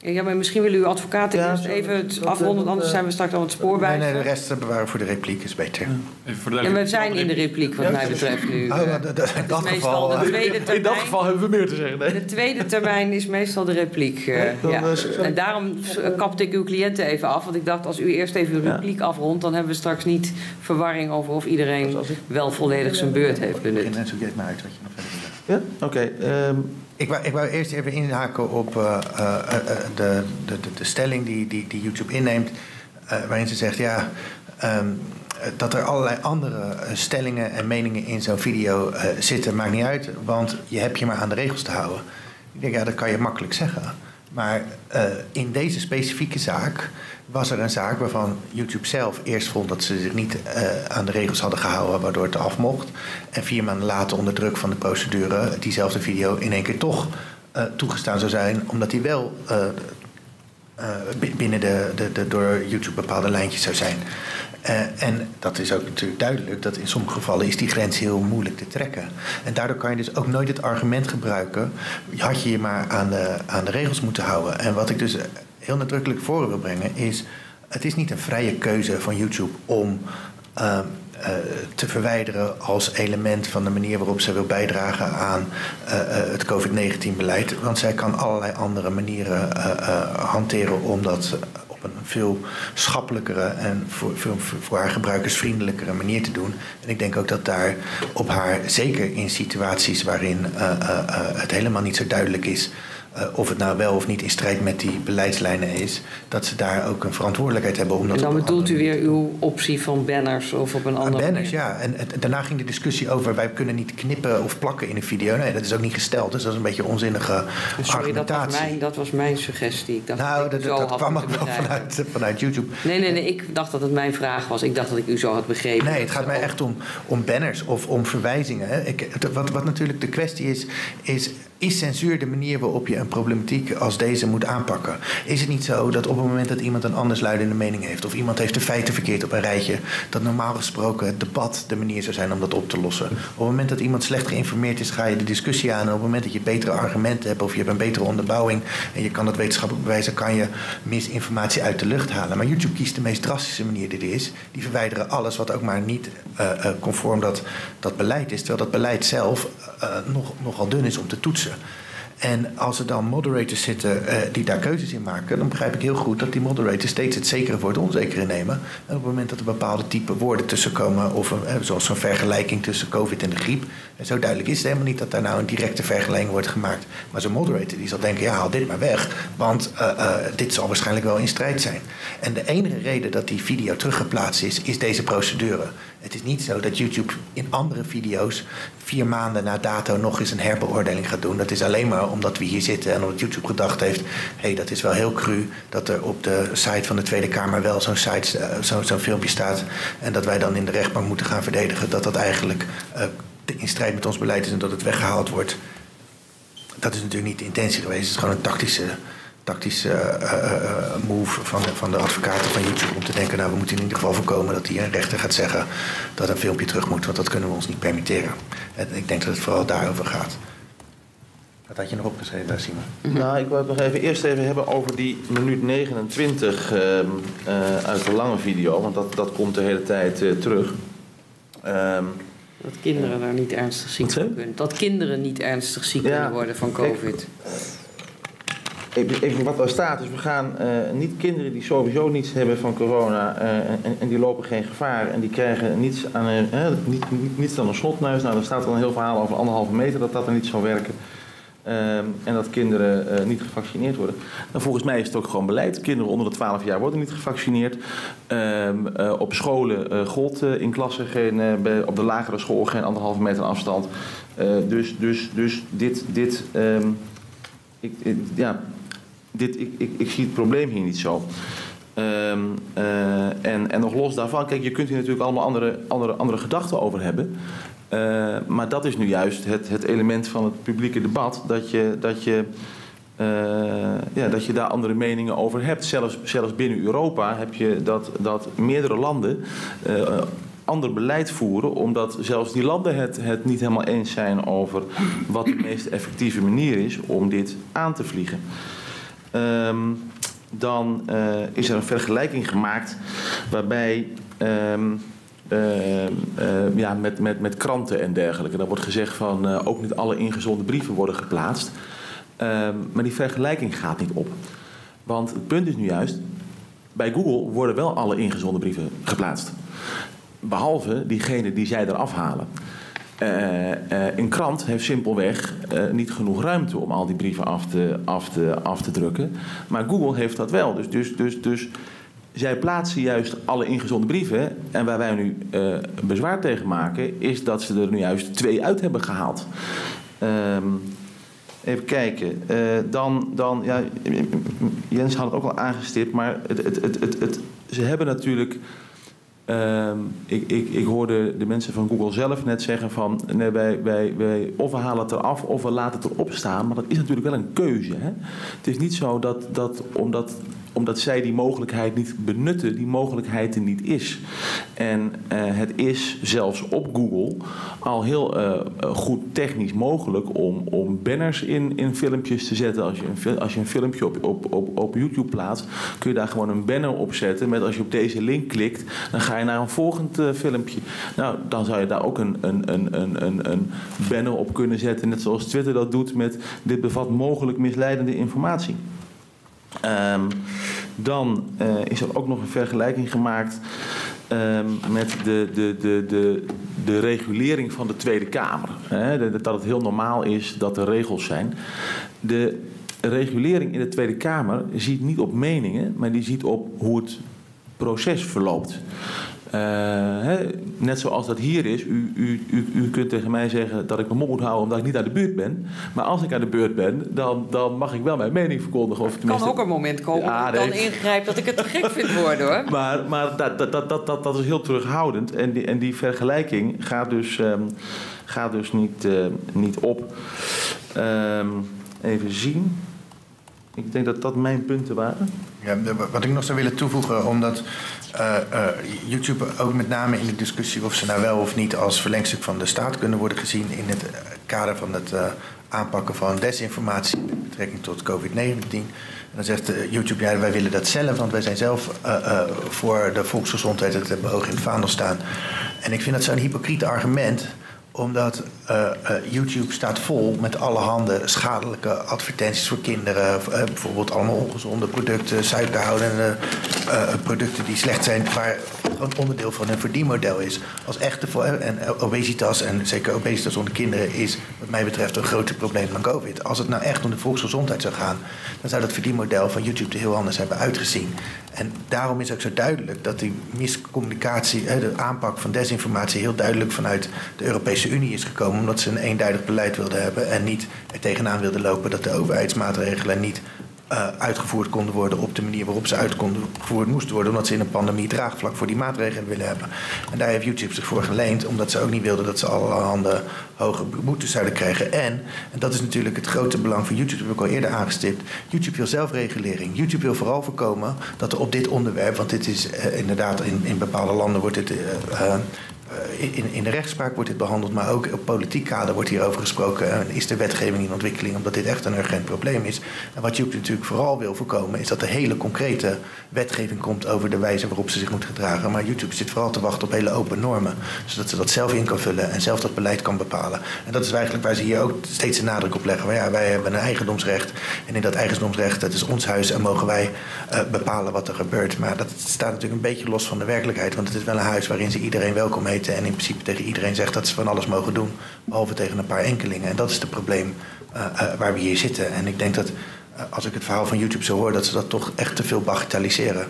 Ja, maar misschien willen uw advocaat ja, eerst even het afronden, anders eh, zijn we straks al het spoor bij. Nee, nee, de rest bewaren voor de repliek is beter. Ja, ja we zijn in de repliek wat mij betreft nu. Oh, dat, dat, in, dat geval, de tweede termijn, in dat geval hebben we meer te zeggen. Nee. De tweede termijn is meestal de repliek. Uh, ja. En daarom kapte ik uw cliënten even af, want ik dacht als u eerst even uw repliek afrondt, dan hebben we straks niet verwarring over of iedereen wel volledig zijn beurt heeft benut. En zo maar uit wat je nog verder Ja, oké. Okay, um, ik wou, ik wou eerst even inhaken op uh, uh, de, de, de, stelling die, die, die YouTube inneemt, waarin ze zegt ja. Um, dat er allerlei andere stellingen en meningen in zo'n video zitten, maakt niet uit, want je hebt je maar aan de regels te houden. Ik denk, ja, dat kan je makkelijk zeggen. Maar in deze specifieke zaak was er een zaak waarvan YouTube zelf eerst vond dat ze zich niet uh, aan de regels hadden gehouden, waardoor het af mocht. En vier maanden later, onder druk van de procedure, diezelfde video in één keer toch uh, toegestaan zou zijn, omdat die wel uh, binnen de, de, de, door YouTube bepaalde lijntjes zou zijn. en dat is ook natuurlijk duidelijk dat in sommige gevallen is die grens heel moeilijk te trekken. En daardoor kan je dus ook nooit het argument gebruiken, had je je maar aan aan de regels moeten houden. En wat ik dus heel nadrukkelijk voor wil brengen, is het is niet een vrije keuze van YouTube om uh, uh, te verwijderen als element van de manier waarop zij wil bijdragen aan uh, het COVID-19-beleid. Want zij kan allerlei andere manieren hanteren om dat op een veel schappelijkere en voor, haar gebruikers vriendelijkere manier te doen. En ik denk ook dat daar op haar, zeker in situaties waarin het helemaal niet zo duidelijk is of het nou wel of niet in strijd met die beleidslijnen is, dat ze daar ook een verantwoordelijkheid hebben om dat En dan bedoelt u weer uw optie van banners of op een andere Banners, ja. En, en, daarna ging de discussie over wij kunnen niet knippen of plakken in een video. Nee, dat is ook niet gesteld, dus dat is een beetje onzinnige Sorry, argumentatie. Dat was, mijn, dat was mijn suggestie. Ik dacht nou, dat, dat, dat kwam ook wel vanuit, vanuit YouTube. Nee, nee, nee, ik dacht dat het mijn vraag was. Ik dacht dat ik u zo had begrepen. Nee, het gaat mij echt om, om banners of om verwijzingen. Ik, wat, wat natuurlijk de kwestie is, is is censuur de manier waarop je een problematiek als deze moet aanpakken? Is het niet zo dat op het moment dat iemand een andersluidende mening heeft, of iemand heeft de feiten verkeerd op een rijtje, dat normaal gesproken het debat de manier zou zijn om dat op te lossen? Op het moment dat iemand slecht geïnformeerd is, ga je de discussie aan. En op het moment dat je betere argumenten hebt of je hebt een betere onderbouwing en je kan dat wetenschappelijk bewijzen, kan je misinformatie uit de lucht halen. Maar YouTube kiest de meest drastische manier die er is. Die verwijderen alles wat ook maar niet uh, uh, conform dat, dat beleid is. Terwijl dat beleid zelf uh, nog, nogal dun is om te toetsen. En als er dan moderators zitten uh, die daar keuzes in maken, dan begrijp ik heel goed dat die moderators steeds het zekere voor het onzekere nemen. En op het moment dat er bepaalde type woorden tussenkomen, of uh, zoals zo'n vergelijking tussen COVID en de griep, en zo duidelijk is het helemaal niet dat daar nou een directe vergelijking wordt gemaakt. Maar zo'n moderator die zal denken: ja, haal dit maar weg, want dit zal waarschijnlijk wel in strijd zijn. En de enige reden dat die video teruggeplaatst is, is deze procedure. Het is niet zo dat YouTube in andere video's vier maanden na dato nog eens een herbeoordeling gaat doen. Dat is alleen maar omdat we hier zitten en omdat YouTube gedacht heeft: hé, hey, dat is wel heel cru dat er op de site van de Tweede Kamer wel zo'n site, uh, zo'n zo filmpje staat. En dat wij dan in de rechtbank moeten gaan verdedigen dat dat eigenlijk uh, in strijd met ons beleid is en dat het weggehaald wordt. Dat is natuurlijk niet de intentie geweest. Het is gewoon een tactische tactische uh, uh, move van de, van de advocaten van YouTube om te denken, nou we moeten in ieder geval voorkomen dat hier een rechter gaat zeggen dat een filmpje terug moet, want dat kunnen we ons niet permitteren. En ik denk dat het vooral daarover gaat. Wat had je nog opgeschreven, Simon? Nou, ik wil het nog even eerst even hebben over die minuut 29 uh, uh, uit de lange video, want dat, dat komt de hele tijd uh, terug. Um, dat kinderen daar niet ernstig ziek van kunnen. Dat kinderen niet ernstig ziek ja, kunnen worden van COVID. Ik, even wat er staat, dus we gaan uh, niet kinderen die sowieso niets hebben van corona uh, en, en, die lopen geen gevaar en die krijgen niets aan een, uh, niet, dan een snotneus. Nou, er staat al een heel verhaal over anderhalve meter dat dat er niet zou werken. Um, en dat kinderen niet gevaccineerd worden. Nou, volgens mij is het ook gewoon beleid. Kinderen onder de 12 jaar worden niet gevaccineerd. Um, op scholen gold in klassen geen, op de lagere school geen anderhalve meter afstand. dus, dus, dus dit, dit ik, ik, ja, dit, ik, ik, zie het probleem hier niet zo. Um, uh, en, en nog los daarvan, kijk, je kunt hier natuurlijk allemaal andere, andere, andere gedachten over hebben. Uh, maar dat is nu juist het, het element van het publieke debat, dat je, dat je, uh, ja, dat je daar andere meningen over hebt. Zelfs, zelfs binnen Europa heb je dat, dat meerdere landen ander beleid voeren, omdat zelfs die landen het, het niet helemaal eens zijn over wat de meest effectieve manier is om dit aan te vliegen. Um, dan uh, is er een vergelijking gemaakt waarbij um, uh, uh, ja, met, met, met kranten en dergelijke. Dan wordt gezegd van ook niet alle ingezonde brieven worden geplaatst. Ehm, maar die vergelijking gaat niet op. Want het punt is nu juist, bij Google worden wel alle ingezonde brieven geplaatst. Behalve diegene die zij eraf halen. Uh, uh, een krant heeft simpelweg uh, niet genoeg ruimte om al die brieven af te, af, te, af te drukken. Maar Google heeft dat wel. Dus, dus, dus, dus zij plaatsen juist alle ingezonde brieven. En waar wij nu bezwaar tegen maken, is dat ze er nu juist twee uit hebben gehaald. Ehm, even kijken. dan, dan, ja, Jens had het ook al aangestipt, maar het, het, het ze hebben natuurlijk Um, ik, ik, ik, hoorde de mensen van Google zelf net zeggen van nee, wij, wij, wij of we halen het eraf of we laten het erop staan. Maar dat is natuurlijk wel een keuze. Hè? Het is niet zo dat, dat omdat omdat zij die mogelijkheid niet benutten, die mogelijkheid er niet is. En uh, het is zelfs op Google al heel uh, goed technisch mogelijk om, om banners in, in filmpjes te zetten. Als je een, als je een filmpje op, op, op, YouTube plaatst, kun je daar gewoon een banner op zetten. Met als je op deze link klikt, dan ga je naar een volgend filmpje. Nou, dan zou je daar ook een, een, een, een, een, een banner op kunnen zetten. Net zoals Twitter dat doet met dit bevat mogelijk misleidende informatie. Um, dan uh, is er ook nog een vergelijking gemaakt um, met de, de, de, de, de regulering van de Tweede Kamer. Dat het heel normaal is dat er regels zijn. De regulering in de Tweede Kamer ziet niet op meningen, maar die ziet op hoe het proces verloopt. Uh, hè, net zoals dat hier is, u, u, u, u, kunt tegen mij zeggen dat ik mijn mond moet houden omdat ik niet aan de beurt ben. Maar als ik aan de beurt ben, dan, dan mag ik wel mijn mening verkondigen. Of tenminste... kan ook een moment komen ja, dat ik dan ingrijp dat ik het te gek vind worden hoor. Maar, maar dat, dat, dat, dat, dat is heel terughoudend. En die, en die vergelijking gaat dus, um, gaat dus niet, uh, niet op. Um, even zien. Ik denk dat dat mijn punten waren. Ja, wat ik nog zou willen toevoegen, omdat uh, uh, YouTube ook met name in de discussie of ze nou wel of niet als verlengstuk van de staat kunnen worden gezien in het kader van het aanpakken van desinformatie met betrekking tot COVID-19. En dan zegt YouTube, ja, wij willen dat zelf, want wij zijn zelf voor de volksgezondheid, het hoog in het vaandel staan. En ik vind dat zo'n hypocriet argument omdat uh, uh, YouTube staat vol met allerhande schadelijke advertenties voor kinderen. Uh, bijvoorbeeld allemaal ongezonde producten, suikerhoudende producten die slecht zijn, waar een onderdeel van hun verdienmodel is. Als echte en obesitas, en zeker obesitas onder kinderen, is wat mij betreft een groot probleem van COVID. Als het nou echt om de volksgezondheid zou gaan, dan zou dat verdienmodel van YouTube er heel anders hebben uitgezien. En daarom is ook zo duidelijk dat die miscommunicatie, de aanpak van desinformatie heel duidelijk vanuit de Europese Unie is gekomen. Omdat ze een eenduidig beleid wilden hebben en niet er tegenaan wilden lopen dat de overheidsmaatregelen niet uh, uitgevoerd konden worden op de manier waarop ze uitgevoerd moesten worden, omdat ze in een pandemie draagvlak voor die maatregelen willen hebben. En daar heeft YouTube zich voor geleend, omdat ze ook niet wilden dat ze allerhande hoge boetes zouden krijgen. En, en dat is natuurlijk het grote belang van YouTube, dat heb ik al eerder aangestipt, YouTube wil zelfregulering. YouTube wil vooral voorkomen dat er op dit onderwerp, want dit is uh, inderdaad in, in bepaalde landen wordt dit. Eh, in, in de rechtspraak wordt dit behandeld, maar ook op politiek kader wordt hierover gesproken. En is de wetgeving in ontwikkeling, omdat dit echt een urgent probleem is. En wat je natuurlijk vooral wil voorkomen, is dat er hele concrete wetgeving komt over de wijze waarop ze zich moet gedragen. Maar YouTube zit vooral te wachten op hele open normen, zodat ze dat zelf in kan vullen en zelf dat beleid kan bepalen. En dat is eigenlijk waar ze hier ook steeds een nadruk op leggen. Maar ja, wij hebben een eigendomsrecht en in dat eigendomsrecht, dat is ons huis en mogen wij uh, bepalen wat er gebeurt. Maar dat staat natuurlijk een beetje los van de werkelijkheid, want het is wel een huis waarin ze iedereen welkom en in principe tegen iedereen zegt dat ze van alles mogen doen, behalve tegen een paar enkelingen. En dat is het probleem uh, uh, waar we hier zitten. En ik denk dat uh, als ik het verhaal van YouTube zo hoor, dat ze dat toch echt te veel bagatelliseren.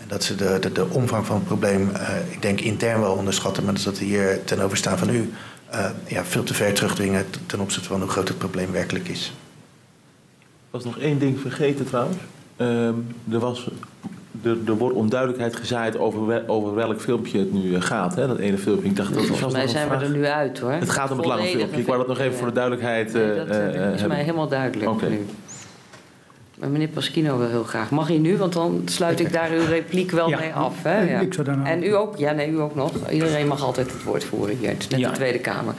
En dat ze de, de, de omvang van het probleem, ik denk intern wel onderschatten, maar dat ze hier ten overstaan van u ja, veel te ver terugdwingen ten opzichte van hoe groot het probleem werkelijk is. Ik was nog één ding vergeten trouwens. Ehm, er was er, er wordt onduidelijkheid gezaaid over, over welk filmpje het nu eh, gaat. Hè? Dat ene filmpje. Ik dacht, dat Volgens mij zijn we er nu uit hoor. Het gaat om het lange filmpje. Ik wou dat nog even voor de duidelijkheid nee, dat, uh, is mij helemaal duidelijk okay. nu. Maar meneer Paschino wil heel graag. Mag hij nu? Want dan sluit ik daar uw repliek wel ja. mee af. Hè? Ja. Ik zou daarna... En u ook? Ja, nee, u ook nog. Iedereen mag altijd het woord voeren hier. Het is net ja. de Tweede Kamer.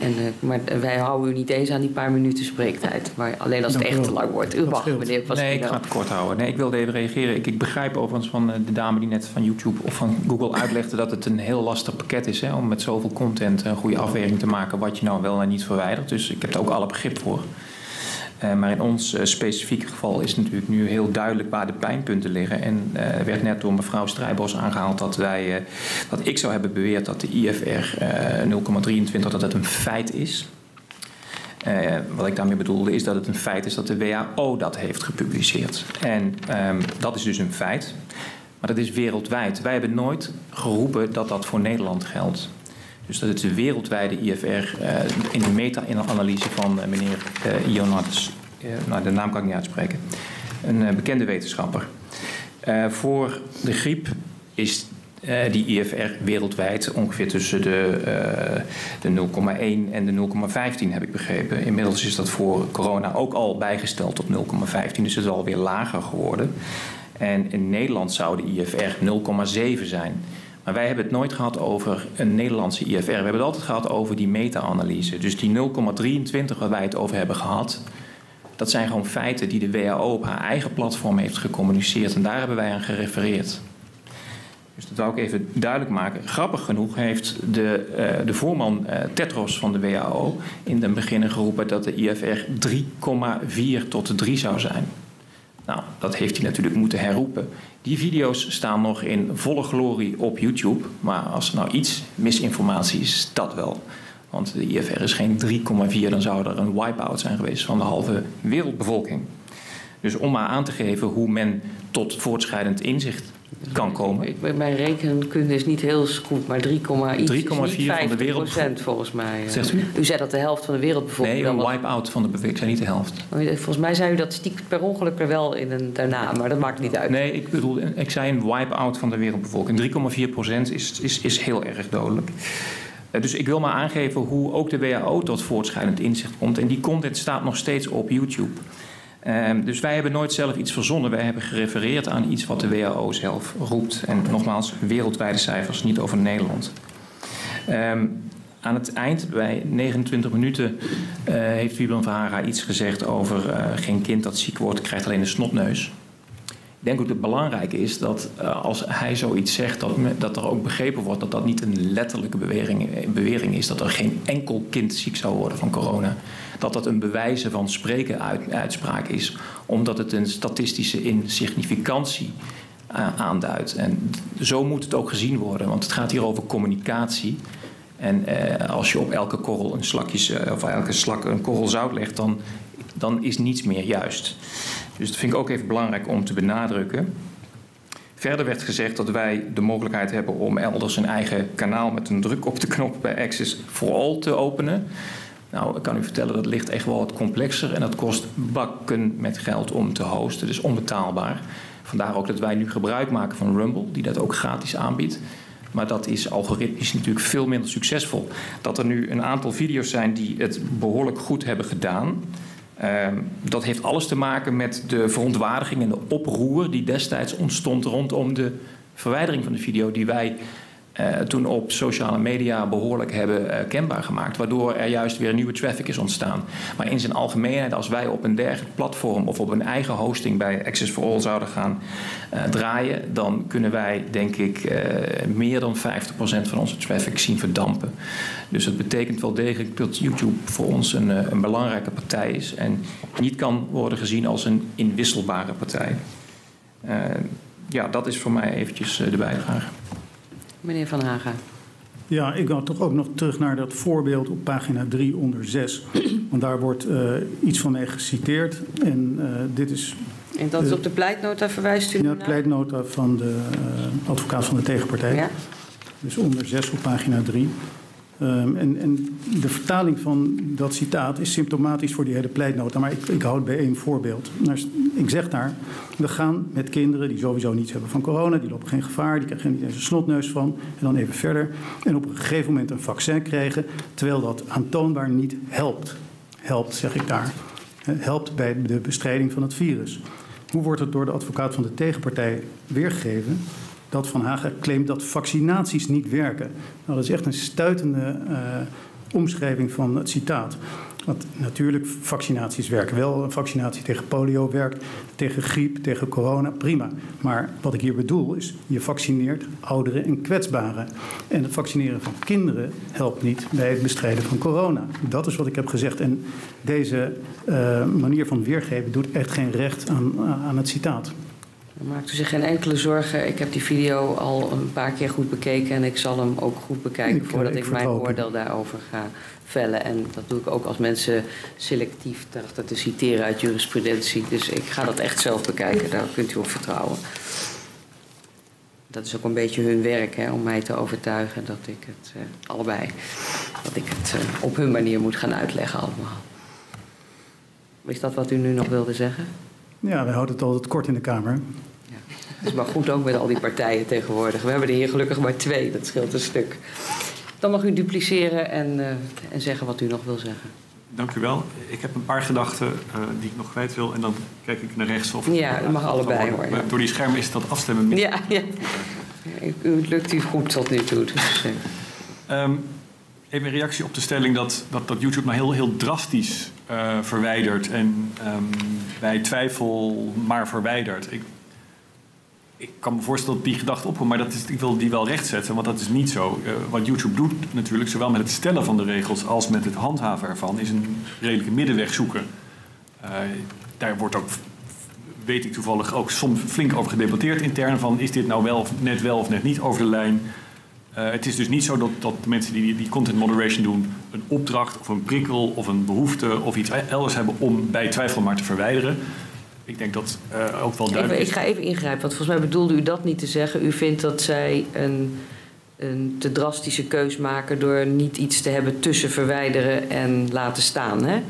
En, uh, maar wij houden u niet eens aan die paar minuten spreektijd. Maar alleen als het echt te lang wordt. U mag, meneer Paschino. Nee, ik ga het kort houden. Nee, ik wilde even reageren. Ik, ik begrijp overigens van de dame die net van YouTube of van Google uitlegde... dat het een heel lastig pakket is hè, om met zoveel content een goede afweging te maken... wat je nou wel en niet verwijdert. Dus ik heb er ook alle begrip voor. Uh, maar in ons uh, specifieke geval is natuurlijk nu heel duidelijk waar de pijnpunten liggen. En uh, werd net door mevrouw Strijbos aangehaald dat wij, dat ik zou hebben beweerd dat de IFR 0,23 dat het een feit is. wat ik daarmee bedoelde is dat het een feit is dat de WHO dat heeft gepubliceerd. En um, dat is dus een feit. Maar dat is wereldwijd. Wij hebben nooit geroepen dat dat voor Nederland geldt. Dus dat is de wereldwijde IFR uh, in de meta-analyse van uh, meneer uh, nou de naam kan ik niet uitspreken, een bekende wetenschapper. voor de griep is die IFR wereldwijd ongeveer tussen de, de 0,1 en de 0,15 heb ik begrepen. Inmiddels is dat voor corona ook al bijgesteld tot 0,15, dus het is alweer lager geworden. En in Nederland zou de IFR 0,7 zijn. Maar wij hebben het nooit gehad over een Nederlandse IFR. We hebben het altijd gehad over die meta-analyse. Dus die 0,23 waar wij het over hebben gehad, dat zijn gewoon feiten die de WHO op haar eigen platform heeft gecommuniceerd. En daar hebben wij aan gerefereerd. Dus dat wou ik even duidelijk maken. Grappig genoeg heeft de, uh, de voorman uh, Tetros van de WHO in den beginnen geroepen dat de IFR 3,4 tot 3 zou zijn. Nou, dat heeft hij natuurlijk moeten herroepen. Die video's staan nog in volle glorie op YouTube. Maar als er nou iets misinformatie is, dat wel. Want de IFR is geen 3,4, dan zou er een wipe-out zijn geweest van de halve wereldbevolking. Dus om maar aan te geven hoe men tot voortschrijdend inzicht kan komen. Ik, mijn rekenkunde is niet heel goed, maar 3,4 van de wereld volgens mij. eh. Zegt u? U zei dat de helft van de wereldbevolking... Nee, een wipe-out van de bevolking. Ik zei niet de helft. Volgens mij zei u dat stiekem per ongeluk er wel in een daarna, maar dat maakt niet uit. Nee, ik bedoel, ik zei een wipe-out van de wereldbevolking. 3,4 procent is, is, is heel erg dodelijk. Eh, Dus ik wil maar aangeven hoe ook de WHO tot voortschrijdend inzicht komt. En die content staat nog steeds op YouTube. Ehm, dus wij hebben nooit zelf iets verzonnen. Wij hebben gerefereerd aan iets wat de WHO zelf roept. En nogmaals, wereldwijde cijfers, niet over Nederland. Ehm, aan het eind, bij 29 minuten, eh, heeft Wiebren van iets gezegd over eh, geen kind dat ziek wordt, krijgt alleen een snotneus. Ik denk ook dat het belangrijk is dat eh, als hij zoiets zegt, dat, dat er ook begrepen wordt dat dat niet een letterlijke bewering, bewering is. Dat er geen enkel kind ziek zou worden van corona. Dat dat een bewijzen van spreken uit, uitspraak is, omdat het een statistische insignificantie eh, aanduidt. En zo moet het ook gezien worden, want het gaat hier over communicatie. En eh, als je op elke korrel een slakje, eh, of elke slak een korrel zout legt, dan, dan is niets meer juist. Dus dat vind ik ook even belangrijk om te benadrukken. Verder werd gezegd dat wij de mogelijkheid hebben om elders een eigen kanaal met een druk op de knop bij Access for All te openen. Nou, ik kan u vertellen dat ligt echt wel wat complexer en dat kost bakken met geld om te hosten, dus onbetaalbaar. Vandaar ook dat wij nu gebruik maken van Rumble, die dat ook gratis aanbiedt. Maar dat is algoritmisch natuurlijk veel minder succesvol. Dat er nu een aantal video's zijn die het behoorlijk goed hebben gedaan. ehm, dat heeft alles te maken met de verontwaardiging en de oproer die destijds ontstond rondom de verwijdering van de video die wij eh, toen op sociale media behoorlijk hebben eh, kenbaar gemaakt. Waardoor er juist weer nieuwe traffic is ontstaan. Maar in zijn algemeenheid, als wij op een dergelijk platform of op een eigen hosting bij Access for All zouden gaan eh, draaien, dan kunnen wij denk ik meer dan 50% van onze traffic zien verdampen. Dus dat betekent wel degelijk dat YouTube voor ons een, een belangrijke partij is en niet kan worden gezien als een inwisselbare partij. Ja, dat is voor mij eventjes de bijdrage. Meneer Van Haga. Ja, ik wil toch ook nog terug naar dat voorbeeld op pagina 3 onder 6. Want daar wordt eh, iets van mij geciteerd. En eh, dit is. En dat is op de pleitnota verwijst u Ja, naar? pleitnota van de eh, advocaat van de tegenpartij. Ja. Dus onder 6 op pagina 3. Ehm, en, en de vertaling van dat citaat is symptomatisch voor die hele pleitnota. Maar ik, ik hou het bij één voorbeeld. Ik zeg daar, we gaan met kinderen die sowieso niets hebben van corona, die lopen geen gevaar, die krijgen niet eens een snotneus van. En dan even verder. En op een gegeven moment een vaccin krijgen, terwijl dat aantoonbaar niet helpt. Helpt, zeg ik daar. Helpt bij de bestrijding van het virus. Hoe wordt het door de advocaat van de tegenpartij weergegeven? Dat Van Hagen claimt dat vaccinaties niet werken. Nou, dat is echt een stuitende eh, omschrijving van het citaat. Want natuurlijk, vaccinaties werken wel. Een vaccinatie tegen polio werkt, tegen griep, tegen corona, prima. Maar wat ik hier bedoel is, je vaccineert ouderen en kwetsbaren. En het vaccineren van kinderen helpt niet bij het bestrijden van corona. Dat is wat ik heb gezegd. En deze eh, manier van weergeven doet echt geen recht aan, aan het citaat. Maakt u zich geen enkele zorgen. Ik heb die video al een paar keer goed bekeken en ik zal hem ook goed bekijken Ik, eh, voordat ik ik, mijn oordeel daarover ga vellen. En dat doe ik ook als mensen selectief trachten te citeren uit jurisprudentie. Dus ik ga dat echt zelf bekijken, daar kunt u op vertrouwen. Dat is ook een beetje hun werk, hè, om mij te overtuigen dat ik het eh, allebei, dat ik het eh, op hun manier moet gaan uitleggen allemaal. Is dat wat u nu nog wilde zeggen? Ja, wij houden het altijd kort in de Kamer. Dat is maar goed ook met al die partijen tegenwoordig. We hebben er hier gelukkig maar twee, dat scheelt een stuk. Dan mag u dupliceren en, eh, en zeggen wat u nog wil zeggen. Dank u wel. Ik heb een paar gedachten eh, die ik nog kwijt wil. En dan kijk ik naar rechts. Of Ja, dat mag allebei, hoor, ja. Door die schermen is dat afstemmen. Ja, ja. U, het lukt u goed tot nu toe. Dus, eh. Ehm, even een reactie op de stelling dat, dat, dat YouTube nou heel, heel drastisch verwijdert. En ehm, bij twijfel maar verwijdert. Ik, ik kan me voorstellen dat die gedachte opkomt, maar dat is, ik wil die wel rechtzetten, want dat is niet zo. Eh, wat YouTube doet natuurlijk, zowel met het stellen van de regels als met het handhaven ervan, is een redelijke middenweg zoeken. Eh, daar wordt ook, weet ik toevallig, ook soms flink over gedebatteerd intern van is dit nou wel of net wel of net niet over de lijn. Eh, het is dus niet zo dat, dat mensen die, die content moderation doen een opdracht of een prikkel of een behoefte of iets elders hebben om bij twijfel maar te verwijderen. Ik denk dat uh, ook wel even, duidelijk Ik ga even ingrijpen, want volgens mij bedoelde u dat niet te zeggen. U vindt dat zij een, een te drastische keus maken door niet iets te hebben tussen verwijderen en laten staan, hè?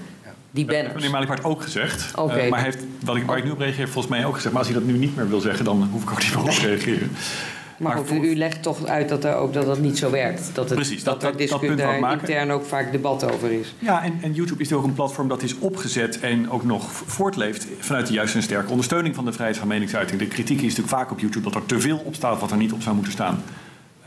Die banners. Meneer Malikaart ook gezegd. Okay. Uh, maar heeft, wat ik, waar ik nu op reageer, volgens mij ook gezegd. Maar als hij dat nu niet meer wil zeggen, dan hoef ik ook niet meer op te reageren. Maar, goed, u, legt toch uit dat, er ook, dat dat niet zo werkt. Dat, het, Precies, dat, dat, dat, punt daar intern ook vaak debat over is. Ja, en, en YouTube is ook een platform dat is opgezet en ook nog voortleeft vanuit de juiste en sterke ondersteuning van de vrijheid van meningsuiting. De kritiek is natuurlijk vaak op YouTube dat er te veel op staat wat er niet op zou moeten staan.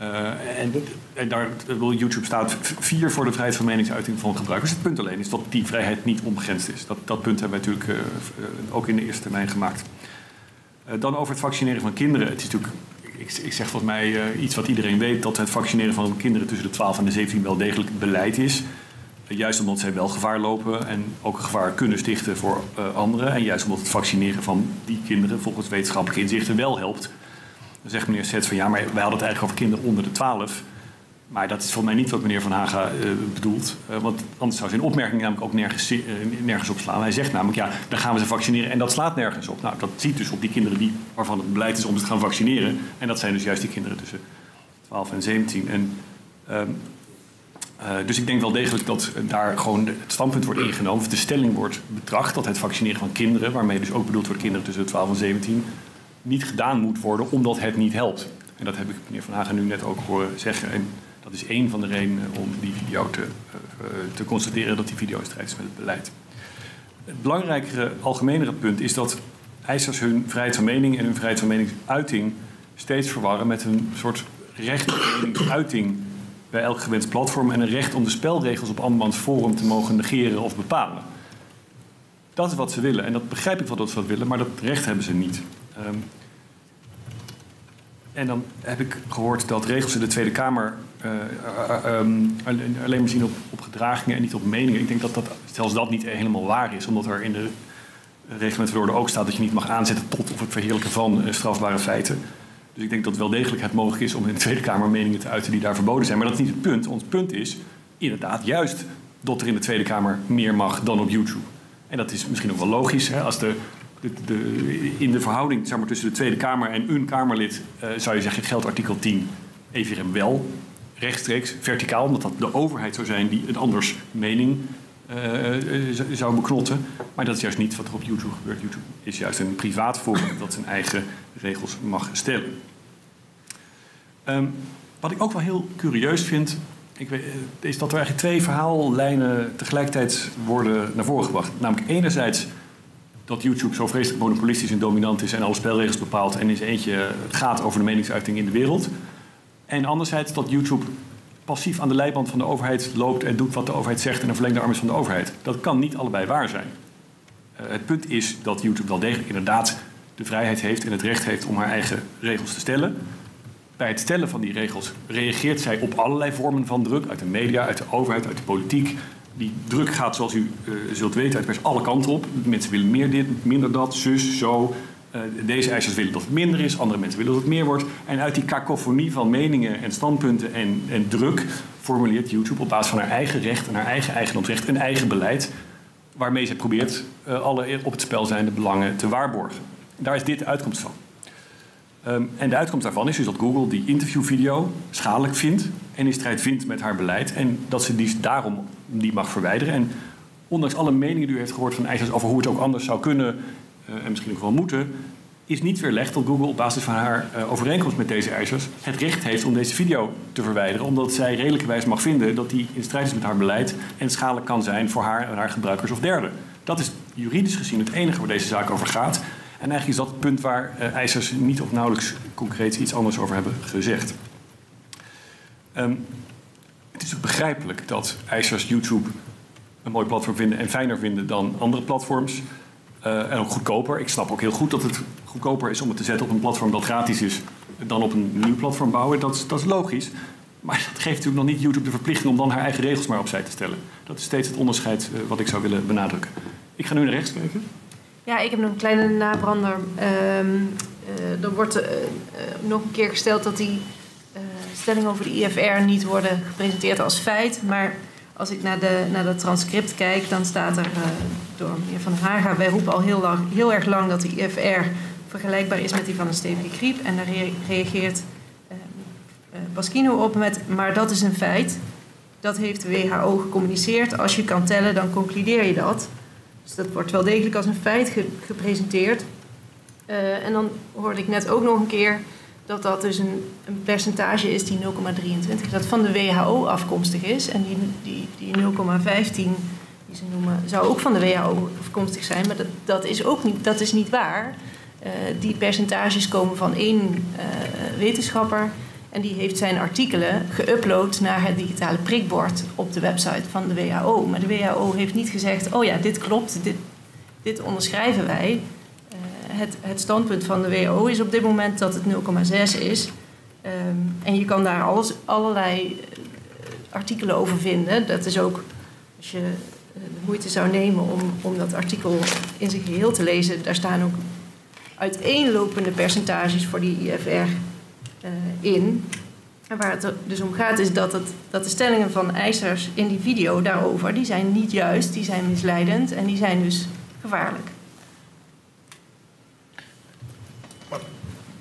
Uh, en, en daar wil YouTube staat vier voor de vrijheid van meningsuiting van gebruikers. Het punt alleen is dat die vrijheid niet onbegrensd is. Dat, dat punt hebben wij natuurlijk uh, ook in de eerste termijn gemaakt. Uh, dan over het vaccineren van kinderen. Het is natuurlijk ik, ik, zeg volgens mij uh, iets wat iedereen weet: dat het vaccineren van kinderen tussen de 12 en de 17 wel degelijk beleid is. Juist omdat zij wel gevaar lopen en ook gevaar kunnen stichten voor uh, anderen. En juist omdat het vaccineren van die kinderen volgens wetenschappelijke inzichten wel helpt. Dan zegt meneer Sets van ja, maar wij hadden het eigenlijk over kinderen onder de 12. Maar dat is volgens mij niet wat meneer Van Haga uh, bedoelt. Uh, want anders zou zijn opmerking namelijk ook nergens, uh, nergens op slaan. Hij zegt namelijk, ja, dan gaan we ze vaccineren en dat slaat nergens op. Nou, dat ziet dus op die kinderen die, waarvan het beleid is om ze te gaan vaccineren. En dat zijn dus juist die kinderen tussen 12 en 17. En, dus ik denk wel degelijk dat daar gewoon het standpunt wordt ingenomen, of de stelling wordt betracht dat het vaccineren van kinderen, waarmee dus ook bedoeld wordt kinderen tussen de 12 en 17, niet gedaan moet worden omdat het niet helpt. En dat heb ik meneer Van Hagen nu net ook horen zeggen. En dat is één van de redenen om die video te, uh, te constateren dat die video in met het beleid. Het belangrijkere, algemenere punt is dat eisers hun vrijheid van mening en hun vrijheid van meningsuiting steeds verwarren met een soort recht op meningsuiting bij elk gewenst platform en een recht om de spelregels op andermans forum te mogen negeren of bepalen. Dat is wat ze willen en dat begrijp ik wel dat ze dat willen, maar dat recht hebben ze niet. Um, en dan heb ik gehoord dat regels in de Tweede Kamer uh, uh, um, alleen maar zien op, op, gedragingen en niet op meningen. Ik denk dat, dat zelfs dat niet helemaal waar is, omdat er in de reglement van de orde ook staat dat je niet mag aanzetten tot of het verheerlijken van strafbare feiten. Dus ik denk dat wel degelijk het mogelijk is om in de Tweede Kamer meningen te uiten die daar verboden zijn. Maar dat is niet het punt. Ons punt is inderdaad juist dat er in de Tweede Kamer meer mag dan op YouTube. En dat is misschien ook wel logisch. Hè? Als de de, in de verhouding zeg maar, tussen de Tweede Kamer en een Kamerlid uh, zou je zeggen geldt artikel 10 EVRM wel rechtstreeks, verticaal, omdat dat de overheid zou zijn die een anders mening uh, zou beknotten. Maar dat is juist niet wat er op YouTube gebeurt. YouTube is juist een privaat forum dat zijn eigen regels mag stellen. Um, wat ik ook wel heel curieus vind, ik weet, is dat er eigenlijk twee verhaallijnen tegelijkertijd worden naar voren gebracht. Namelijk enerzijds dat YouTube zo vreselijk monopolistisch en dominant is en alle spelregels bepaalt en zijn eentje het gaat over de meningsuiting in de wereld. En anderzijds dat YouTube passief aan de leiband van de overheid loopt en doet wat de overheid zegt en een verlengde arm is van de overheid. Dat kan niet allebei waar zijn. Uh, het punt is dat YouTube wel degelijk inderdaad de vrijheid heeft en het recht heeft om haar eigen regels te stellen. Bij het stellen van die regels reageert zij op allerlei vormen van druk uit de media, uit de overheid, uit de politiek, die druk gaat, zoals u uh, zult weten, uit pers alle kanten op. Mensen willen meer dit, minder dat, zus, zo. Uh, deze eisers willen dat het minder is, andere mensen willen dat het meer wordt. En uit die kakofonie van meningen en standpunten en, en druk formuleert YouTube op basis van haar eigen recht en haar eigen eigendomsrecht een eigen beleid. Waarmee ze probeert uh, alle op het spel zijnde belangen te waarborgen. Daar is dit de uitkomst van. Um, en de uitkomst daarvan is dus dat Google die interviewvideo schadelijk vindt en in strijd vindt met haar beleid. En dat ze die daarom die mag verwijderen. En ondanks alle meningen die u heeft gehoord van eisers over hoe het ook anders zou kunnen uh, en misschien ook wel moeten, is niet weerlegd dat Google op basis van haar uh, overeenkomst met deze eisers het recht heeft om deze video te verwijderen, omdat zij redelijkerwijs mag vinden dat die in strijd is met haar beleid en schadelijk kan zijn voor haar en haar gebruikers of derden. Dat is juridisch gezien het enige waar deze zaak over gaat. En eigenlijk is dat het punt waar uh, eisers niet of nauwelijks concreet iets anders over hebben gezegd. Um, het is ook begrijpelijk dat eisers YouTube een mooi platform vinden en fijner vinden dan andere platforms. Uh, en ook goedkoper. Ik snap ook heel goed dat het goedkoper is om het te zetten op een platform dat gratis is dan op een nieuw platform bouwen. Dat dat is logisch. Maar dat geeft natuurlijk nog niet YouTube de verplichting om dan haar eigen regels maar opzij te stellen. Dat is steeds het onderscheid uh, wat ik zou willen benadrukken. Ik ga nu naar rechts kijken. Ja, ik heb nog een kleine nabrander. Um, er wordt uh, uh, nog een keer gesteld dat die stellingen over de IFR niet worden gepresenteerd als feit. Maar als ik naar, de, naar dat transcript kijk, dan staat er door meneer Van Haga... wij roepen al heel, lang, heel erg lang dat de IFR vergelijkbaar is met die van een stevige griep. En daar reageert Pasquino op met... maar dat is een feit. Dat heeft de WHO gecommuniceerd. Als je kan tellen, dan concludeer je dat. Dus dat wordt wel degelijk als een feit ge gepresenteerd. Uh, en dan hoorde ik net ook nog een keer dat dat dus een, een percentage is die 0,23, dat van de WHO afkomstig is. En die, die, die 0,15 die ze noemen, zou ook van de WHO afkomstig zijn. Maar dat, dat is ook niet, dat is niet waar. Uh, die percentages komen van één uh, wetenschapper. En die heeft zijn artikelen geüpload naar het digitale prikbord op de website van de WHO. Maar de WHO heeft niet gezegd: oh ja, dit klopt, dit, dit onderschrijven wij het, het standpunt van de WHO is op dit moment dat het 0,6 is. Um, en je kan daar alles, allerlei eh, artikelen over vinden. Dat is ook, als je de moeite zou nemen om, om dat artikel in zijn geheel te lezen, daar staan ook uiteenlopende percentages voor die IFR eh, in. En waar het dus om gaat is dat, het, dat de stellingen van eisers in die video daarover, die zijn niet juist, die zijn misleidend en die zijn dus gevaarlijk.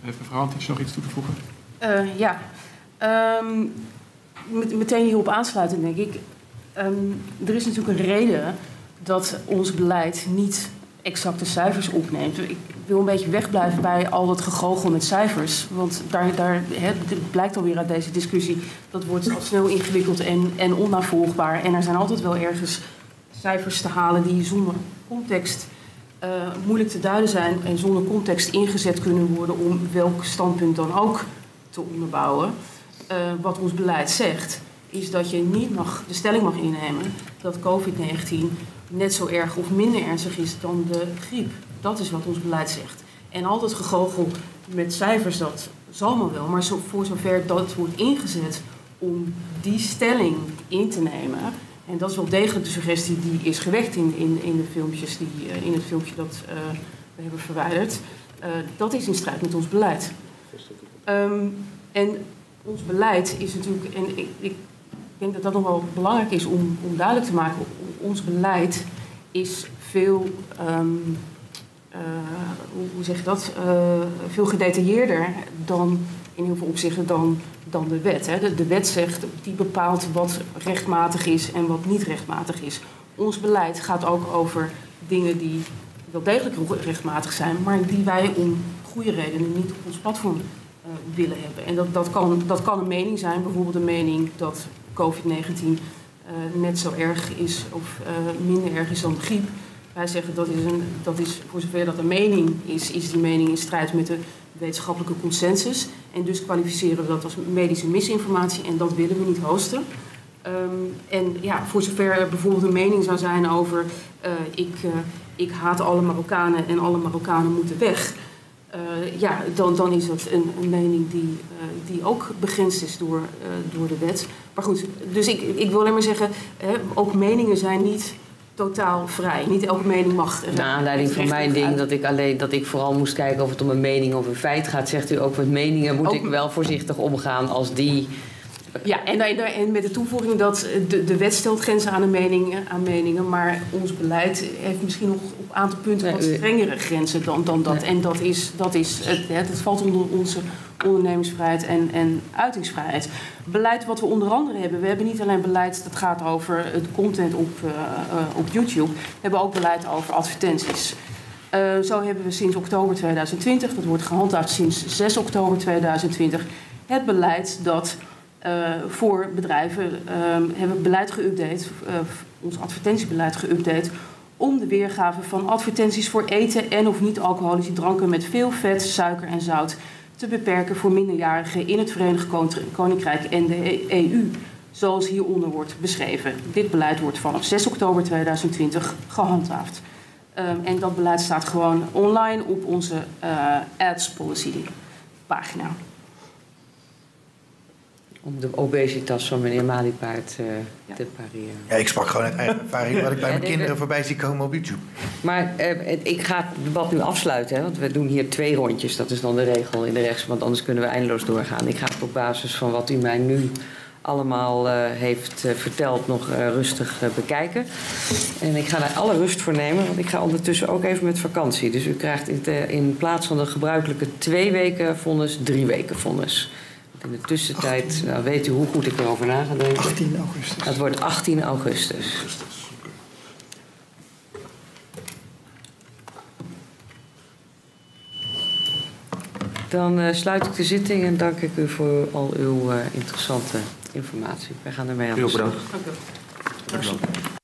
Heeft mevrouw Antisch nog iets toe te voegen? Uh, ja, um, met, meteen hierop aansluiten denk ik. Um, er is natuurlijk een reden dat ons beleid niet exacte cijfers opneemt. Ik wil een beetje wegblijven bij al dat gegogel met cijfers. Want daar, daar hè, blijkt alweer uit deze discussie... dat wordt al snel ingewikkeld en, en onnavolgbaar. En er zijn altijd wel ergens cijfers te halen die zonder context uh, moeilijk te duiden zijn en zonder context ingezet kunnen worden om welk standpunt dan ook te onderbouwen. Uh, wat ons beleid zegt, is dat je niet mag, de stelling mag innemen dat COVID-19 net zo erg of minder ernstig is dan de griep. Dat is wat ons beleid zegt. En altijd gegogel met cijfers, dat zal maar wel. Maar voor zover dat wordt ingezet om die stelling in te nemen, en dat is wel degelijk de suggestie die is gewekt in, in, in de filmpjes, die, uh, in het filmpje dat uh, we hebben verwijderd. Uh, dat is in strijd met ons beleid. Um, en ons beleid is natuurlijk, en ik, ik, denk dat dat nog wel belangrijk is om, om duidelijk te maken, ons beleid is veel, um, hoe, hoe, zeg je dat, veel gedetailleerder dan in heel veel opzichten dan dan de wet. Hè. De, de wet zegt, die bepaalt wat rechtmatig is en wat niet rechtmatig is. Ons beleid gaat ook over dingen die wel degelijk rechtmatig zijn, maar die wij om goede redenen niet op ons platform uh, willen hebben. En dat, dat, kan, dat kan een mening zijn, bijvoorbeeld een mening dat COVID-19 uh, net zo erg is of uh, minder erg is dan griep. Wij zeggen dat is, een, dat is, voor zover dat een mening is, is die mening in strijd met de wetenschappelijke consensus. En dus kwalificeren we dat als medische misinformatie en dat willen we niet hosten. Um, en ja, voor zover er bijvoorbeeld een mening zou zijn over uh, ik, ik haat alle Marokkanen en alle Marokkanen moeten weg. Uh, ja, dan, dan is dat een, een mening die, die ook begrensd is door, door de wet. Maar goed, dus ik, ik wil alleen maar zeggen, hè, ook meningen zijn niet totaal vrij. Niet elke mening mag. Naar aanleiding van mijn ding dat ik alleen dat ik vooral moest kijken of het om een mening of een feit gaat, zegt u ook met meningen moet ik wel voorzichtig omgaan als die. Ja, en, en met de toevoeging dat de, de wet stelt grenzen aan, de meningen, aan meningen, maar ons beleid heeft misschien nog op een aantal punten wat strengere grenzen dan, dan dat. En dat, is, dat, is het, valt onder onze ondernemingsvrijheid en, en uitingsvrijheid. Beleid wat we onder andere hebben. We hebben niet alleen beleid dat gaat over het content op, uh, uh, op YouTube. We hebben ook beleid over advertenties. Uh, zo hebben we sinds oktober 2020, dat wordt gehandhaafd sinds 6 oktober 2020, het beleid dat voor bedrijven hebben we beleid geüpdate, ons advertentiebeleid geüpdate om de weergave van advertenties voor eten en of niet alcoholische dranken met veel vet, suiker en zout te beperken voor minderjarigen in het Verenigd Koninkrijk en de EU, zoals hieronder wordt beschreven. Dit beleid wordt vanaf 6 oktober 2020 gehandhaafd. Um, en dat beleid staat gewoon online op onze uh, ads policy pagina om de obesitas van meneer Maliepaard uh, ja. te pareren. Ja, ik sprak gewoon uit eigen ervaring wat ik bij mijn kinderen voorbij zie komen op YouTube. Maar uh, ik ga het debat nu afsluiten, hè, want we doen hier twee rondjes. Dat is dan de regel in de rechts, want anders kunnen we eindeloos doorgaan. Ik ga het op basis van wat u mij nu allemaal eh, heeft eh, verteld nog eh, rustig eh, bekijken. En ik ga daar alle rust voor nemen, want ik ga ondertussen ook even met vakantie. Dus u krijgt in, te- in plaats van de gebruikelijke twee weken vonnis, drie weken vonnis. In de tussentijd, nou, weet u hoe goed ik erover na ga denken. 18 augustus. Het wordt 18 augustus. Dan eh, sluit ik de zitting en dank ik u voor al uw eh, interessante informatie. Wij gaan ermee aan de Heel slag. bedankt. Dank u wel.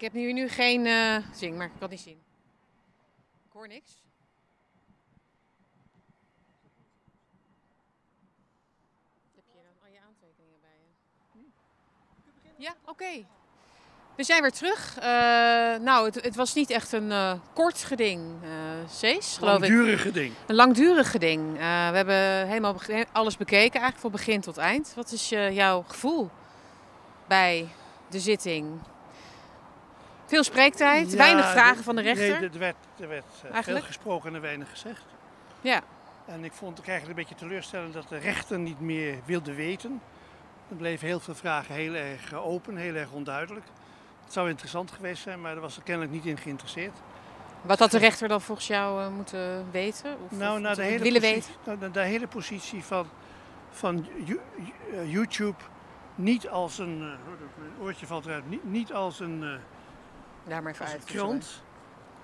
Ik heb nu, nu geen eh, zing, maar ik kan het niet zien. Ik hoor niks. Heb je dan al je aantekeningen bij je? Ja, oké. We zijn weer terug. Eh, nou, het, het was niet echt een eh, kort geding, eh Cees, geloof ik. Langdurig geding. Een langdurig geding. Eh, we hebben helemaal alles bekeken, eigenlijk van begin tot eind. Wat is jouw gevoel bij de zitting? Veel spreektijd, Ja, weinig vragen de- van de rechter. Nee, er werd, er werd eh, veel gesproken en weinig gezegd. Ja. En ik vond het eigenlijk een beetje teleurstellend dat de rechter niet meer wilde weten. Er bleven heel veel vragen heel erg eh, open, heel erg onduidelijk. Het zou interessant geweest zijn, maar daar was er kennelijk niet in geïnteresseerd. Wat had de rechter dan volgens jou eh, moeten weten? Of, Nou, of naar de hele willen positie, weten? nou, de, de hele positie van, van Yo- YouTube niet als een, mijn oortje valt eruit, niet, niet als een, Daar maar even krant.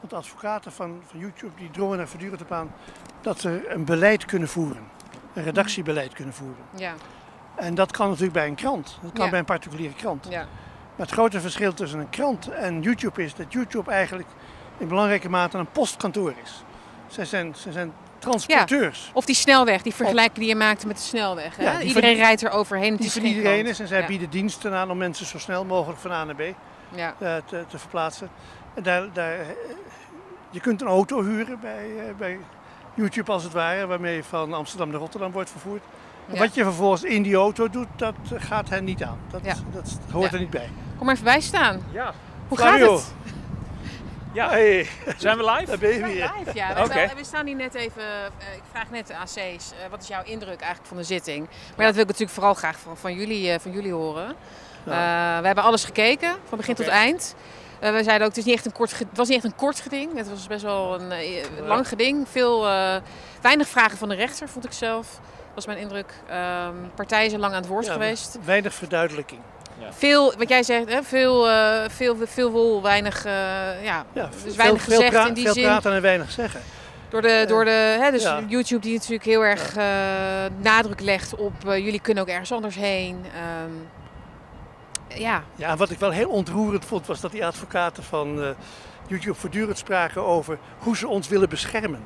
Want de advocaten van, van YouTube die drongen er voortdurend op aan dat ze een beleid kunnen voeren. Een redactiebeleid kunnen voeren. Ja. En dat kan natuurlijk bij een krant. Dat kan Ja. bij een particuliere krant. Ja. Maar het grote verschil tussen een krant en YouTube is dat YouTube eigenlijk in belangrijke mate een postkantoor is. Zij zijn, zij zijn transporteurs. Of die snelweg, die vergelijking die je maakte met de snelweg. Hè? Ja, die iedereen rijdt er overheen. Die van iedereen is en zij bieden diensten aan om mensen zo snel mogelijk van A naar B Ja. eh, te, te verplaatsen. En daar, daar, eh, je kunt een auto huren bij, eh, bij YouTube als het ware, waarmee je van Amsterdam naar Rotterdam wordt vervoerd. Ja. Wat je vervolgens in die auto doet, dat gaat hen niet aan. Dat, Ja. dat hoort Ja. er niet bij. Kom maar even bij staan. Ja. Hoe Flavio. gaat het? Ja, Hey. zijn we live? Daar ben je weer. Live, ja. We, Oké. we- we staan hier net even. ik vraag net de AC's. wat is jouw indruk eigenlijk van de zitting? Maar dat wil ik natuurlijk vooral graag van, van, jullie, eh, van jullie horen. Eh, we hebben alles gekeken, van begin tot eind. Eh, we zeiden ook, het, is niet echt een kort, ge- het was niet echt een kort geding. Het was best wel een eh, lang geding. Veel, eh, weinig vragen van de rechter, vond ik zelf. was mijn indruk. Ehm, partijen zijn lang aan het woord Ja, geweest. Weinig verduidelijking. Veel, wat jij zegt, hè, veel, eh, veel, veel wol, weinig, eh, ja, Ja, dus veel- weinig veel gezegd pra- in die veel zin. praten en weinig zeggen. Door de, door de hè, dus ja. YouTube die natuurlijk heel erg nadruk legt op jullie kunnen ook ergens anders heen. Ehm, ja, Ja, en wat ik wel heel ontroerend vond, was dat die advocaten van eh, YouTube voortdurend spraken over hoe ze ons willen beschermen.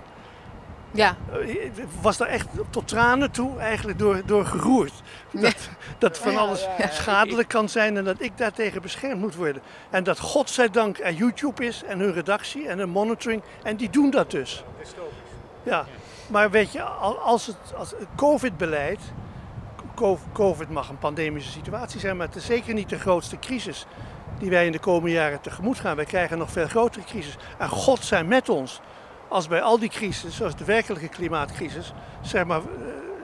ja, Eh, Ik was daar echt tot tranen toe eigenlijk door, door geroerd. Dat, dat van alles schadelijk kan zijn en dat ik daartegen beschermd moet worden. En dat godzijdank er YouTube is en hun redactie en hun monitoring. En die doen dat dus. Ja, maar weet je, al- als het, als het COVID-beleid. Co- COVID mag een pandemische situatie zijn, maar het is zeker niet de grootste crisis die wij in de komende jaren tegemoet gaan. Wij krijgen nog veel grotere crisis. En God zijn met ons. Als bij al die crisis, zoals de werkelijke klimaatcrisis, zeg maar, eh,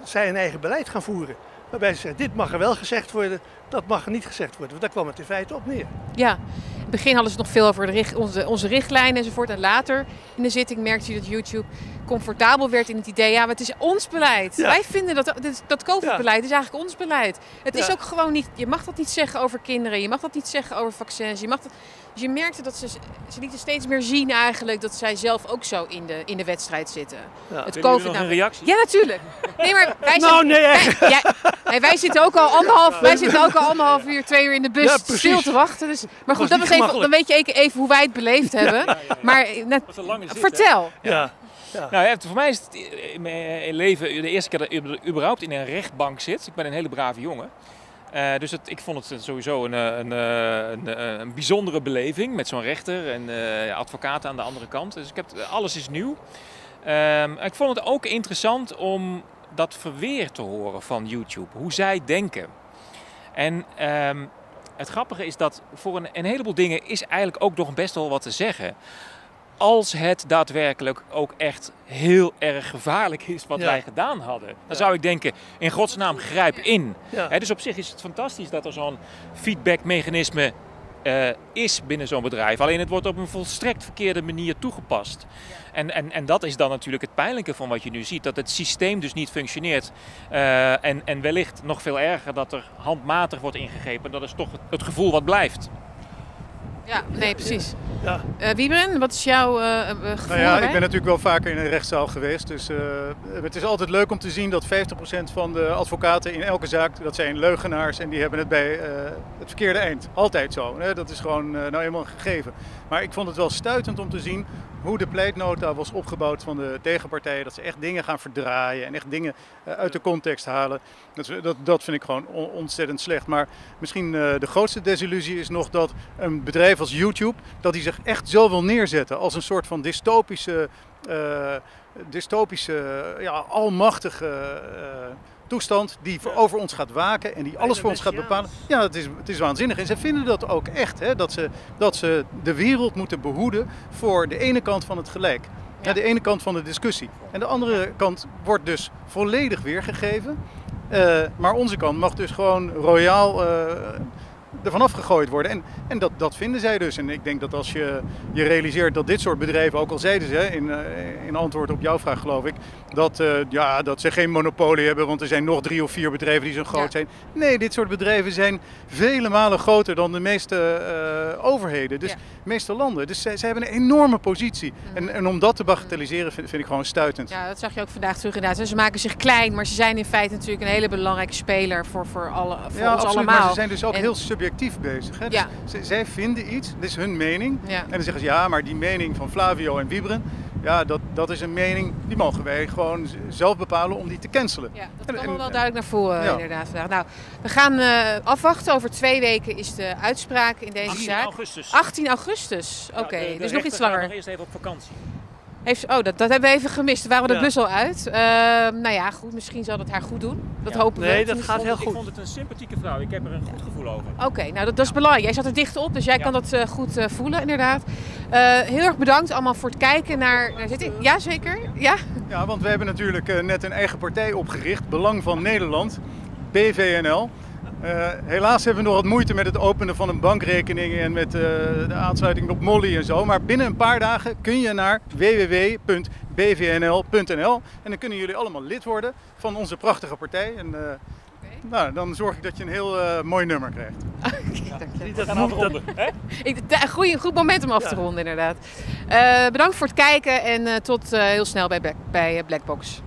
zij een eigen beleid gaan voeren. Waarbij ze zeggen, dit mag er wel gezegd worden, dat mag niet gezegd worden. Want daar kwam het in feite op neer. ja. het begin hadden ze nog veel over de richt, onze, onze richtlijnen enzovoort. En later in de zitting merkte je dat YouTube comfortabel werd in het idee, ja, maar het is ons beleid. Ja. Wij vinden dat dat, dat COVID-beleid is eigenlijk ons beleid. Het is ook gewoon niet, je mag dat niet zeggen over kinderen, je mag dat niet zeggen over vaccins. Je mag dat, dus je merkte dat ze, ze lieten steeds meer zien eigenlijk dat zij zelf ook zo in de, in de wedstrijd zitten. Willen jullie nog een reactie? Ja, natuurlijk. Nee, maar wij Nou, zitten, nee, echt. wij, ja, nee, wij zitten ook al anderhalf, wij zitten ook al anderhalf uur, twee uur in de bus Ja, stil te wachten. Dus, maar goed, dat was even, dan weet je even, even hoe wij het beleefd hebben. Maar net, vertel. Ja. Nou, ja, voor mij is het in mijn leven de eerste keer dat ik überhaupt in een rechtbank zit. Ik ben een hele brave jongen. Eh, dus het, ik vond het sowieso een, eh, een, eh, een, bijzondere beleving met zo'n rechter en advocaten aan de andere kant. Dus ik heb, alles is nieuw. Ehm, ik vond het ook interessant om dat verweer te horen van YouTube, hoe zij denken. En ehm, het grappige is dat voor een heleboel dingen is eigenlijk ook nog best wel wat te zeggen. Als het daadwerkelijk ook echt heel erg gevaarlijk is wat Ja. wij gedaan hadden. Dan zou ik denken, in godsnaam grijp in. Ja. Dus op zich is het fantastisch dat er zo'n feedbackmechanisme eh, is binnen zo'n bedrijf. Alleen het wordt op een volstrekt verkeerde manier toegepast. En, en, en dat is dan natuurlijk het pijnlijke van wat je nu ziet. Dat het systeem dus niet functioneert. Eh, en, en wellicht nog veel erger dat er handmatig wordt ingegrepen. Dat is toch het, het gevoel wat blijft. Ja, nee, precies. Ja. Wiebren, wat is jouw eh, gevoel Nou ja, erbij? ik ben natuurlijk wel vaker in een rechtszaal geweest. Dus het is altijd leuk om te zien dat 50% van de advocaten in elke zaak, dat zijn leugenaars en die hebben het bij het verkeerde eind. Altijd zo. Hè? Dat is gewoon nou eenmaal een gegeven. Maar ik vond het wel stuitend om te zien hoe de pleitnota was opgebouwd van de tegenpartijen. Dat ze echt dingen gaan verdraaien en echt dingen eh, uit de context halen. Dat, dat, dat vind ik gewoon on- ontzettend slecht. Maar misschien eh, de grootste desillusie is nog dat een bedrijf als YouTube, dat die zich echt zo wil neerzetten als een soort van dystopische, eh, dystopische ja, almachtige toestand die voor, over ons gaat waken en die alles voor ons gaat bepalen. Ja, het is, het is waanzinnig. En ze vinden dat ook echt, hè, dat, ze, dat ze de wereld moeten behoeden voor de ene kant van het gelijk. Ja, de ene kant van de discussie. En de andere kant wordt dus volledig weergegeven. Eh, maar onze kant mag dus gewoon royaal eh ervan afgegooid worden. En, en dat, dat vinden zij dus. En ik denk dat als je je realiseert dat dit soort bedrijven, ook al zeiden ze in, eh, in antwoord op jouw vraag geloof ik, dat, eh, ja, dat ze geen monopolie hebben, want er zijn nog drie of vier bedrijven die zo groot Ja. zijn. Nee, dit soort bedrijven zijn vele malen groter dan de meeste eh, overheden, dus Ja. de meeste landen. Dus zij, zij hebben een enorme positie. En, en om dat te bagatelliseren vind, vind ik gewoon stuitend. Ja, dat zag je ook vandaag terug inderdaad. En Ze maken zich klein, maar ze zijn in feite natuurlijk een hele belangrijke speler voor, voor, alle, voor Ja, ons absoluut. allemaal. Maar ze zijn dus ook En- heel subjectief bezig. Hè? Dus Ja. zij vinden iets, dit is hun mening. Ja. En dan zeggen ze, ja, maar die mening van Flavio en Wiebren, ja, dat, dat is een mening, die mogen wij gewoon zelf bepalen om die te cancelen. Ja, dat En- kwam wel duidelijk naar voren Ja. inderdaad vandaag. Nou, we gaan eh, afwachten. Over twee weken is de uitspraak in deze 18 zaak. augustus. 18 augustus, oké. Ja, de- de dus nog iets langer. nog eerst even op vakantie. Heeft, oh, dat, dat hebben we even gemist. We waren de Ja. bus al uit. Ehm, nou ja, goed, misschien zal het haar goed doen. Dat Ja. hopen we. Nee, dat gaat heel Ik goed. vond het een sympathieke vrouw. Ik heb er een goed gevoel over. Oké, nou dat, dat is belangrijk. Jij zat er dicht op, dus jij kan dat eh, goed eh, voelen inderdaad. Eh, heel erg bedankt allemaal voor het kijken naar... naar zitting. Ja, zeker? Ja? Ja, want we hebben natuurlijk net een eigen partij opgericht, Belang van Nederland, BVNL. Eh, helaas hebben we nog wat moeite met het openen van een bankrekening en met eh, de aansluiting op Molly en zo. Maar binnen een paar dagen kun je naar www.bvnl.nl en dan kunnen jullie allemaal lid worden van onze prachtige partij. En, eh, nou, dan zorg ik dat je een heel mooi nummer krijgt. Niet dat Ik, een goed moment om af te ronden inderdaad. Eh, bedankt voor het kijken en eh, tot eh, heel snel bij, Black, bij Blackbox.